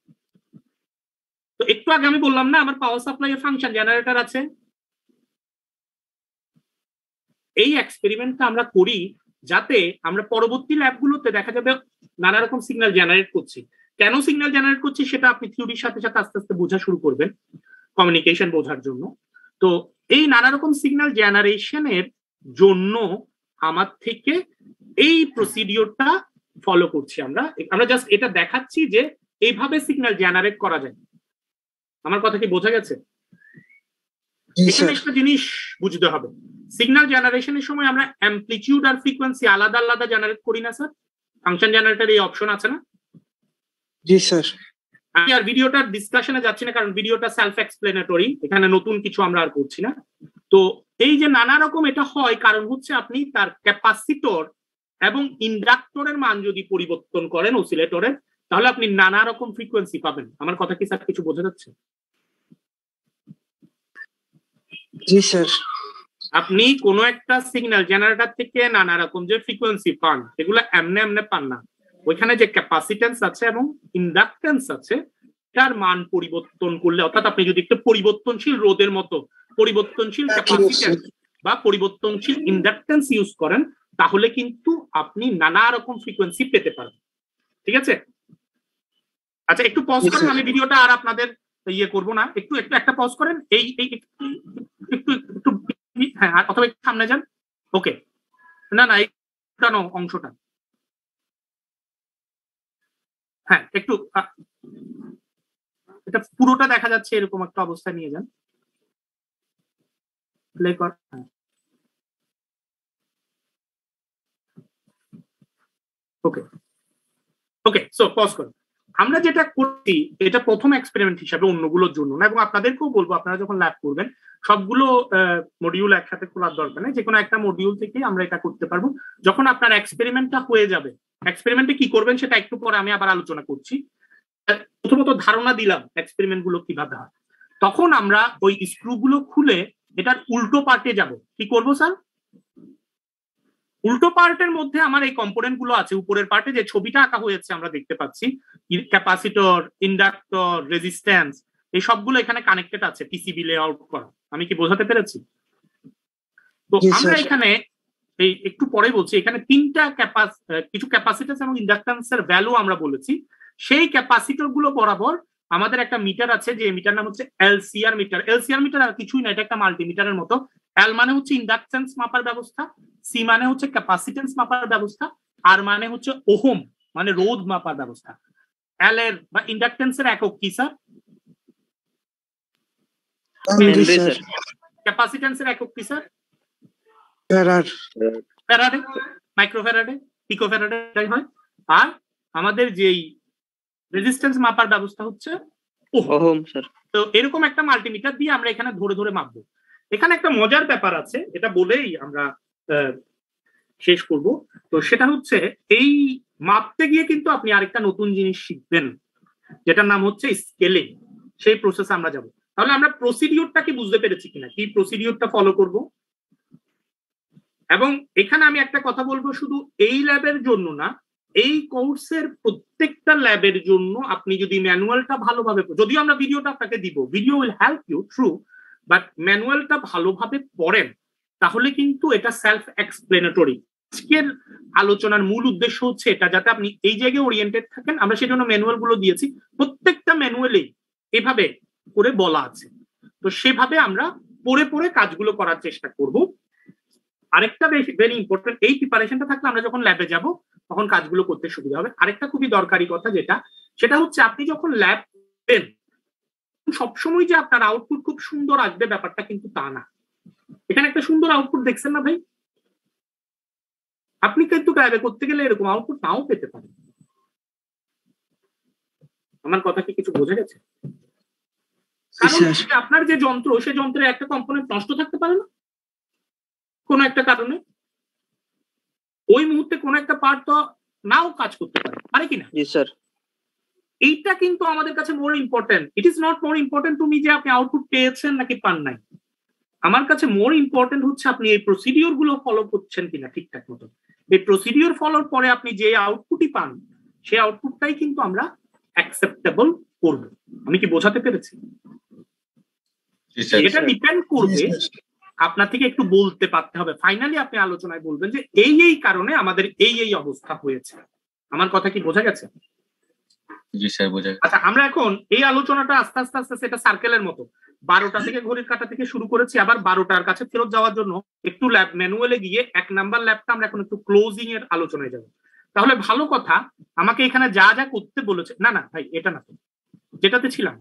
তো একটু আগে আমি বললাম না, আমার পাওয়ার সাপ্লাই এর ফাংশন জেনারেটর আছে। এই এক্সপেরিমেন্টটা আমরা করি যাতে আমরা পরবর্তী ল্যাবগুলোতে দেখা যাবে নানা রকম সিগন্যাল জেনারেট করছি। কেন সিগন্যাল জেনারেট করছি সেটা আপনি থিওরির সাথে সাথে আস্তে আস্তে বোঝা শুরু করবেন। কমিউনিকেশন বোঝার জন্য। তো এই নানা রকম সিগন্যাল জেনারেশনের জন্য আমার থেকে এই প্রসিডিওরটা ফলো করছি আমরা। আমরা জাস্ট এটা দেখাচ্ছি যে এইভাবে সিগন্যাল জেনারেট করা যায়। আমার কথা কি বোঝা গেছে? এখানে একটা জিনিস বুঝতে হবে। সিগন্যাল জেনারেশনের সময় আমরা অ্যাম্পলিটিউড আর ফ্রিকোয়েন্সি আলাদা আলাদা জেনারেট করি না স্যার। ফাংশন জেনারেটর এই অপশন আছে না? জি স্যার। আমি আর ভিডিওটার ডিসকাশনে যাচ্ছি না কারণ ভিডিওটা সেলফ এক্সপ্লেনেটরি এখানে নতুন কিছু আমরা আর করছি না। তো এই যে নানা রকম এটা হয় কারণ হচ্ছে আপনি তার ক্যাপাসিটর এবং ইন্ডাক্টরের মান যদি পরিবর্তন করেন ওসিলেটরের তাহলে আপনি নানা রকম ফ্রিকোয়েন্সি পাবেন। আমার কথা কি স্যার কিছু বোঝা যাচ্ছে? জি স্যার। আপনি কোনো একটা সিগন্যাল জেনারেটর থেকে নানা রকম যে ফ্রিকোয়েন্সি পান এগুলো এমনে এমনে পান না। ওইখানে যে ক্যাপাসিটেন্স আছে এবং ইন্ডাকটেন্স আছে তার মান পরিবর্তন করলে অর্থাৎ আপনি যদি একটু পরিবর্তনশীল রোদের মতো পরিবর্তনশীল ক্যাপাসিটেন্স বা পরিবর্তনশীল ইন্ডাকটেন্স ইউজ করেন তাহলে কিন্তু আপনি নানা রকম ফ্রিকোয়েন্সি পেতে পারেন ঠিক আছে আচ্ছা একটু পজ করেন আমি ভিডিওটা আর আপনাদের ইয়ে করব না একটু একটু একটা পজ করেন এই এই একটু একটু একটু হ্যাঁ অথবা একটু সামনে যান ওকে না না এই অংশটা হ্যাঁ একটু এটা পুরোটা দেখা যাচ্ছে এরকম একটা অবস্থা নিয়ে যান। প্লে কর। ওকে ওকে সো পজ করুন। আমরা যেটা করছি, এটা প্রথম এক্সপেরিমেন্ট হিসাবে অন্যগুলোর জন্য না, এবং আপনাদেরকেও বলব, আপনারা যখন ল্যাব করবেন, সবগুলো মডিউল একসাথে খোলার দরকার নেই যে কোনো একটা মডিউল থেকে আমরা এটা করতে পারব। যখন আপনার এক্সপেরিমেন্টটা হয়ে যাবে এক্সপেরিমেন্টে কি করবেন সেটা একটু পরে আমি আবার আলোচনা করছি। প্রথমত ধারণা দিলাম এক্সপেরিমেন্টগুলো কীভাবে হয়। তখন আমরা ওই স্ক্রু গুলো খুলে এটার উল্টো পার্টে যাব। কি করব স্যার উল্টো পার্টের মধ্যে আমার এই কম্পোনেন্টগুলো আছে। উপরের পার্টে যে ছবিটা আঁকা হয়েছে আমরা দেখতে পাচ্ছি ক্যাপাসিটর ইন্ডাক্টর রেজিস্ট্যান্স এই সবগুলো এখানে কানেক্টেড আছে পিসিবি লেআউট করা। আমি কি বোঝাতে পেরেছি? তো আমরা এখানে এই একটু পরে বলছি এখানে তিনটা ক্যাপাস কিছু ক্যাপাসিটাস এবং ইন্ডাক্টেন্সের ভ্যালু আমরা বলেছি। সেই ক্যাপাসিটরগুলো বরাবর আমাদের একটা মিটার আছে যে মিটার নাম হচ্ছে এলসিআর মিটার এলসিআর মিটার আর কিছুই না এটা একটা মাল্টিমিটারের মতো। এল মানে হচ্ছে ইন্ডাকটেন্স মাপার ব্যবস্থা সি মানে হচ্ছে ক্যাপাসিটেন্স মাপার ব্যবস্থা আর মানে হচ্ছে ওহম মানে রোধ মাপার ব্যবস্থা। এল এর বা ইন্ডাকটেন্সের একক কি স্যার জি স্যার ক্যাপাসিট্যান্সের একক কি স্যার ফেরার ফ্যারাডে মাইক্রোফ্যারাডে পিকোফ্যারাডে এটাই হয়। আর আমাদের যেই রেজিস্ট্যান্স মাপার ব্যবস্থা হচ্ছে ওহম। স্যার তো এরকম একটা মাল্টিমিটার দিয়ে আমরা এখানে ধরে ধরে মাপবো। এখানে একটা মজার ব্যাপার আছে, এটা বলেই আমরা শেষ করব। তো সেটা হচ্ছে, এই মাপতে গিয়ে কিন্তু আপনি আরেকটা নতুন জিনিস শিখবেন, যেটার নাম হচ্ছে স্কেলিং। সেই প্রসেস আমরা যাব। তাহলে আমরা প্রসিডিওরটা কি বুঝতে পেরেছি কিনা? কি প্রসিডিওরটা ফলো করব? এবং এখানে আমি একটা কথা বলব, শুধু এই ল্যাবের জন্য না, এই কোর্সের প্রত্যেকটা ল্যাবের জন্য আপনি যদি ম্যানুয়ালটা ভালোভাবে, যদিও আমরা ভিডিওটা আপনাকে দিব video will help you true but ম্যানুয়ালটা ভালোভাবে পড়েন, তাহলে কিন্তু এটা সেলফ এক্সপ্লেনেটরি আজকের আলোচনার মূল উদ্দেশ্য হচ্ছে এটা, যাতে আপনি এই জায়গায় ওরিয়েন্টেড থাকেন, আমরা সেজন্য ম্যানুয়ালগুলো দিয়েছি। প্রত্যেকটা ম্যানুয়ালেই এভাবে করে বলা আছে। তো সেভাবে আমরা পড়ে পড়ে কাজগুলো করার চেষ্টা করব। আরেকটা ভেরি ইম্পর্টেন্ট এই প্রিপারেশনটা থাকলে আমরা যখন ল্যাবে যাব, তখন কাজগুলো করতে সুবিধা হবে। আরেকটা খুবই দরকারি কথা যেটা, সেটা হচ্ছে আপনি যখন ল্যাব সবসময় যে আপনার আউটপুট খুব সুন্দর আসবে ব্যাপারটা কিন্তু তা না। এখানে একটা সুন্দর আউটপুট দেখছেন না ভাই? আপনি কিন্তু ল্যাবে করতে গেলে এরকম আউটপুট নাও পেতে পারেন। আমার কথা কি কিছু বোঝা গেছে। আপনার যে যন্ত্র সে যন্ত্রের একটা কম্পোনেন্ট নষ্ট থাকতে পারে না। কোনো একটা কারণে। ওই মুহূর্তে কোনো একটা পার্ট তো নাও কাজ করতে পারে। পারে কিনা স্যার এইটা কিন্তু আমাদের কাছে more important it is not more important তুমি যে আপনি আউটপুট পেয়েছেন নাকি পান নাই। আমার কাছে মোর ইম্পর্টেন্ট হচ্ছে আপনি এই প্রসিডিওরগুলো ফলো করছেন কিনা ঠিকঠাক মতো এই প্রসিডিওর ফলোর পরে আপনি যে আউটপুটই পান সেই আউটপুটটাই কিন্তু আমরা অ্যাকসেপ্টেবল করব। আমি কি বোঝাতে পেরেছি? এটা ডিপেন্ড করবে আপনার থেকে একটু বলতে পারতে হবে। ফাইনালি আপনি আলোচনায় বলবেন যে এই এই কারণে আমাদের এই এই অবস্থা হয়েছে। আমার কথা কি বোঝা গেছে? বোঝা আচ্ছা আমরা এখন এই আলোচনাটা আস্তে আস্তে আস্তে আস্তে এটা সার্কেলের মতো। বারোটা থেকে ঘড়ির কাটা থেকে শুরু করেছি, আবার বারোটার কাছে ফেরত যাওয়ার জন্য একটু ল্যাব ম্যানুয়ালে গিয়ে এক নাম্বার ল্যাবটা আমরা এখন একটু ক্লোজিং এর আলোচনায় যাব। তাহলে ভালো কথা, আমাকে এখানে যা যা করতে বলেছে, না না, ভাই, এটা না। যেটাতে ছিলাম।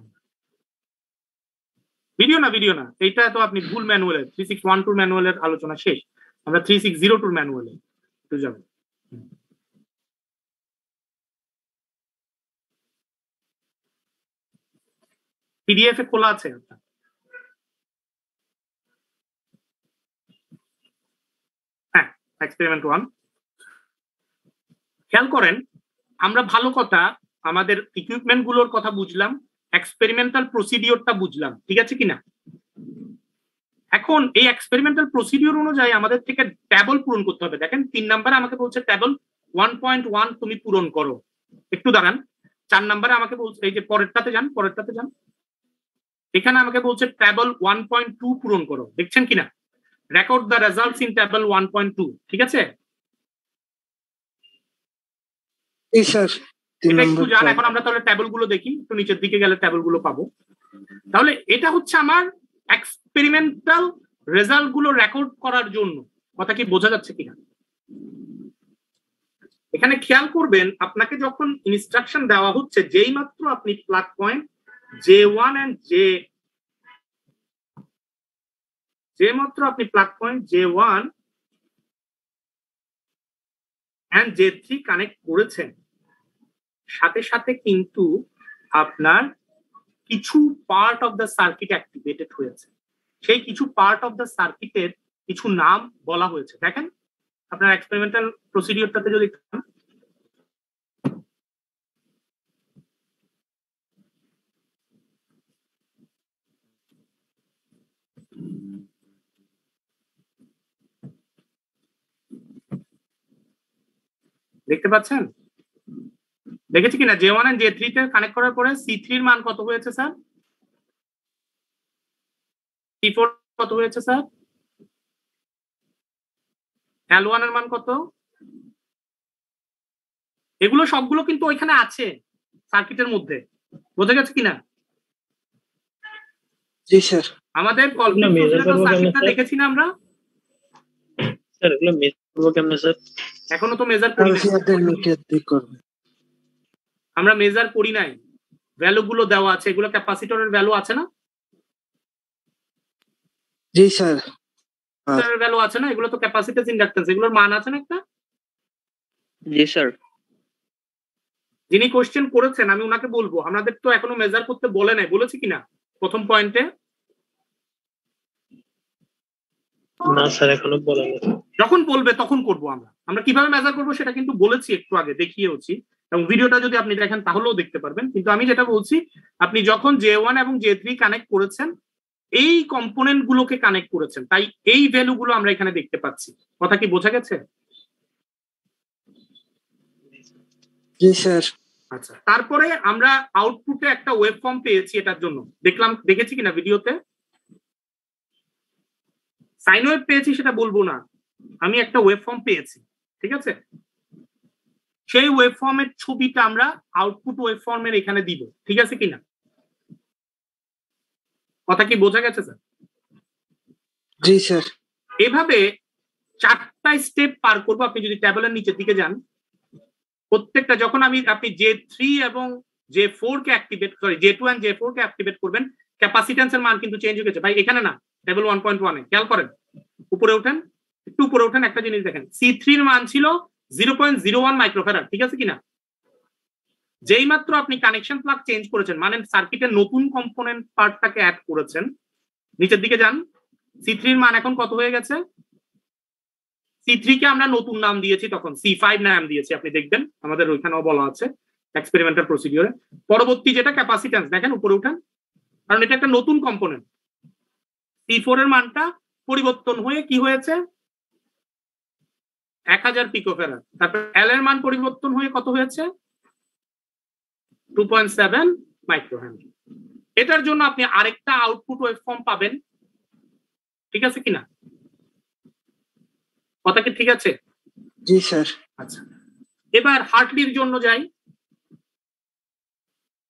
ভিডিও না ভিডিও না, এইটা তো আপনি ভুল ম্যানুয়ালের থ্রি সিক্স ওয়ান টু ম্যানুয়ালের আলোচনা শেষ। আমরা থ্রি সিক্স জিরো টু ম্যানুয়ালে একটু যাব পিডিএফ এ খোলা আছে? আপনার হ্যাঁ এক্সপেরিমেন্ট ওয়ান খেয়াল করেন, আমরা ভালো কথা, আমাদের ইকুইপমেন্টগুলোর কথা বুঝলাম এক্সপেরিমেন্টাল প্রসিডিওরটা বুঝলাম, ঠিক আছে কিনা? এখন এই এক্সপেরিমেন্টাল প্রসিডিওর অনুযায়ী আমাদের থেকে ট্যাবল পূরণ করতে হবে। দেখেন, তিন নাম্বারে আমাকে বলছে ট্যাবল ওয়ান পয়েন্ট ওয়ান তুমি পূরণ করো। একটু দাঁড়ান, চার নাম্বারে আমাকে বলছে, এই যে পরেরটাতে যান পরেরটাতে যান। এখানে আমাকে বলছে ট্যাবল ওয়ান পয়েন্ট টু পূরণ করো দেখছেন কিনা? Record the results in table one point two ঠিক আছে? এটা একটু যান এখন আমরা তাহলে ট্যাবলগুলো দেখি একটু নিচের দিকে গেলে ট্যাবলগুলো পাবো। তাহলে এটা হচ্ছে আমার এক্সপেরিমেন্টাল রেজাল্টগুলো রেকর্ড করার জন্য কথা কি বোঝা যাচ্ছে কিনা? এখানে খেয়াল করবেন আপনাকে যখন ইনস্ট্রাকশন দেওয়া হচ্ছে যেই মাত্র আপনি plug point J one and J যে মাত্র আপনি plug point J one and J three connect করেছেন। সাথে সাথে কিন্তু আপনার কিছু part of the circuit activated হয়েছে। সেই কিছু পার্ট অফ দ্য সার্কিটের কিছু নাম বলা হয়েছে। দেখেন, আপনার এক্সপেরিমেন্টাল প্রসিডিওরটাতে যদি দেখতে পাচ্ছেন? দেখেছি কিনা? জে ওয়ান জে থ্রি তে কানেক্ট করার পরে সি থ্রির মান কত হয়েছে স্যার? সি ফোর কত হয়েছে স্যার? এল ওয়ানের মান কত? এগুলো সবগুলো কিন্তু ওইখানে আছে সার্কিটের মধ্যে। বোঝা গেছে কিনা? জি স্যার। আমাদের না, measure করব কেমনে, সার্কিটটা দেখেছি না আমরা। স্যার এগুলো করব কেমনে স্যার এখনও তো মেজার করি আমরা মেজার করি নাই। ভ্যালু গুলো দেওয়া আছে। এগুলো ক্যাপাসিটরের ভ্যালু আছে না? জি স্যার। ভ্যালু আছে না? এগুলো তো ক্যাপাসিটেন্স ইন্ডাকটেন্স এগুলোর মান আছে না একটা? জি স্যার। যিনি কোশ্চেন করেছেন আমি ওনাকে বলব। আমাদের তো এখনও মেজার করতে বলে নাই। বলেছি কিনা? প্রথম পয়েন্টে না স্যার এখনও বলেন যখন বলবে তখন করব আমরা। আমরা কীভাবে মেজার করব সেটা কিন্তু বলেছি একটু আগে দেখিয়েওছি। এবং ভিডিওটা যদি আপনি দেখেন তাহলেও দেখতে পারবেন। কিন্তু আমি যেটা বলছি আপনি যখন জে ওয়ান এবং জে থ্রি কানেক্ট করেছেন এই কম্পোনেন্ট গুলোকে কানেক্ট করেছেন তাই এই ভ্যালু গুলো আমরা এখানে দেখতে পাচ্ছি। কথা কি বোঝা গেছে? জি স্যার। আচ্ছা তারপরে আমরা আউটপুটে একটা ওয়েব ফর্ম পেয়েছি এটার জন্য। দেখলাম দেখেছি কিনা ভিডিওতে? সাইন ওয়েব পেয়েছি সেটা বলব না। আমি একটা ওয়েব ফর্ম পেয়েছি ঠিক আছে? সেই ওয়েব ফর্মের ছবিটা আমরা আউটপুট ওয়েব ফর্মের এখানে দিব ঠিক আছে কিনা? কথা কি বোঝা গেছে স্যার? জি স্যার। এভাবে চারটা স্টেপ পার করব আপনি যদি ট্যাবলের নিচের দিকে যান প্রত্যেকটা যখন আমি আপনি জে থ্রি এবং J four K activate sorry J two and J four K activate করবেন ক্যাপাসিটেন্সের মান কিন্তু চেঞ্জ হয়ে গেছে। ভাই এখানে না টেবিল ওয়ান পয়েন্ট ওয়ানে খেয়াল করেন? উপরে ওঠেন একটু উপরে ওঠেন, একটা জিনিস দেখেন। সি থ্রির মান ছিল zero point zero one microfarad ঠিক আছে কিনা? যেই মাত্র আপনি কানেকশন প্লাগ চেঞ্জ করেছেন মানে সার্কিটের নতুন কম্পোনেন্ট পার্টটাকে অ্যাড করেছেন, নিচের দিকে যান। সি থ্রির মান এখন কত হয়ে গেছে? সি কে আমরা নতুন নাম দিয়েছি তখন সি ফাইভ নাম দিয়েছি, আপনি দেখবেন, আমাদের ওইখানেও বলা আছে এক্সপেরিমেন্টাল প্রসিডিওরে পরবর্তী যেটা ক্যাপাসিটেন্স দেখেন উপরে উঠান, কারণ এটা একটা নতুন কম্পোনেন্ট সি ফোর এর মানটা পরিবর্তন হয়ে কি হয়েছে? এক হাজার পিকোফেরার তারপর এল এর মান পরিবর্তন হয়ে কত হয়েছে? টু পয়েন্ট সেভেন মাইক্রোহ্যান্ড এটার জন্য আপনি আরেকটা আউটপুট ওয়েব ফর্ম পাবেন। ঠিক আছে কিনা? কথা কি ঠিক আছে? জি স্যার। আচ্ছা। এবার হার্টলির জন্য যাই।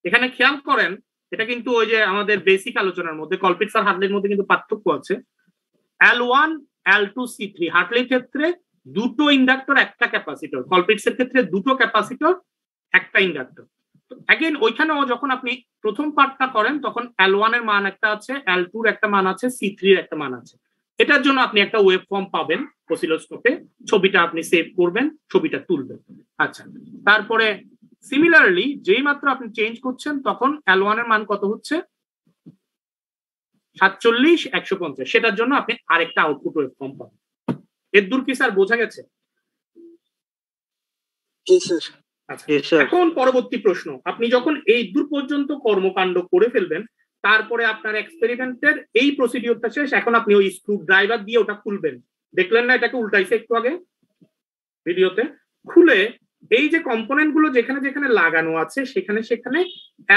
এখানে খেয়াল করেন এটা কিন্তু ওই যে আমাদের বেসিক আলোচনার মধ্যে কলপিটস আর হার্টলির মধ্যে কিন্তু পার্থক্য আছে। L one L two C three হার্টলির ক্ষেত্রে দুটো ইন্ডাক্টর একটা ক্যাপাসিটর কলপিটস এর ক্ষেত্রে দুটো ক্যাপাসিটর একটা ইন্ডাক্টর অ্যাগেন ওইখানেও যখন আপনি প্রথম পার্টটা করেন, তখন এল ওয়ানের মান একটা আছে এল টুর একটা মান আছে সি থ্রির একটা মান আছে। এটার জন্য আপনি একটা ওয়েব ফর্ম পাবেন অসিলোস্কোপে ছবিটা আপনি সেভ করবেন, ছবিটা তুলবেন। আচ্ছা তারপরে সিমিলারলি যেই মাত্র আপনি চেঞ্জ করছেন, তখন এল ওয়ানের মান কত হচ্ছে? সাতচল্লিশ, একশো পঞ্চাশ। সেটার জন্য আপনি আরেকটা আউটপুট ওয়েব ফর্ম পাবেন। এর দূর কি স্যার? বোঝা গেছে? জি স্যার। আচ্ছা। এখন পরবর্তী প্রশ্ন। আপনি যখন এই দূর পর্যন্ত কর্মকাণ্ড করে ফেলবেন তারপরে আপনার এক্সপেরিমেন্টের এই প্রসিডিওরটা শেষ এখন আপনি ওই স্ক্রু ড্রাইভার দিয়ে ওটা খুলবেন। দেখলেন না এটাকে উল্টাইছে একটু আগে? ভিডিওতে? খুলে এই যে কম্পোনেন্টগুলো যেখানে যেখানে লাগানো আছে সেখানে সেখানে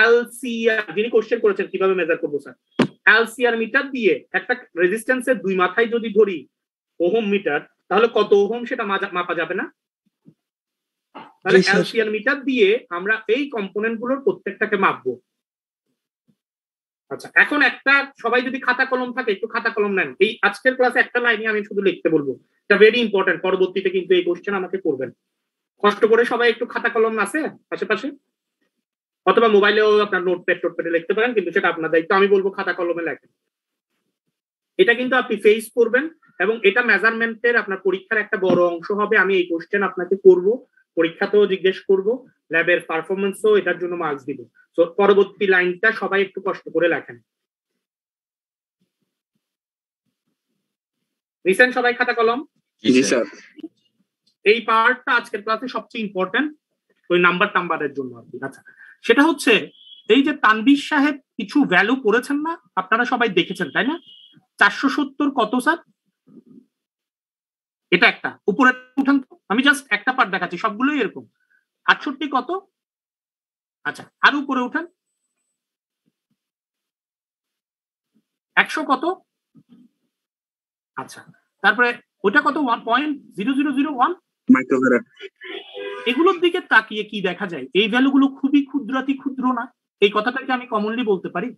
এলসিআর যিনি কোশ্চেন করেছেন কীভাবে মেজার করব স্যার? এলসিআর মিটার দিয়ে একটা রেজিস্ট্যান্সের দুই মাথায় যদি ধরি ওহম মিটার তাহলে কত ওহম সেটা মাপা যাবে না? তাহলে জি, মিটার দিয়ে আমরা এই কম্পোনেন্টগুলোর প্রত্যেকটাকে মাপবো। আচ্ছা এখন একটা সবাই যদি খাতা কলম থাকে একটু খাতা কলম নেন। এই আজকের ক্লাসে একটা লাইনে আমি শুধু লিখতে বলব। এটা ভেরি ইম্পর্টেন্ট পরবর্তীতে কিন্তু এই কোশ্চেন আমাকে করবেন। কষ্ট করে সবাই একটু খাতা কলম আছে আশেপাশে? অথবা মোবাইলেও আপনার নোটপ্যাড টোটপ্যাডে লিখতে পারেন কিন্তু সেটা আপনার দায়িত্ব। আমি বলব খাতা কলমে লেখেন। এটা কিন্তু আপনি ফেস করবেন। এবং এটা মেজারমেন্টের আপনার পরীক্ষার একটা বড় অংশ হবে। আমি এই কোশ্চেন আপনাকে করব। পরীক্ষাতেও জিজ্ঞেস করব। ল্যাবের পারফরমেন্সও এটার জন্য মার্কস দিব। তো পরবর্তী লাইনটা সবাই একটু কষ্ট করে লেখেন। রিসেন্ট সবাই খাতা কলম? জি স্যার। এই পার্টটা আজকের ক্লাসে সবচেয়ে ইম্পর্টেন্ট ওই নাম্বার টাম্বারের জন্য আর কি। আচ্ছা সেটা হচ্ছে এই যে তানবির সাহেব কিছু ভ্যালু করেছেন না? আপনারা সবাই দেখেছেন তাই না? চারশো সত্তর কত স্যার? এটা একটা। উপরে উঠান তো। আমি জাস্ট একটা পার্ট দেখাচ্ছি সবগুলোই এরকম। আটষট্টি কত? আচ্ছা আর উপরে উঠান। একশো কত? আচ্ছা তারপরে ওটা কত? One point zero zero zero one এগুলোর দিকে তাকিয়ে কি দেখা যায়? এই ভ্যালুগুলো খুবই ক্ষুদ্রাতি ক্ষুদ্র না? এই কথাটাকে আমি কমনলি বলতে পারি?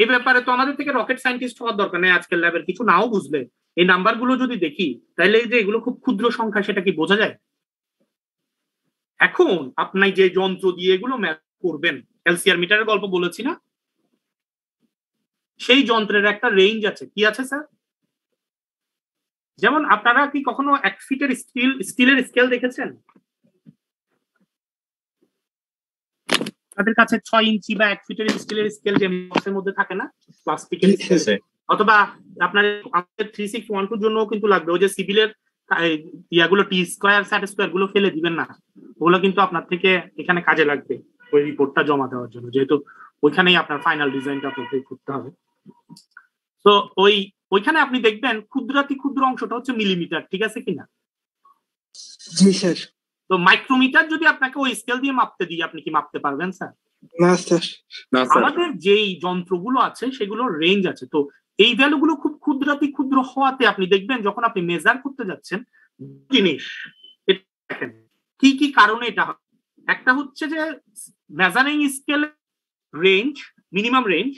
এই ব্যাপারে তো আমাদের থেকে রকেট সায়েন্টিস্ট হওয়ার দরকার নেই। আজকের ল্যাবের কিছু নাও বুঝলে। এই নাম্বারগুলো যদি দেখি, তাহলে যে এগুলো খুব ক্ষুদ্র সংখ্যা, সেটা কি বোঝা যায়? এখন আপনি যে যন্ত্র দিয়ে এগুলো ম্যাপ করবেন, এলসিআর মিটারের গল্প বলেছি না? সেই যন্ত্রের একটা রেঞ্জ আছে। কি আছে স্যার যেমন আপনারা কি কখনো এক ফিটের স্টিল স্টিলের স্কেল দেখেছেন? তাদের কাছে ছয় ইঞ্চি বা এক ফিটের স্টিলের স্কেল যে মধ্যে থাকে না প্লাস্টিকের অথবা আপনার আমাদের থ্রি সিক্স ওয়ান টুর জন্য কিন্তু লাগবে। ওই যে সিভিলের ইয়াগুলো টি স্কোয়ার স্যাট স্কোয়ারগুলো ফেলে দিবেন না। ওগুলো কিন্তু আপনার থেকে এখানে কাজে লাগবে ওই রিপোর্টটা জমা দেওয়ার জন্য। যেহেতু ওইখানেই আপনার ফাইনাল ডিজাইনটা আপনাকে করতে হবে। তো ওই ওইখানে আপনি দেখবেন ক্ষুদ্রাতি ক্ষুদ্র অংশটা হচ্ছে মিলিমিটার ঠিক আছে কিনা জি স্যার। তো মাইক্রোমিটার যদি আপনাকে ওই স্কেল দিয়ে মাপতে দিই আপনি কি মাপতে পারবেন স্যার? না স্যার। না স্যার। আমাদের যেই যন্ত্রগুলো আছে সেগুলোর রেঞ্জ আছে। তো এই ভ্যালুগুলো খুব ক্ষুদ্রাতি ক্ষুদ্র হওয়াতে আপনি দেখবেন যখন আপনি মেজার করতে যাচ্ছেন জিনিস দেখেন কি কি কারণে এটা হয়? একটা হচ্ছে যে measuring scale range minimum range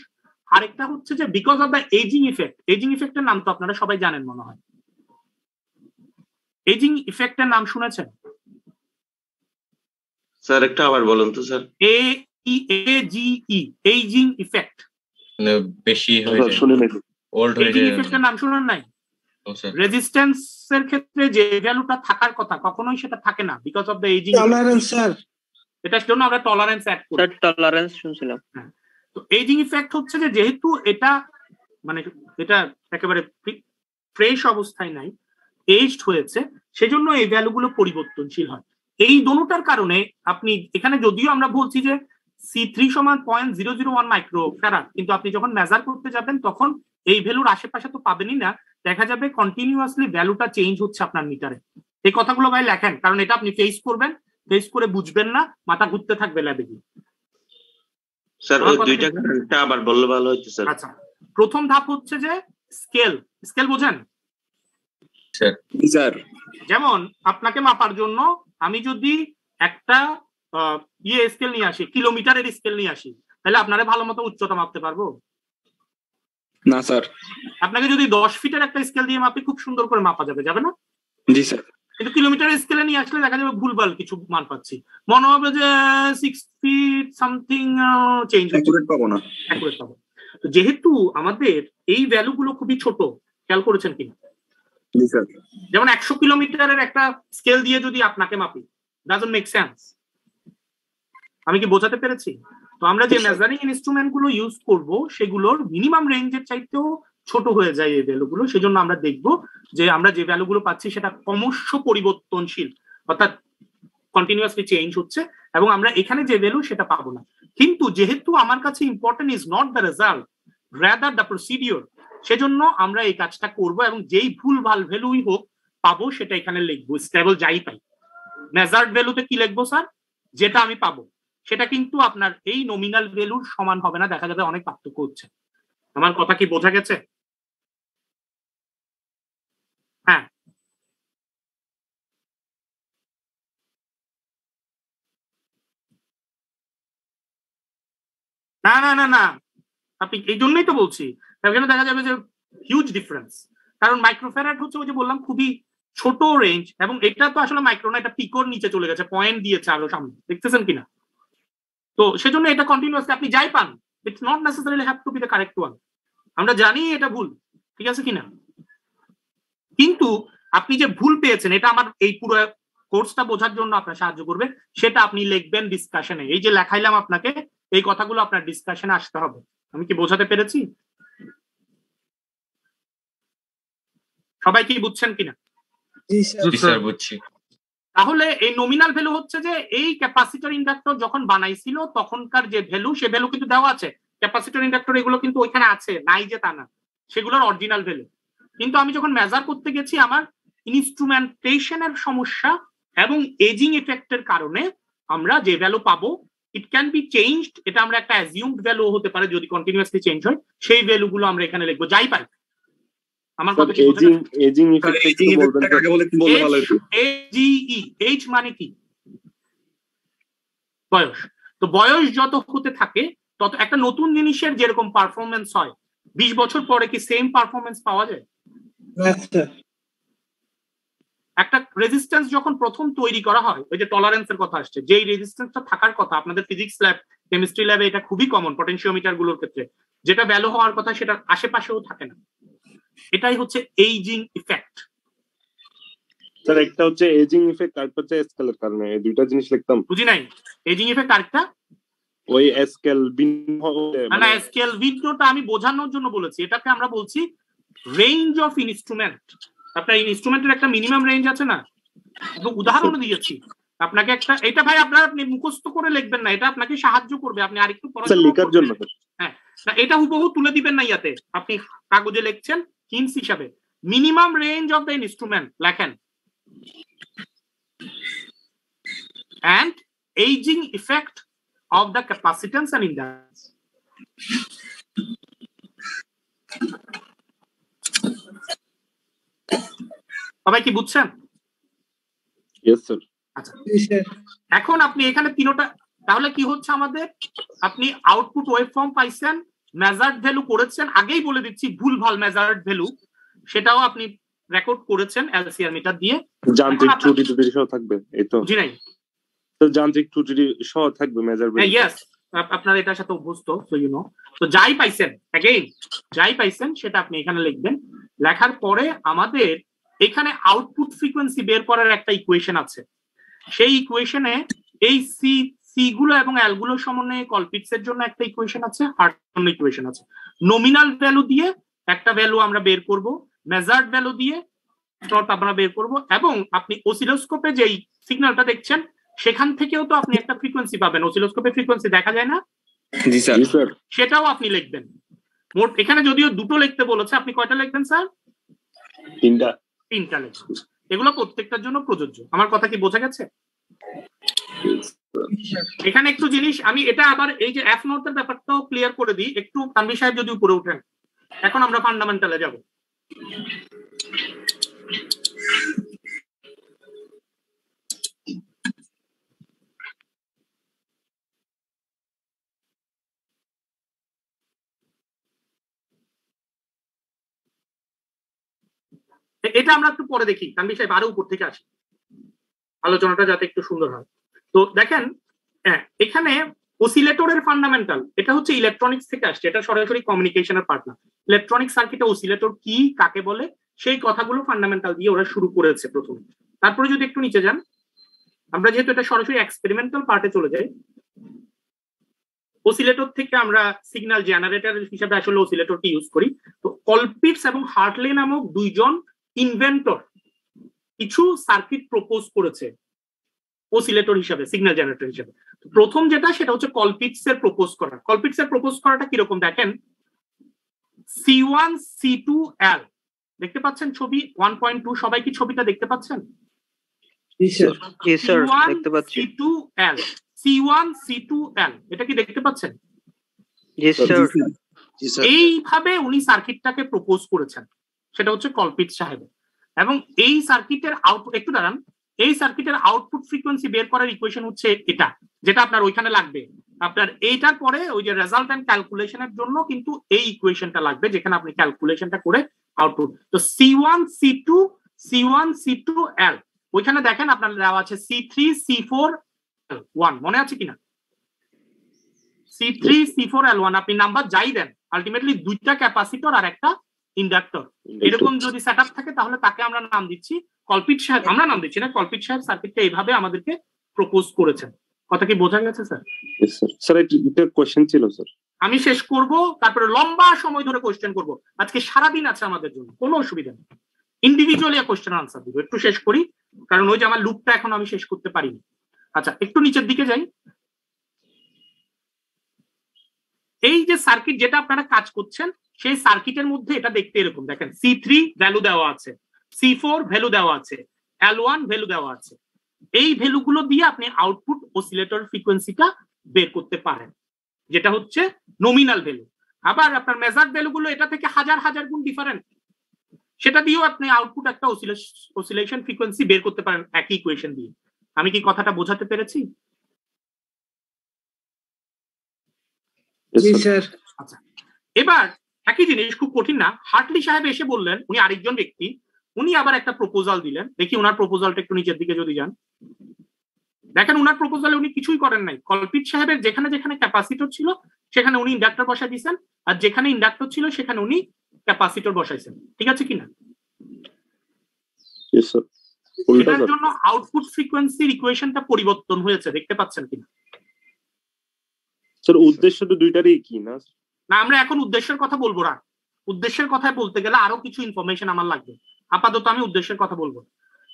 আরেকটা হচ্ছে যে because of the aging effect aging ইফেক্টের নাম তো আপনারা সবাই জানেন মনে হয়। এজিং ইফেক্টের নাম শুনেছেন? স্যার একটা আবার বলুন তো sir. A E A G E ageing effect মানে বেশি হয়ে যায়। ওল্ড হয়ে ইফেক্টের নাম শুনেন নাই? ও স্যার রেজিস্ট্যান্সের ক্ষেত্রে যে ভ্যালুটা থাকার কথা কখনোই সেটা থাকে না because of the aging tolerance sir এটার জন্য আমরা টলারেন্স অ্যাড করি। স্যার টলারেন্স শুনছিলাম। তো এজিং ইফেক্ট হচ্ছে যে যেহেতু এটা মানে এটা একেবারে ফ্রেশ অবস্থায় নাই এজড হয়েছে সেজন্য এই ভ্যালুগুলো পরিবর্তনশীল হয়। এই দোনোটার কারণে আপনি এখানে যদিও আমরা বলছি যে সি থ্রি সমান point zero zero one microfarad কিন্তু আপনি যখন মেজার করতে যাবেন তখন এই ভ্যালুর আশেপাশে তো পাবেনই না। দেখা যাবে কন্টিনিউয়াসলি ভ্যালুটা চেঞ্জ হচ্ছে আপনার মিটারে এই কথাগুলো ভাই লেখেন কারণ এটা আপনি ফেস করবেন ফেস করে বুঝবেন না মাথা ঘুরতে থাকবে ল্যাবে গিয়ে। স্যার ওই দুইটা কারণটা আবার বললে ভালো হতো স্যার আচ্ছা প্রথম ধাপ হচ্ছে যে স্কেল স্কেল বোঝেন? স্যার যেমন আপনাকে মাপার জন্য আমি যদি একটা ইয়ে স্কেল নিয়ে আসি কিলোমিটারের স্কেল নিয়ে আসি। তাহলে আপনারা ভালো মতো উচ্চতা মাপতে পারব? না স্যার। আপনাকে যদি দশ ফিটের একটা স্কেল দিয়ে মাপি খুব সুন্দর করে মাপা যাবে যাবে না? জি স্যার। কিন্তু কিলোমিটার স্কেলে নিয়ে আসলে দেখা যাবে ভুলভাল কিছু মান পাচ্ছি। মনে হবে যে সিক্স ফিট সামথিং চেঞ্জ পাবো না। পাবো। যেহেতু আমাদের এই ভ্যালুগুলো খুবই ছোট খেয়াল করেছেন কিনা? যেমন একশো কিলোমিটারের একটা স্কেল দিয়ে যদি আপনাকে মাপি ডাজন্ট মেক সেন্স আমি কি বোঝাতে পেরেছি? তো আমরা যে মেজারিং ইনস্ট্রুমেন্টগুলো ইউজ করব সেগুলোর মিনিমাম রেঞ্জের চাইতেও ছোট হয়ে যায় এই ভ্যালুগুলো সেজন্য আমরা দেখব যে আমরা যে ভ্যালুগুলো পাচ্ছি সেটা ক্রমশ পরিবর্তনশীল অর্থাৎ কন্টিনিউয়াসলি চেঞ্জ হচ্ছে এবং আমরা এখানে যে ভ্যালু সেটা পাবো না। কিন্তু যেহেতু আমার কাছে important is not the result rather the procedure সেজন্য আমরা এই কাজটা করব এবং যেই ভুল ভালো ভ্যালুই হোক পাবো সেটা এখানে লিখব স্টেবল যাই পাই। মেজার্ড ভ্যালুতে কি লিখব স্যার? যেটা আমি পাবো। সেটা কিন্তু আপনার এই নমিনাল ভ্যালুর সমান হবে না, দেখা যাবে অনেক পার্থক্য হচ্ছে। আমার কথা কি বোঝা গেছে? হ্যাঁ। না না না না। আপনি এই জন্যই তো বলছি। এখানে দেখা যাবে যে হিউজ ডিফারেন্স কারণ মাইক্রোফ্যারাড হচ্ছে ওই যে বললাম, খুবই ছোট রেঞ্জ এবং এটা তো আসলে মাইক্রো না, এটা পিকোর নিচে চলে গেছে পয়েন্ট দিয়েছে আরও সামনে। দেখতেছেন কিনা? তো সেজন্য এটা কন্টিনিউয়াসলি আপনি যাই পান it's not necessarily have to be the correct one আমরা জানি এটা ভুল ঠিক আছে কিনা? কিন্তু আপনি যে ভুল পেয়েছেন এটা আমার এই পুরো কোর্সটা বোঝার জন্য আপনার সাহায্য করবে সেটা আপনি লিখবেন ডিসকাশনে এই যে লেখাইলাম আপনাকে এই কথাগুলো আপনার ডিসকাশনে আসতে হবে। আমি কি বোঝাতে পেরেছি? সবাই কি বুঝছেন কিনা? জি জি স্যার বুঝছি। তাহলে এই নমিনাল ভ্যালু হচ্ছে যে এই ক্যাপাসিটর ইন্ডাক্টর যখন বানাইছিল, তখনকার যে ভ্যালু সে ভ্যালু কিন্তু দেওয়া আছে। ক্যাপাসিটর ইন্ডাক্টর এগুলো কিন্তু ওইখানে আছে, নাই যে তা না। সেগুলোর অরিজিনাল ভ্যালু কিন্তু আমি যখন মেজার করতে গেছি, আমার ইনস্ট্রুমেন্টেশনের সমস্যা এবং এজিং এফেক্টের কারণে আমরা যে ভ্যালু পাবো ইট ক্যান বি চেঞ্জড এটা আমরা একটা অ্যাজিউমড ভ্যালু হতে পারে যদি কন্টিনিউয়াসলি চেঞ্জ হয়, সেই ভ্যালু গুলো আমরা এখানে লিখব। যাই পাই। আমার কথা এজিং এজিং ইফেক্ট বলবেন তো? কাকে বলে একটু। বললে ভালো হতো এইচ মানে কি? বয়স। তো বয়স যত হতে থাকে তত একটা নতুন জিনিসের যেরকম পারফরমেন্স হয় বিশ বছর পরে কি সেম পারফরমেন্স পাওয়া যায়? একটা রেজিস্ট্যান্স যখন প্রথম তৈরি করা হয় ওই যে টলারেন্সের কথা আসছে যেই রেজিস্ট্যান্সটা থাকার কথা আপনাদের ফিজিক্স ল্যাব কেমিস্ট্রি ল্যাবে এটা খুবই কমন পটেনশিওমিটারগুলোর ক্ষেত্রে। যেটা ভ্যালু হওয়ার কথা সেটা আশেপাশেও থাকে না। এটাই হচ্ছে এইজিং ইফেক্ট স্যার একটা হচ্ছে এজিং ইফেক্ট আর হচ্ছে স্কেলের কারণে। এই দুইটা জিনিস লিখতাম। বুঝি নাই? এইজিং ইফেক্ট আরেকটা? ওই স্কেল না না স্কেল ভিডিওটা আমি বোঝানোর জন্য বলেছি। এটাকে আমরা বলছি রেঞ্জ অফ ইনস্ট্রুমেন্ট আপনার ইনস্ট্রুমেন্টের একটা মিনিমাম রেঞ্জ আছে না? উদাহরণ দিয়েছি। আপনাকে একটা এটা ভাই আপনার আপনি মুখস্থ করে লিখবেন না। এটা আপনাকে সাহায্য করবে। আপনি আরেকটু পড়াশোনা লেখার জন্য। হ্যাঁ। না এটা হুবহু তুলে দিবেন না ইয়াতে। আপনি কাগজে লিখছেন হিন্স হিসাবে minimum range of the instrument লেখেন। And aging effect of the capacitance and inductance. সবাই কি বুঝছেন? আচ্ছা এখন আপনি এখানে তিনোটা তাহলে কি হচ্ছে আমাদের? আপনি আউটপুট ওয়েভ ফর্ম পাইছেন মেজার্ড ভ্যালু করেছেন আগেই বলে দিচ্ছি ভুল ভালো মেজার্ড ভ্যালু সেটাও আপনি রেকর্ড করেছেন এলসিআর মিটার দিয়ে। যান্ত্রিক ত্রুটি টুটি সহ থাকবে এই তো। জি নাই। স্যার যান্ত্রিক ত্রুটি সহ থাকবে মেজারমেন্ট ইয়েস আপনার এটার সাথে অভ্যস্ত সো ইউ নো তো যাই পাইছেন অ্যাগেইন যাই পাইছেন সেটা আপনি এখানে লিখবেন। লেখার পরে আমাদের এখানে আউটপুট ফ্রিকোয়েন্সি বের করার একটা ইকুয়েশন আছে। সেই ইকুয়েশনে এই সি সি গুলো এবং এলগুলো সমন্বয়ে কলপিটস এর জন্য একটা ইকুয়েশন আছে আর জন্য ইকুয়েশন আছে। নমিনাল ভ্যালু দিয়ে একটা ভ্যালু আমরা বের করব মেজার্ড ভ্যালু দিয়ে ডট আমরা বের করব এবং আপনি অসিলোস্কোপে যেই সিগন্যালটা দেখছেন সেখান থেকেও তো আপনি একটা ফ্রিকোয়েন্সি পাবেন। অসিলোস্কোপে ফ্রিকোয়েন্সি দেখা যায় না? জি স্যার। জি স্যার। সেটাও আপনি লিখবেন। মোট এখানে যদিও দুটো লিখতে বলেছে আপনি কয়টা লিখবেন স্যার? তিনটা। তিনটা লিখবেন এগুলো প্রত্যেকটার জন্য প্রযোজ্য। আমার কথা কি বোঝা গেছে? এখানে একটু জিনিস, আমি এটা আবার এই যে এফ নোটের ব্যাপারটাও ক্লিয়ার করে দিই, একটু তানভীর সাহেব যদি উপরে উঠেন। এখন আমরা ফান্ডামেন্টালে যাব। এটা আমরা একটু পরে দেখি। তানভীর সাহেব আরও উপর থেকে আসি আলোচনাটা যাতে একটু সুন্দর হয়। তো দেখেন হ্যাঁ এখানে অসিলেটরের ফান্ডামেন্টাল এটা হচ্ছে ইলেকট্রনিক্স থেকে আসছে, এটা সরাসরি কমিউনিকেশনের পার্ট না ইলেকট্রনিক সার্কিটে অসিলেটর কি, কাকে বলে, সেই কথাগুলো ফান্ডামেন্টাল দিয়ে ওরা শুরু করেছে প্রথমে। তারপরে যদি একটু নিচে যান, আমরা যেহেতু এটা সরাসরি এক্সপেরিমেন্টাল পার্টে চলে যাই অসিলেটর থেকে আমরা সিগন্যাল জেনারেটর হিসেবে আসলে অসিলেটরকে ইউজ করি। তো কলপিটস এবং হার্টলে নামক দুইজন ইনভেন্টর কিছু সার্কিট প্রপোজ করেছে। অসিলেটর হিসাবে সিগন্যাল জেনারেটর হিসাবে। প্রথম যেটা সেটা হচ্ছে কলপিটস এর প্রপোজ করা। কলপিটস এর প্রপোজ করাটা কীরকম দেখেন? C one C two L দেখতে পাচ্ছেন ছবি? ওয়ান পয়েন্ট টু সবাই কি ছবিটা দেখতে পাচ্ছেন? জি স্যার জি স্যার C1, দেখতে পাচ্ছি। C2 L C one C two L এটা কি দেখতে পাচ্ছেন? জি স্যার জি স্যার এইভাবে উনি সার্কিটটাকে প্রপোজ করেছেন। সেটা হচ্ছে কলপিট সাহেব এবং এই সার্কিটের আউট একটু দাঁড়ান। এই সার্কিটের আউটপুট ফ্রিকোয়েন্সি বের করার ইকুয়েশন হচ্ছে এটা যেটা আপনার ওইখানে লাগবে। আপনার এইটার পরে ওই যে রেজাল্ট এন্ড ক্যালকুলেশনের জন্য কিন্তু এই ইকুয়েশনটা লাগবে যেখানে আপনি ক্যালকুলেশনটা করে আউটপুট তো C one C two C one C two L ওইখানে দেখেন আপনার দেওয়া আছে C three C four one মনে আছে কিনা? C three C four L one আপনি নাম্বার যাই দেন আলটিমেটলি দুইটা ক্যাপাসিটর আর একটা ইন্ডাক্টর এরকম যদি সেট থাকে তাহলে তাকে আমরা নাম দিচ্ছি কলপিট সাহেব আমরা নাম দিচ্ছি না কলপিট সাহেব সার্কিটটা এইভাবে আমাদেরকে প্রপোজ করেছেন। কথা কি বোঝা গেছে স্যার স্যার স্যার এটা কোয়েশ্চেন ছিল স্যার আমি শেষ করব তারপরে লম্বা সময় ধরে কোয়েশ্চেন করব। আজকে সারাদিন আছে আমাদের জন্য কোনো অসুবিধা নেই। ইন্ডিভিজুয়ালি কোয়েশ্চেন আনসার দিব একটু শেষ করি কারণ ওই যে আমার লুপটা এখন আমি শেষ করতে পারিনি। আচ্ছা একটু নিচের দিকে যাই। এই যে সার্কিট যেটা আপনারা কাজ করছেন সেই সার্কিটের মধ্যে এটা দেখতে এরকম দেখেন সি থ্রি ভ্যালু দেওয়া আছে। সি ফোর ভ্যালু দেওয়া আছে এল ওয়ান ভ্যালু দেওয়া আছে। এই ভ্যালুগুলো দিয়ে আপনি আউটপুট অসিলেটর ফ্রিকোয়েন্সিটা বের করতে পারেন যেটা হচ্ছে নমিনাল ভ্যালু আবার আপনার মেজার ভ্যালুগুলো এটা থেকে হাজার হাজার গুণ ডিফারেন্ট সেটা দিয়েও আপনি আউটপুট একটা অসিলেশন ফ্রিকোয়েন্সি বের করতে পারেন একই ইকুয়েশন দিয়ে। আমি কি কথাটা বোঝাতে পেরেছি? আচ্ছা। এবার একই জিনিস খুব কঠিন না হার্টলি সাহেব এসে বললেন উনি আরেকজন ব্যক্তি উনি আবার একটা প্রপোজাল দিলেন। দেখি ওনার প্রপোজালটা একটু নিচের দিকে যদি যান। দেখেন উনার প্রপোজালে উনি কিছুই করেন নাই। কল্পিত সাহেবের যেখানে যেখানে ক্যাপাসিটর ছিল সেখানে উনি ইন্ডাক্টর বসাই দিয়েছেন। আর যেখানে ইন্ডাক্টর ছিল সেখানে উনি ক্যাপাসিটর বসাইছেন। ঠিক আছে কিনা? এটার জন্য আউটপুট ফ্রিকোয়েন্সির ইকুয়েশনটা পরিবর্তন হয়েছে। দেখতে পাচ্ছেন কিনা? স্যার উদ্দেশ্য তো দুইটারই কি না? না আমরা এখন উদ্দেশ্যের কথা বলব না। উদ্দেশ্যের কথায় বলতে গেলে আরও কিছু ইনফরমেশন আমার লাগবে। আপাতত আমি উদ্দেশ্যের কথা বলব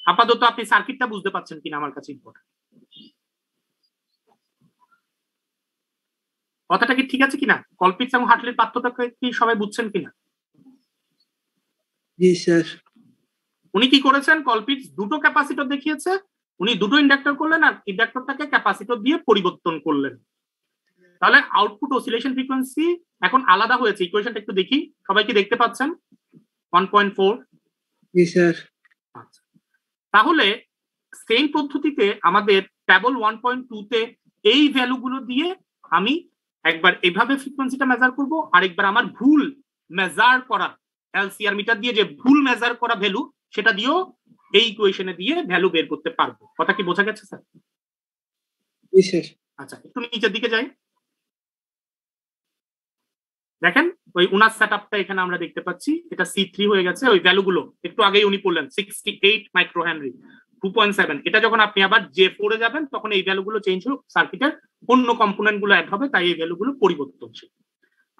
আপাতত আপনি সার্কিটটা বুঝতে পারছেন কিনা আমার কাছে ইম্পর্টেন্ট কথাটা কি ঠিক আছে কিনা? কলপিটস এবং হাটলির পার্থক্যটা কি সবাই বুঝছেন কিনা? উনি কি করেছেন? কলপিটস দুটো ক্যাপাসিটর দেখিয়েছে। উনি দুটো ইন্ডাক্টর করলেন আর ইন্ডাক্টরটাকে ক্যাপাসিটর দিয়ে পরিবর্তন করলেন। তাহলে আউটপুট অসিলেশন ফ্রিকোয়েন্সি এখন আলাদা হয়েছে। ইকুয়েশনটা একটু দেখি। সবাই কি দেখতে পাচ্ছেন? 1.4 তাহলে সেম পদ্ধতিতে আমাদের ট্যাবল ওয়ান পয়েন্ট টু তে এই ভ্যালুগুলো দিয়ে আমি একবার এভাবে ফ্রিকোয়েন্সিটা মেজার করব আরেকবার আমার ভুল মেজার করা এলসিআর মিটার দিয়ে যে ভুল মেজার করা ভ্যালু সেটা দিয়েও এই ইকুয়েশনে দিয়ে ভ্যালু বের করতে পারব। কথা কি বোঝা গেছে স্যার। আচ্ছা একটু নিচের দিকে যাই। দেখেন, ওই উনার সেট আপটা এখানে আমরা দেখতে পাচ্ছি। এটা সি থ্রি হয়ে গেছে, ওই ভ্যালুগুলো একটু আগেই উনি বললেন sixty eight microhenry two point seven এটা যখন আপনি আবার জে ফোরে যাবেন, তখন এই ভ্যালুগুলো চেঞ্জ হোক সার্কিটের অন্য কম্পোনেন্টগুলো অ্যাড হবে, তাই এই ভ্যালুগুলো পরিবর্তনশীল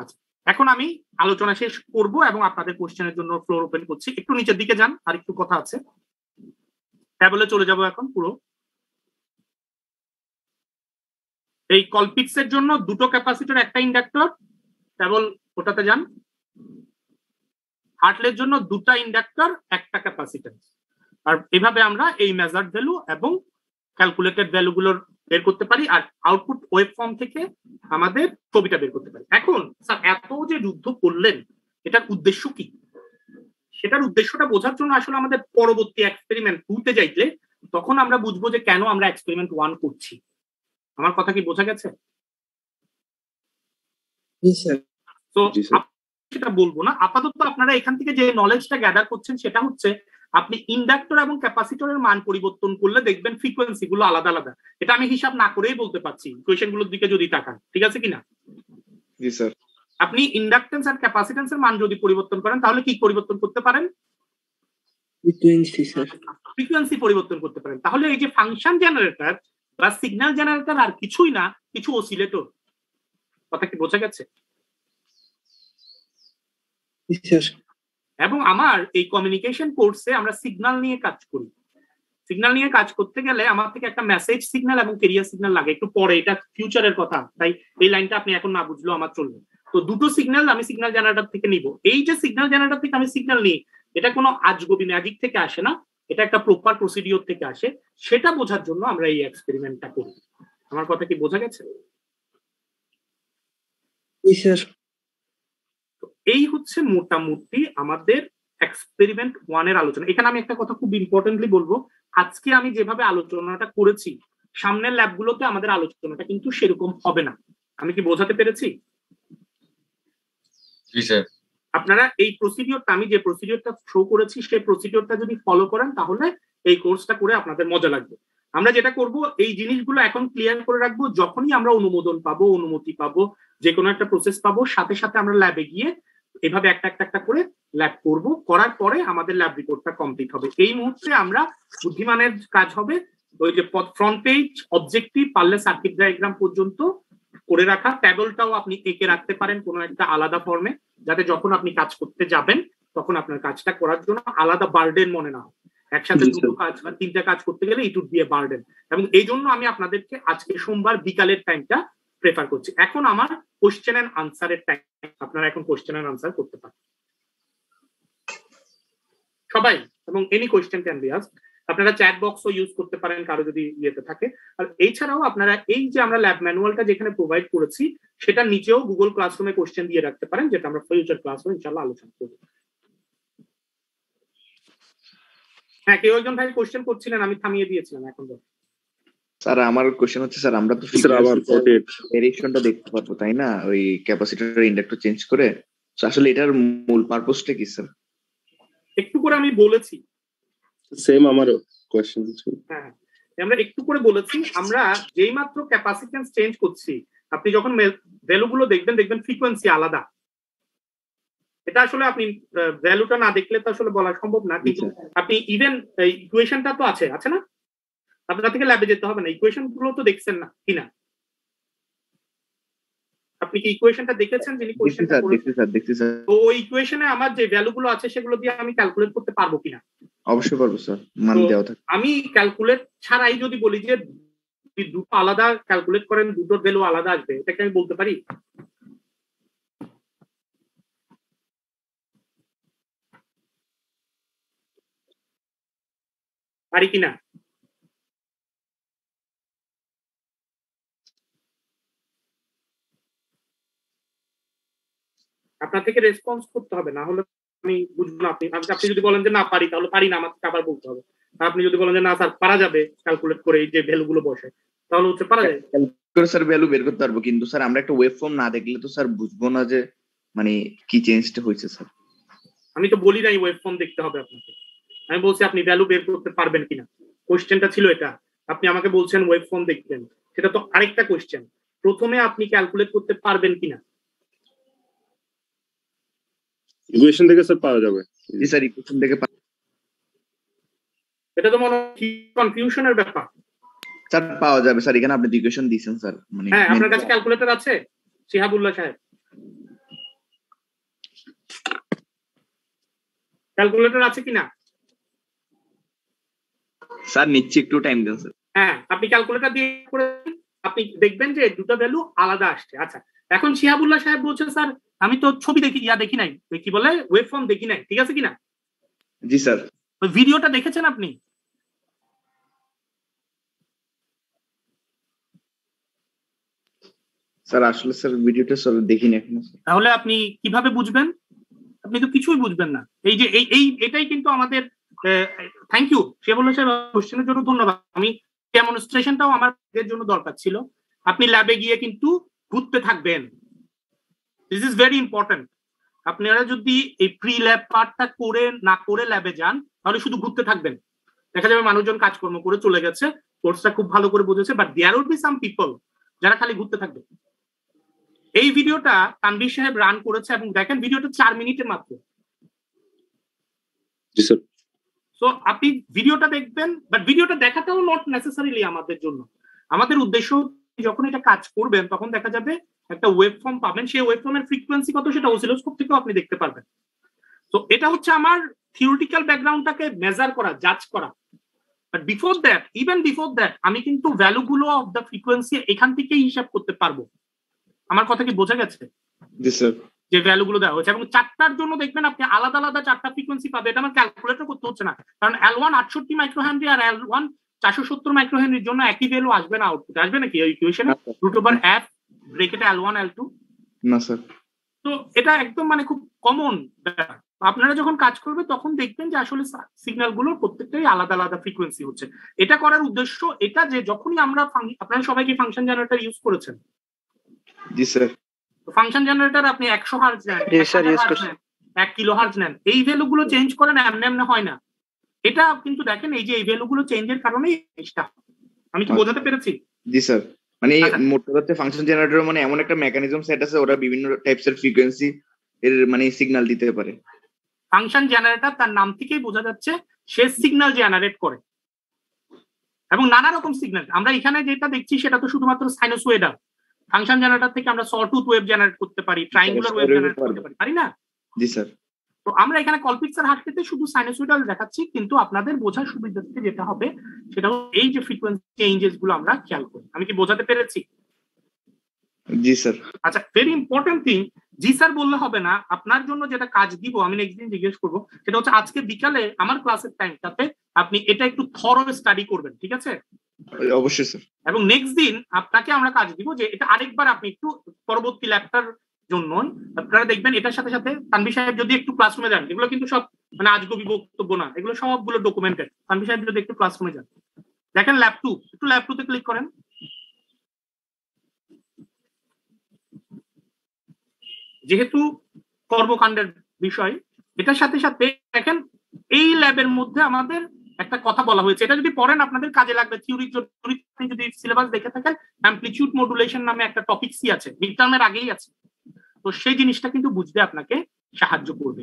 আচ্ছা এখন আমি আলোচনা শেষ করব এবং আপনাদের কোশ্চেনের জন্য ফ্লোর ওপেন করছি। একটু নিচের দিকে যান, আর একটু কথা আছে। ট্যাবলে চলে যাব এখন, পুরো। এই কলপিক্স এর জন্য দুটো ক্যাপাসিটর একটা ইন্ডাক্টর কেবল ওটাতে যান। হার্টলের জন্য দুটা ইন্ডাক্টর, একটা ক্যাপাসিট্যান্স। আর এভাবে আমরা এই মেজার ভ্যালু এবং ক্যালকুলেটেড ভ্যালুগুলোর বের করতে পারি আর আউটপুট ওয়েব ফর্ম থেকে আমাদের ছবিটা বের করতে পারি। এখন, স্যার, এত যে যুদ্ধ করলেন, এটার উদ্দেশ্য কি? সেটার উদ্দেশ্যটা বোঝার জন্য আসলে আমাদের পরবর্তী এক্সপেরিমেন্ট টুতে যাইতে তখন আমরা বুঝব যে কেন আমরা এক্সপেরিমেন্ট ওয়ান করছি। আমার কথা কি বোঝা গেছে? তো সেটা বলব না। আপাতত আপনারা এখান থেকে যে নলেজটা গ্যাদার করছেন সেটা হচ্ছে আপনি ইন্ডাক্টর এবং ক্যাপাসিটরের মান পরিবর্তন করলে দেখবেন ফ্রিকোয়েন্সি গুলো আলাদা আলাদা। এটা আমি হিসাব না করেই বলতে পারছি ইকুয়েশনগুলোর দিকে যদি তাকান। ঠিক আছে কিনা? জি স্যার। আপনি ইন্ডাকটেন্স আর ক্যাপাসিটেন্সের মান যদি পরিবর্তন করেন তাহলে কি পরিবর্তন করতে পারেন? ফ্রিকোয়েন্সি ফ্রিকোয়েন্সি পরিবর্তন করতে পারেন। তাহলে এই যে ফাংশন জেনারেটর বা সিগন্যাল জেনারেটর আর কিছুই না কিছু অসিলেটর কথা কি বোঝা গেছে? এবং আমার এই কমিউনিকেশন কোর্সে আমরা সিগন্যাল নিয়ে কাজ করি। সিগন্যাল নিয়ে কাজ করতে গেলে আমার থেকে একটা মেসেজ সিগন্যাল এবং কেরিয়ার সিগনাল লাগে। একটু পরে এটা ফিউচারের কথা। তাই এই লাইনটা আপনি এখন না বুঝলেও আমার চলবে। তো দুটো সিগন্যাল আমি সিগনাল জেনারেটর থেকে নিব। এই যে সিগন্যাল জেনারেটর থেকে আমি সিগনাল নিই এটা কোনো আজগবি ম্যাজিক থেকে আসে না। এটা একটা প্রপার প্রসিডিওর থেকে আসে। সেটা বোঝার জন্য আমরা এই এক্সপেরিমেন্টটা করি। আমার কথা কি বোঝা গেছে? এই হচ্ছে মোটামুটি আমাদের এক্সপেরিমেন্ট ওয়ানের আলোচনা। এখানে আমি একটা কথা খুব ইম্পর্টেন্টলি বলব আজকে আমি যেভাবে আলোচনাটা করেছি সামনের ল্যাবগুলোতে আমাদের আলোচনাটা কিন্তু সেরকম হবে না। আমি কি বোঝাতে পেরেছি? আপনারা এই প্রসিডিওরটা আমি যে প্রসিডিওরটা শো করেছি সেই প্রসিডিওরটা যদি ফলো করেন তাহলে এই কোর্সটা করে আপনাদের মজা লাগবে। আমরা যেটা করব এই জিনিসগুলো এখন ক্লিয়ার করে রাখব যখনই আমরা অনুমোদন পাবো অনুমতি পাবো যে কোনো একটা প্রসেস পাবো সাথে সাথে আমরা ল্যাবে গিয়ে এভাবে একটা একটা একটা করে ল্যাব করব। করার পরে আমাদের ল্যাব রিপোর্টটা কমপ্লিট হবে। এই মুহূর্তে আমরা বুদ্ধিমানের কাজ হবে। ওই যে ফ্রন্ট পেজ অবজেক্টিভ পারলে সার্কিট ডায়াগ্রাম পর্যন্ত করে রাখা। ট্যাবলটাও আপনি এঁকে রাখতে পারেন কোনো একটা আলাদা ফর্মে যাতে যখন আপনি কাজ করতে যাবেন তখন আপনার কাজটা করার জন্য আলাদা বার্ডেন মনে না হয়। একসাথে দুটো কাজ বা তিনটা কাজ করতে গেলে it would be a burden এবং এই জন্য আমি আপনাদেরকে আজকে সোমবার বিকালের টাইমটা প্রেফার করছি। এখন আমার কোশ্চেন অ্যান্ড আনসারের টাইম আপনারা এখন কোশ্চেন অ্যান্ড আনসার করতে পারেন। সবাই, এবং any question can be ask আপনারা চ্যাট বক্সও ইউজ করতে পারেন, কারও যদি ইয়েতে থাকে। আর এছাড়াও আপনারা এই যে আমরা ল্যাব ম্যানুয়ালটা যেখানে প্রোভাইড করেছি, সেটা নিচেও গুগল ক্লাসরুমে কোশ্চেন দিয়ে রাখতে পারেন, যেটা আমরা ফিউচার ক্লাসরুমে ইনশাল্লাহ আলোচনা করব। হ্যাঁ কেউ একজন ভাই কোশ্চেন করছিলেন, আমি থামিয়ে দিয়েছিলাম, এখন বলুন। স্যার আমার কোশ্চেন হচ্ছে স্যার আমরা তো স্যার আবার 48 ভেরিয়েশনটা দেখতে পারব তাই না? ওই ক্যাপাসিটর ইন্ডাক্টর চেঞ্জ করে। আসলে এটার মূল পারপোজটা কি স্যার? একটু করে আমি বলেছি। সেম আমারও কোয়েশ্চেন ছিল হ্যাঁ আমরা একটু করে বলেছি আমরা যেই মাত্র ক্যাপাসিটেন্স চেঞ্জ করছি আপনি যখন ভ্যালু গুলো দেখবেন দেখবেন ফ্রিকোয়েন্সি আলাদা। এটা আসলে আপনি ভ্যালুটা না দেখলে তো আসলে বলা সম্ভব না কিন্তু আপনি ইভেন ইকুয়েশনটা তো আছে আছে না? আপনার থেকে ল্যাবে যেতে হবে না। ইকুয়েশনগুলো তো দেখছেন না কি না? আপনি কি ইকুয়েশনটা দেখেছেন যিনি তো ওই ইকুয়েশনে আমার যে ভ্যালু গুলো আছে সেগুলো দিয়ে আমি ক্যালকুলেট করতে পারব কিনা অবশ্যই পারব স্যার। মান দেওয়া থাকে আমি ক্যালকুলেট ছাড়াই যদি বলি যে দুটো আলাদা ক্যালকুলেট করেন দুটোর ভ্যালু আলাদা আসবে এটাকে আমি বলতে পারি? পারি কিনা আপনার থেকে রেসপন্স করতে হবে না হলে আমি বুঝব না। আপনি আপনি আপনি যদি বলেন যে না পারি তাহলে পারি না আমাকে আবার বলতে হবে। আপনি যদি বলেন যে না স্যার পারা যাবে ক্যালকুলেট করে এই যে ভ্যালু গুলো বসে তাহলে হচ্ছে পারা যায়। স্যার ভ্যালু বের করতে পারব কিন্তু স্যার আমরা একটা ওয়েব ফর্ম না দেখলে তো স্যার বুঝব না যে মানে কি চেঞ্জটা হয়েছে স্যার। আমি তো বলি নাই ওয়েব ফর্ম দেখতে হবে আপনাকে। আমি বলছি আপনি ভ্যালু বের করতে পারবেন কিনা? কোশ্চেনটা ছিল এটা। আপনি আমাকে বলছেন ওয়েব ফর্ম দেখবেন। সেটা তো আরেকটা কোশ্চেন প্রথমে আপনি ক্যালকুলেট করতে পারবেন কিনা? ইকুয়েশন থেকে স্যার পাওয়া যাবে। জি স্যার ইকুয়েশন থেকে এটা তো মনে কনফিউশনের ব্যাপার। স্যার পাওয়া যাবে। স্যার এখানে আপনি ইকুয়েশন দিয়েছেন স্যার। মানে হ্যাঁ আপনার কাছে ক্যালকুলেটর আছে? শিহাবুল্লাহ সাহেব। ক্যালকুলেটর আছে কিনা? স্যার নিচ্ছি একটু টাইম দেন স্যার। হ্যাঁ আপনি ক্যালকুলেটর দিয়ে করে আপনি দেখবেন যে দুটো ভ্যালু আলাদা আসছে। আচ্ছা এখন শিহাবুল্লাহ সাহেব বলছে স্যার আমি তো ছবি দেখি ইয়া দেখি নাই। কি বলে? ওয়েব ফর্ম দেখি নাই ঠিক আছে কিনা? জি স্যার। ভিডিওটা দেখেছেন আপনি? স্যার আসলে স্যার ভিডিওটা স্যার দেখিনি এখনও তাহলে আপনি কীভাবে বুঝবেন? আপনি তো কিছুই বুঝবেন না। এই যে এই এই এটাই কিন্তু আমাদের থ্যাংক ইউ সে শিহাবুল্লাহ সাহেব কোশ্চেনের জন্য ধন্যবাদ। আমি ডেমনস্ট্রেশনটাও আমার জন্য দরকার ছিল। আপনি ল্যাবে গিয়ে কিন্তু ঘুরতে থাকবেন দিস ইজ ভেরি ইম্পর্টেন্ট আপনারা যদি এই প্রি ল্যাব পার্টটা করে না করে ল্যাবে যান তাহলে শুধু ঘুরতে থাকবেন দেখা যাবে মানুষজন কাজকর্ম করে চলে গেছে কোর্সটা খুব ভালো করে বুঝেছে but there would be some people যারা খালি ঘুরতে থাকবে এই ভিডিওটা তানভীর সাহেব রান করেছে এবং দেখেন ভিডিওটা চার মিনিটের মাত্র জি স্যার তো আপনি ভিডিওটা দেখবেন বাট ভিডিওটা দেখাটাও নট নেসেসারিলি আমাদের জন্য আমাদের উদ্দেশ্য যখন এটা কাজ করবেন তখন দেখা যাবে একটা ওয়েব ফর্ম পাবেন। সেই ওয়েব ফর্মের ফ্রিকোয়েন্সি কত সেটা অসিলোস্কোপ থেকেও আপনি দেখতে পারবেন। তো এটা হচ্ছে আমার থিওরিটিক্যাল ব্যাকগ্রাউন্ডটাকে মেজার করা জাজ করা। But before that even before that আমি কিন্তু ভ্যালুগুলো অফ দ্য ফ্রিকোয়েন্সি এখান থেকেই হিসাব করতে পারব। আমার কথা কি বোঝা গেছে? যে ভ্যালু গুলো দেওয়া হয়েছে। এবং চারটার জন্য দেখবেন আপনি আলাদা আলাদা চারটা ফ্রিকোয়েন্সি পাবে। এটা আমার ক্যালকুলেটর করতে হচ্ছে না। কারণ এল ওয়ান আটষট্টি মাইক্রোহেনরি আর এল ওয়ান চারশো সত্তর মাইক্রোহেনরির জন্য একই ভ্যালু আসবে না আউটপুট আসবে নাকি ওই ইকুয়েশনে রুট ওভার এফ ব্রেকেটে এল ওয়ান এল টু না স্যার তো এটা একদম মানে খুব কমন আপনারা যখন কাজ করবে তখন দেখবেন যে আসলে সিগন্যালগুলোর প্রত্যেকটাই আলাদা আলাদা ফ্রিকোয়েন্সি হচ্ছে। এটা করার উদ্দেশ্য এটা যে যখনই আমরা আপনারা সবাই কি ফাংশন জেনারেটর ইউজ করেছেন? জি স্যার ফাংশন জেনারেটর আপনি একশো হার্জ। নেন, এক কিলো হার্জ নেন এই ভ্যালু গুলো চেঞ্জ করেন এমনি এমনি হয় না। এটা কিন্তু দেখেন এই যে এই ভ্যালু গুলো চেঞ্জের কারণেই জিনিসটা আমি কি বোঝাতে পেরেছি? জি স্যার মানে আচ্ছা। মোট হচ্ছে ফাংশন জেনারেটর মানে এমন একটা মেকানিজম সেট আছে ওরা বিভিন্ন টাইপস এর ফ্রিকোয়েন্সি এর মানে সিগন্যাল দিতে পারে। ফাংশন জেনারেটর তার নাম থেকেই বোঝা যাচ্ছে সে সিগন্যাল জেনারেট করে। এবং নানা রকম সিগন্যাল আমরা এখানে যেটা দেখছি সেটা তো শুধুমাত্র সাইনোসোয়েডার ফাংশন জেনারেটর থেকে আমরা সটুথ ওয়েভ জেনারেট করতে পারি ট্রাইঙ্গুলার ওয়েভ জেনারেট করতে পারি পারি না? জি স্যার তো আমরা এখানে কলপিক্সার হাঁটতে শুধু সাইনোসোইডাল দেখাচ্ছি কিন্তু আপনাদের বোঝার সুবিধার্থে যেটা হবে সেটা এই যে ফ্রিকোয়েন্সি চেঞ্জেসগুলো আমরা খেয়াল করি। আমি কি বোঝাতে পেরেছি? জি স্যার। আচ্ছা ভেরি ইম্পর্টেন্ট থিং জি স্যার বললে হবে না আপনার জন্য যেটা কাজ দিব আমি নেক্সট দিন জিজ্ঞেস করব সেটা হচ্ছে আজকে বিকালে আমার ক্লাসের টাইমটাতে আপনি এটা একটু থর স্টাডি করবেন ঠিক আছে? অবশ্যই স্যার। এবং নেক্সট দিন আপনাকে আমরা কাজ দিব যে এটা আরেকবার আপনি একটু পরবর্তী ল্যাবটার জন্য আপনারা দেখবেন এটার সাথে সাথে তানভি সাহেব যদি একটু ক্লাসরুমে যান, এগুলো কিন্তু সব মানে আজগবি বক্তব্য না, এগুলো সবগুলো ডকুমেন্টেড তানভি সাহেব যদি একটু ক্লাসরুমে যান। দেখেন ল্যাব টু একটু ল্যাব টু তে ক্লিক করেন। যেহেতু কর্মকাণ্ডের বিষয়, এটার সাথে সাথে দেখেন এই ল্যাবের মধ্যে আমাদের একটা কথা বলা হয়েছে। এটা যদি পড়েন, আপনাদের কাজে লাগবে। আপনি যদি সিলেবাস দেখে থাকেন অ্যাম্পলিটিউড মডুলেশন নামে একটা টপিক সি আছে। মিড টার্মের আগেই আছে। তো সেই জিনিসটা কিন্তু বুঝতে আপনাকে সাহায্য করবে।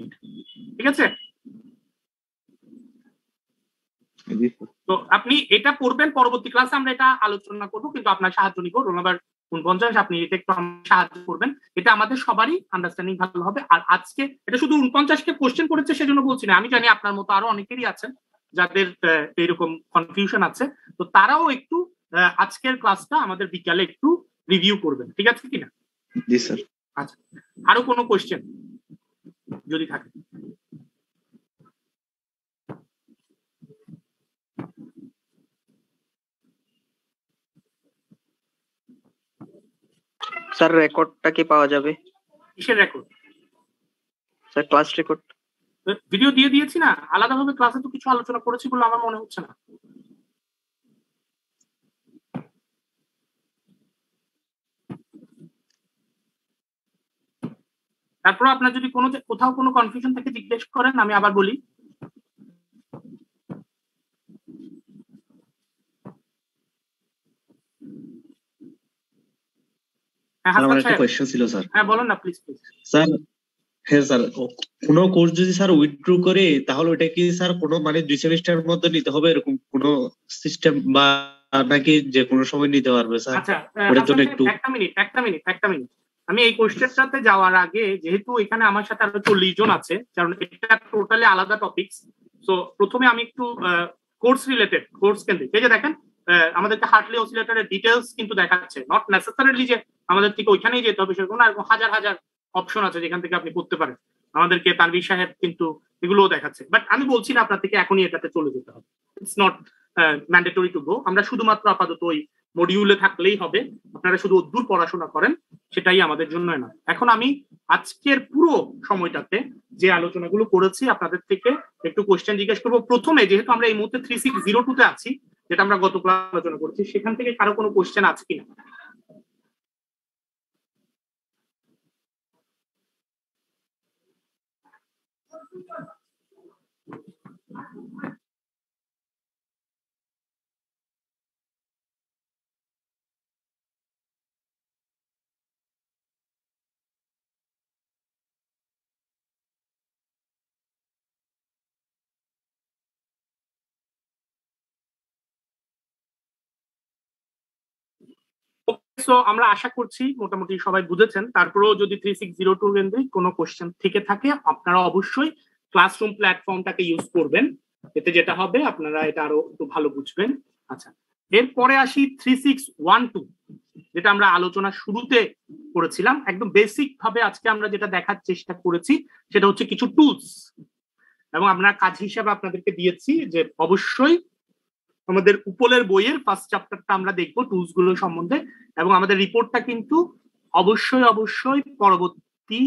ঠিক আছে? তো আপনি এটা করবেন পরবর্তী ক্লাসে আমরা এটা আলোচনা করব কিন্তু আপনার সাহায্য নিব। রোল নাম্বার উনপঞ্চাশ আপনি এটা একটু সাহায্য করবেন। এটা আমাদের সবারই আন্ডারস্ট্যান্ডিং ভালো হবে। আর আজকে এটা শুধু উনপঞ্চাশকে কোশ্চেন করেছে সেজন্য বলছি না আমি জানি আপনার মতো আরও অনেকেরই আছেন যাদের এরকম কনফিউশন আছে। তো তারাও একটু আজকের ক্লাসটা আমাদের বিকালে একটু রিভিউ করবেন। ঠিক আছে কিনা? জি স্যার আচ্ছা আরও কোনো কোশ্চেন যদি থাকে। স্যার রেকর্ডটা কি পাওয়া যাবে? কিসের record sir class record video দিয়ে দিয়েছি না? আলাদাভাবে ক্লাসে তো কিছু আলোচনা করেছি বলে আমার মনে হচ্ছে না। তারপর আপনার যদি কোনো কোথাও কোনো কনফিউশন থাকে জিজ্ঞেস করেন আমি আবার বলি। হ্যাঁ স্যার, আমার একটা কোয়েশ্চেন ছিল স্যার। হ্যাঁ বলুন না প্লিজ প্লিজ স্যার হ্যাঁ স্যার কোনো কোর্স যদি স্যার উইথড্র করে তাহলে ওটা কি স্যার কোনো মানে দুই সেমিস্টারের মধ্যে নিতে হবে এরকম কোনো সিস্টেম বা নাকি যে কোনো সময় নিতে পারবে স্যার? আচ্ছা ওটার জন্য একটু সাহেব, একটা মিনিট একটা মিনিট একটা মিনিট আমি এই কোশ্চেনটাতে যাওয়ার আগে, যেহেতু এখানে আমার সাথে আরও চল্লিশ জন আছে, কারণ এটা টোটালি আলাদা টপিকস তো প্রথমে আমি একটু কোর্স রিলেটেড কোর্স কেন্দ্রিক। এই যে দেখেন আমাদেরকে হার্টলি অসিলেটরের ডিটেলস কিন্তু দেখাচ্ছে। নট নেসেসারিলি যে আমাদের থেকে ওইখানেই যেতে হবে, সেরকম না হাজার হাজার অপশন আছে যেখান থেকে আপনি করতে পারেন। আমাদেরকে তানভীর সাহেব কিন্তু এগুলোও দেখাচ্ছে। বাট আমি বলছি না আপনার থেকে এখনই এটাতে চলে যেতে হবে। It's not mandatory to go আমরা শুধুমাত্র আপাতত ওই মডিউলে থাকলেই হবে। আপনারা শুধু দূর পড়াশোনা করেন, সেটাই আমাদের জন্য না। এখন আমি আজকের পুরো সময়টাতে যে আলোচনাগুলো করেছি, আপনাদের থেকে একটু কোয়েশ্চেন জিজ্ঞেস করব। প্রথমে, যেহেতু আমরা এই মুহূর্তে থ্রি সিক্স জিরো টুতে আছি, যেটা আমরা গত ক্লাস আলোচনা করছি, সেখান থেকে কারও কোনো কোয়েশ্চেন আছে কিনা? সো আমরা আশা করছি মোটামুটি সবাই বুঝেছেন। তারপরেও যদি থ্রি সিক্স জিরো টু কেন্দ্রিক কোনো কোশ্চেন থেকে থাকে, আপনারা অবশ্যই ক্লাসরুম প্ল্যাটফর্মটাকে ইউজ করবেন। এতে যেটা হবে, আপনারা এটা আরও একটু ভালো বুঝবেন। আচ্ছা এরপরে আসি থ্রি সিক্স ওয়ান টু যেটা আমরা আলোচনা শুরুতে করেছিলাম। একদম বেসিক ভাবে আজকে আমরা যেটা দেখার চেষ্টা করেছি, সেটা হচ্ছে কিছু টুলস এবং আমরা কাজ হিসাবে আপনাদেরকে দিয়েছি যে অবশ্যই আমাদের উপলের বইয়ের ফার্স্ট চ্যাপ্টারটা আমরা দেখব টুলসগুলো সম্বন্ধে এবং আমাদের রিপোর্টটা কিন্তু অবশ্যই অবশ্যই পরবর্তী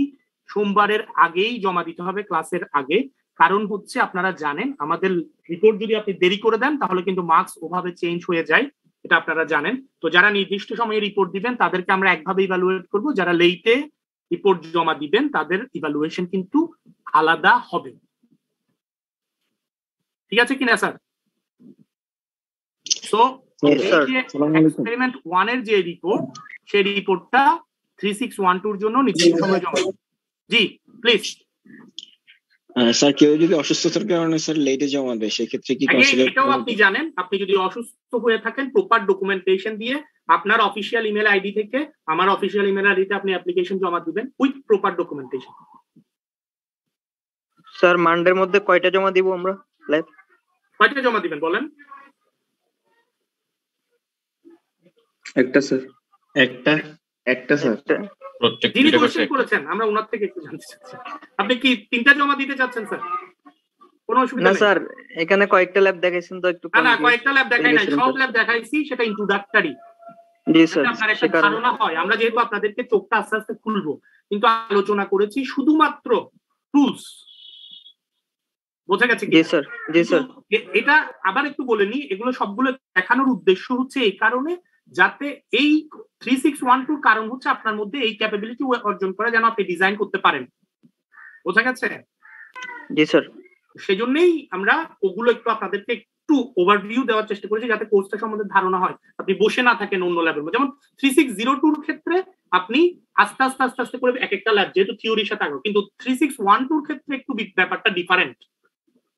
সোমবারের আগেই জমা দিতে হবে ক্লাসের আগে। কারণ হচ্ছে, আপনারা জানেন, আমাদের রিপোর্ট যদি আপনি দেরি করে দেন, তাহলে কিন্তু মার্কস ওভাবে চেঞ্জ হয়ে যায়, এটা আপনারা জানেন। তো যারা নির্দিষ্ট সময়ে রিপোর্ট দিবেন, তাদেরকে আমরা একভাবে ইভালুয়েট করব। যারা লেইটে রিপোর্ট জমা দিবেন, তাদের ইভালুয়েশন কিন্তু আলাদা হবে। ঠিক আছে কিনা স্যার সো এক্সপেরিমেন্ট ওয়ানের যে রিপোর্ট সেই রিপোর্টটা থ্রি সিক্স ওয়ান টুর জন্য নির্দিষ্ট সময় জমা। জি প্লিজ স্যার কেউ যদি অসুস্থতার কারণে স্যার লেটে জমা দেয় সেক্ষেত্রে কি কনসিডার এটাও আপনি জানেন আপনি যদি অসুস্থ হয়ে থাকেন প্রপার ডকুমেন্টেশন দিয়ে আপনার অফিসিয়াল ইমেল আইডি থেকে আমার অফিসিয়াল ইমেল আইডিতে আপনি অ্যাপ্লিকেশন জমা দিবেন উইথ প্রপার ডকুমেন্টেশন স্যার মানডের মধ্যে কয়টা জমা দিব আমরা ল্যাব কয়টা জমা দিবেন বলেন? একটা স্যার একটা? একটা স্যার যিনি দুইটা করেছেন আমরা ওনার থেকে একটু জানতে চাচ্ছি। আপনি কি তিনটা জমা দিতে চাচ্ছেন স্যার কোনো অসুবিধা না স্যার এখানে কয়েকটা ল্যাব দেখাইছেন তো একটু না না কয়েকটা ল্যাব দেখাই নাই। সব ল্যাব দেখাইছি সেটা ইন্ট্রোডাক্টরি জি স্যার আপনার একটা ধারণা হয়। আমরা যেহেতু আপনাদেরকে চোখটা আস্তে আস্তে খুলবো কিন্তু আলোচনা করেছি শুধুমাত্র টুলস বোঝা গেছে কি জি স্যার জি স্যার এটা আবার একটু বলে নি এগুলো সবগুলো দেখানোর উদ্দেশ্য হচ্ছে এই কারণে যাতে এই থ্রি সিক্স ওয়ান টুর কারণ হচ্ছে আপনার মধ্যে এই ক্যাপাবিলিটি অর্জন করে যেন আপনি ডিজাইন করতে পারেন। বোঝা গেছে? জি স্যার সেজন্যই আমরা ওগুলো একটু আপনাদেরকে একটু ওভারভিউ দেওয়ার চেষ্টা করেছি যাতে কোর্সটা সম্বন্ধে ধারণা হয়। আপনি বসে না থাকেন অন্য ল্যাবের যেমন থ্রি সিক্স জিরো টুর ক্ষেত্রে আপনি আস্তে আস্তে আস্তে আস্তে করে এক একটা ল্যাব যেহেতু থিওরির সাথে আগ্রহ কিন্তু থ্রি সিক্স ওয়ান টুর ক্ষেত্রে একটু ব্যাপারটা ডিফারেন্ট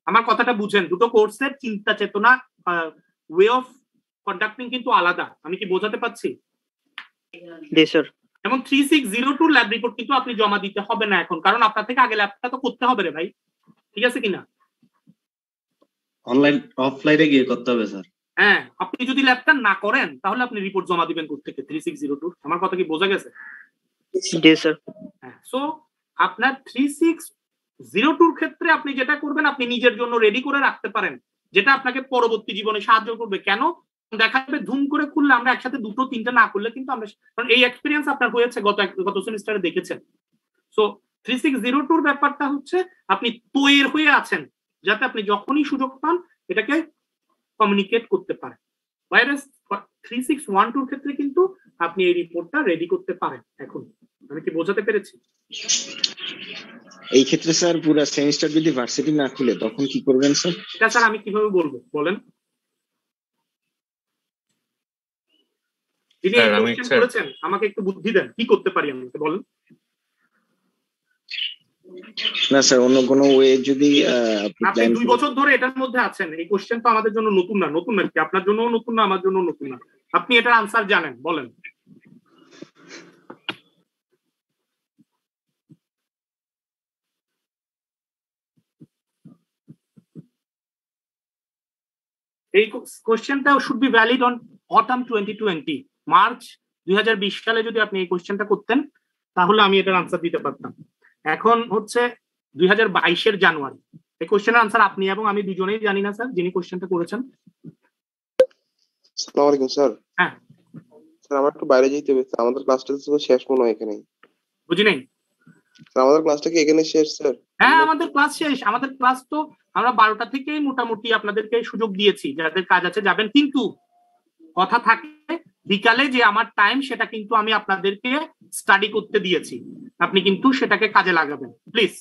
আমার কথাটা বুঝেন দুটো কোর্সের চিন্তা চেতনা ওয়ে অফ কন্ডাক্টিং কিন্তু আলাদা। আমি কি বোঝাতে পারছি? এবং three six zero two lab report কিন্তু আপনি জমা দিতে হবে না এখন কারণ আপনার থেকে আগে ল্যাবটা তো করতে হবে রে ভাই। ঠিক আছে কিনা? অনলাইন অফলাইনে গিয়ে করতে হবে স্যার হ্যাঁ আপনি যদি ল্যাবটা না করেন তাহলে আপনি রিপোর্ট জমা দিবেন থেকে থ্রি সিক্স জিরো টু আমার কথা কি বোঝা গেছে? জি স্যার হ্যাঁ সো আপনার থ্রি সিক্স জিরো টুর ক্ষেত্রে আপনি যেটা করবেন আপনি নিজের জন্য রেডি করে রাখতে পারেন। যেটা আপনাকে পরবর্তী জীবনে সাহায্য করবে। কেন? দেখা যাবে ধুম করে খুললে আমরা একসাথে দুটো তিনটা না করলে কিন্তু আমরা কারণ এই এক্সপিরিয়েন্স আপনার হয়েছে গত গত সেমিস্টারে দেখেছেন। সো থ্রি সিক্স জিরো টুর ব্যাপারটা হচ্ছে আপনি তৈরি হয়ে আছেন যাতে আপনি যখনই সুযোগ পান এটাকে কমিউনিকেট করতে পারেন। ভাইরাস থ্রি সিক্স ওয়ান টুর ক্ষেত্রে কিন্তু আপনি এই রিপোর্টটা রেডি করতে পারেন এখন। আমি কি বোঝাতে পেরেছি? এই ক্ষেত্রে স্যার পুরো সেমিস্টার যদি ভার্সিটি না খুলে তখন কি করবেন স্যার? এটা স্যার আমি কীভাবে বলব? বলেন। কোশ্চেন স্যার- করেছেন আমাকে একটু বুদ্ধি দেন কি করতে পারি আমি বলেন? না স্যার অন্য কোনো ওয়ে যদি আপনি আপনি দুই বছর ধরে এটার মধ্যে আছেন এই কোশ্চেন তো আমাদের জন্য নতুন না নতুন নাকি আপনার জন্য নতুন না আমার জন্য নতুন না? আপনি এটার আনসার জানেন বলেন। এই কোশ্চেনটা should be valid on autumn twenty twenty March দুই সালে যদি আপনি এই কোশ্চেনটা করতেন তাহলে আমি এটার আনসার দিতে পারতাম। এখন হচ্ছে দুই হাজার বাইশের জানুয়ারি। এই কোশ্চেনের আনসার আপনি এবং আমি দুজনেই জানি না স্যার যিনি কোশ্চেনটা করেছেন। সালাম আলাইকুম স্যার। হ্যাঁ। স্যার আমার একটু বাইরে যেতে হবে। আমাদের ক্লাসটা তো শেষ মনে হয় এখানে বুঝি নাই? স্যার আমাদের ক্লাসটা কি এখানে শেষ স্যার? হ্যাঁ আমাদের ক্লাস শেষ। আমাদের ক্লাস তো আমরা বারোটা থেকেই মোটামুটি আপনাদেরকে সুযোগ দিয়েছি। যাদের কাজ আছে যাবেন। কিন্তু কথা থাকে বিকালে যে আমার টাইম সেটা কিন্তু আমি আপনাদেরকে স্টাডি করতে দিয়েছি। আপনি কিন্তু সেটাকে কাজে লাগাবেন। প্লিজ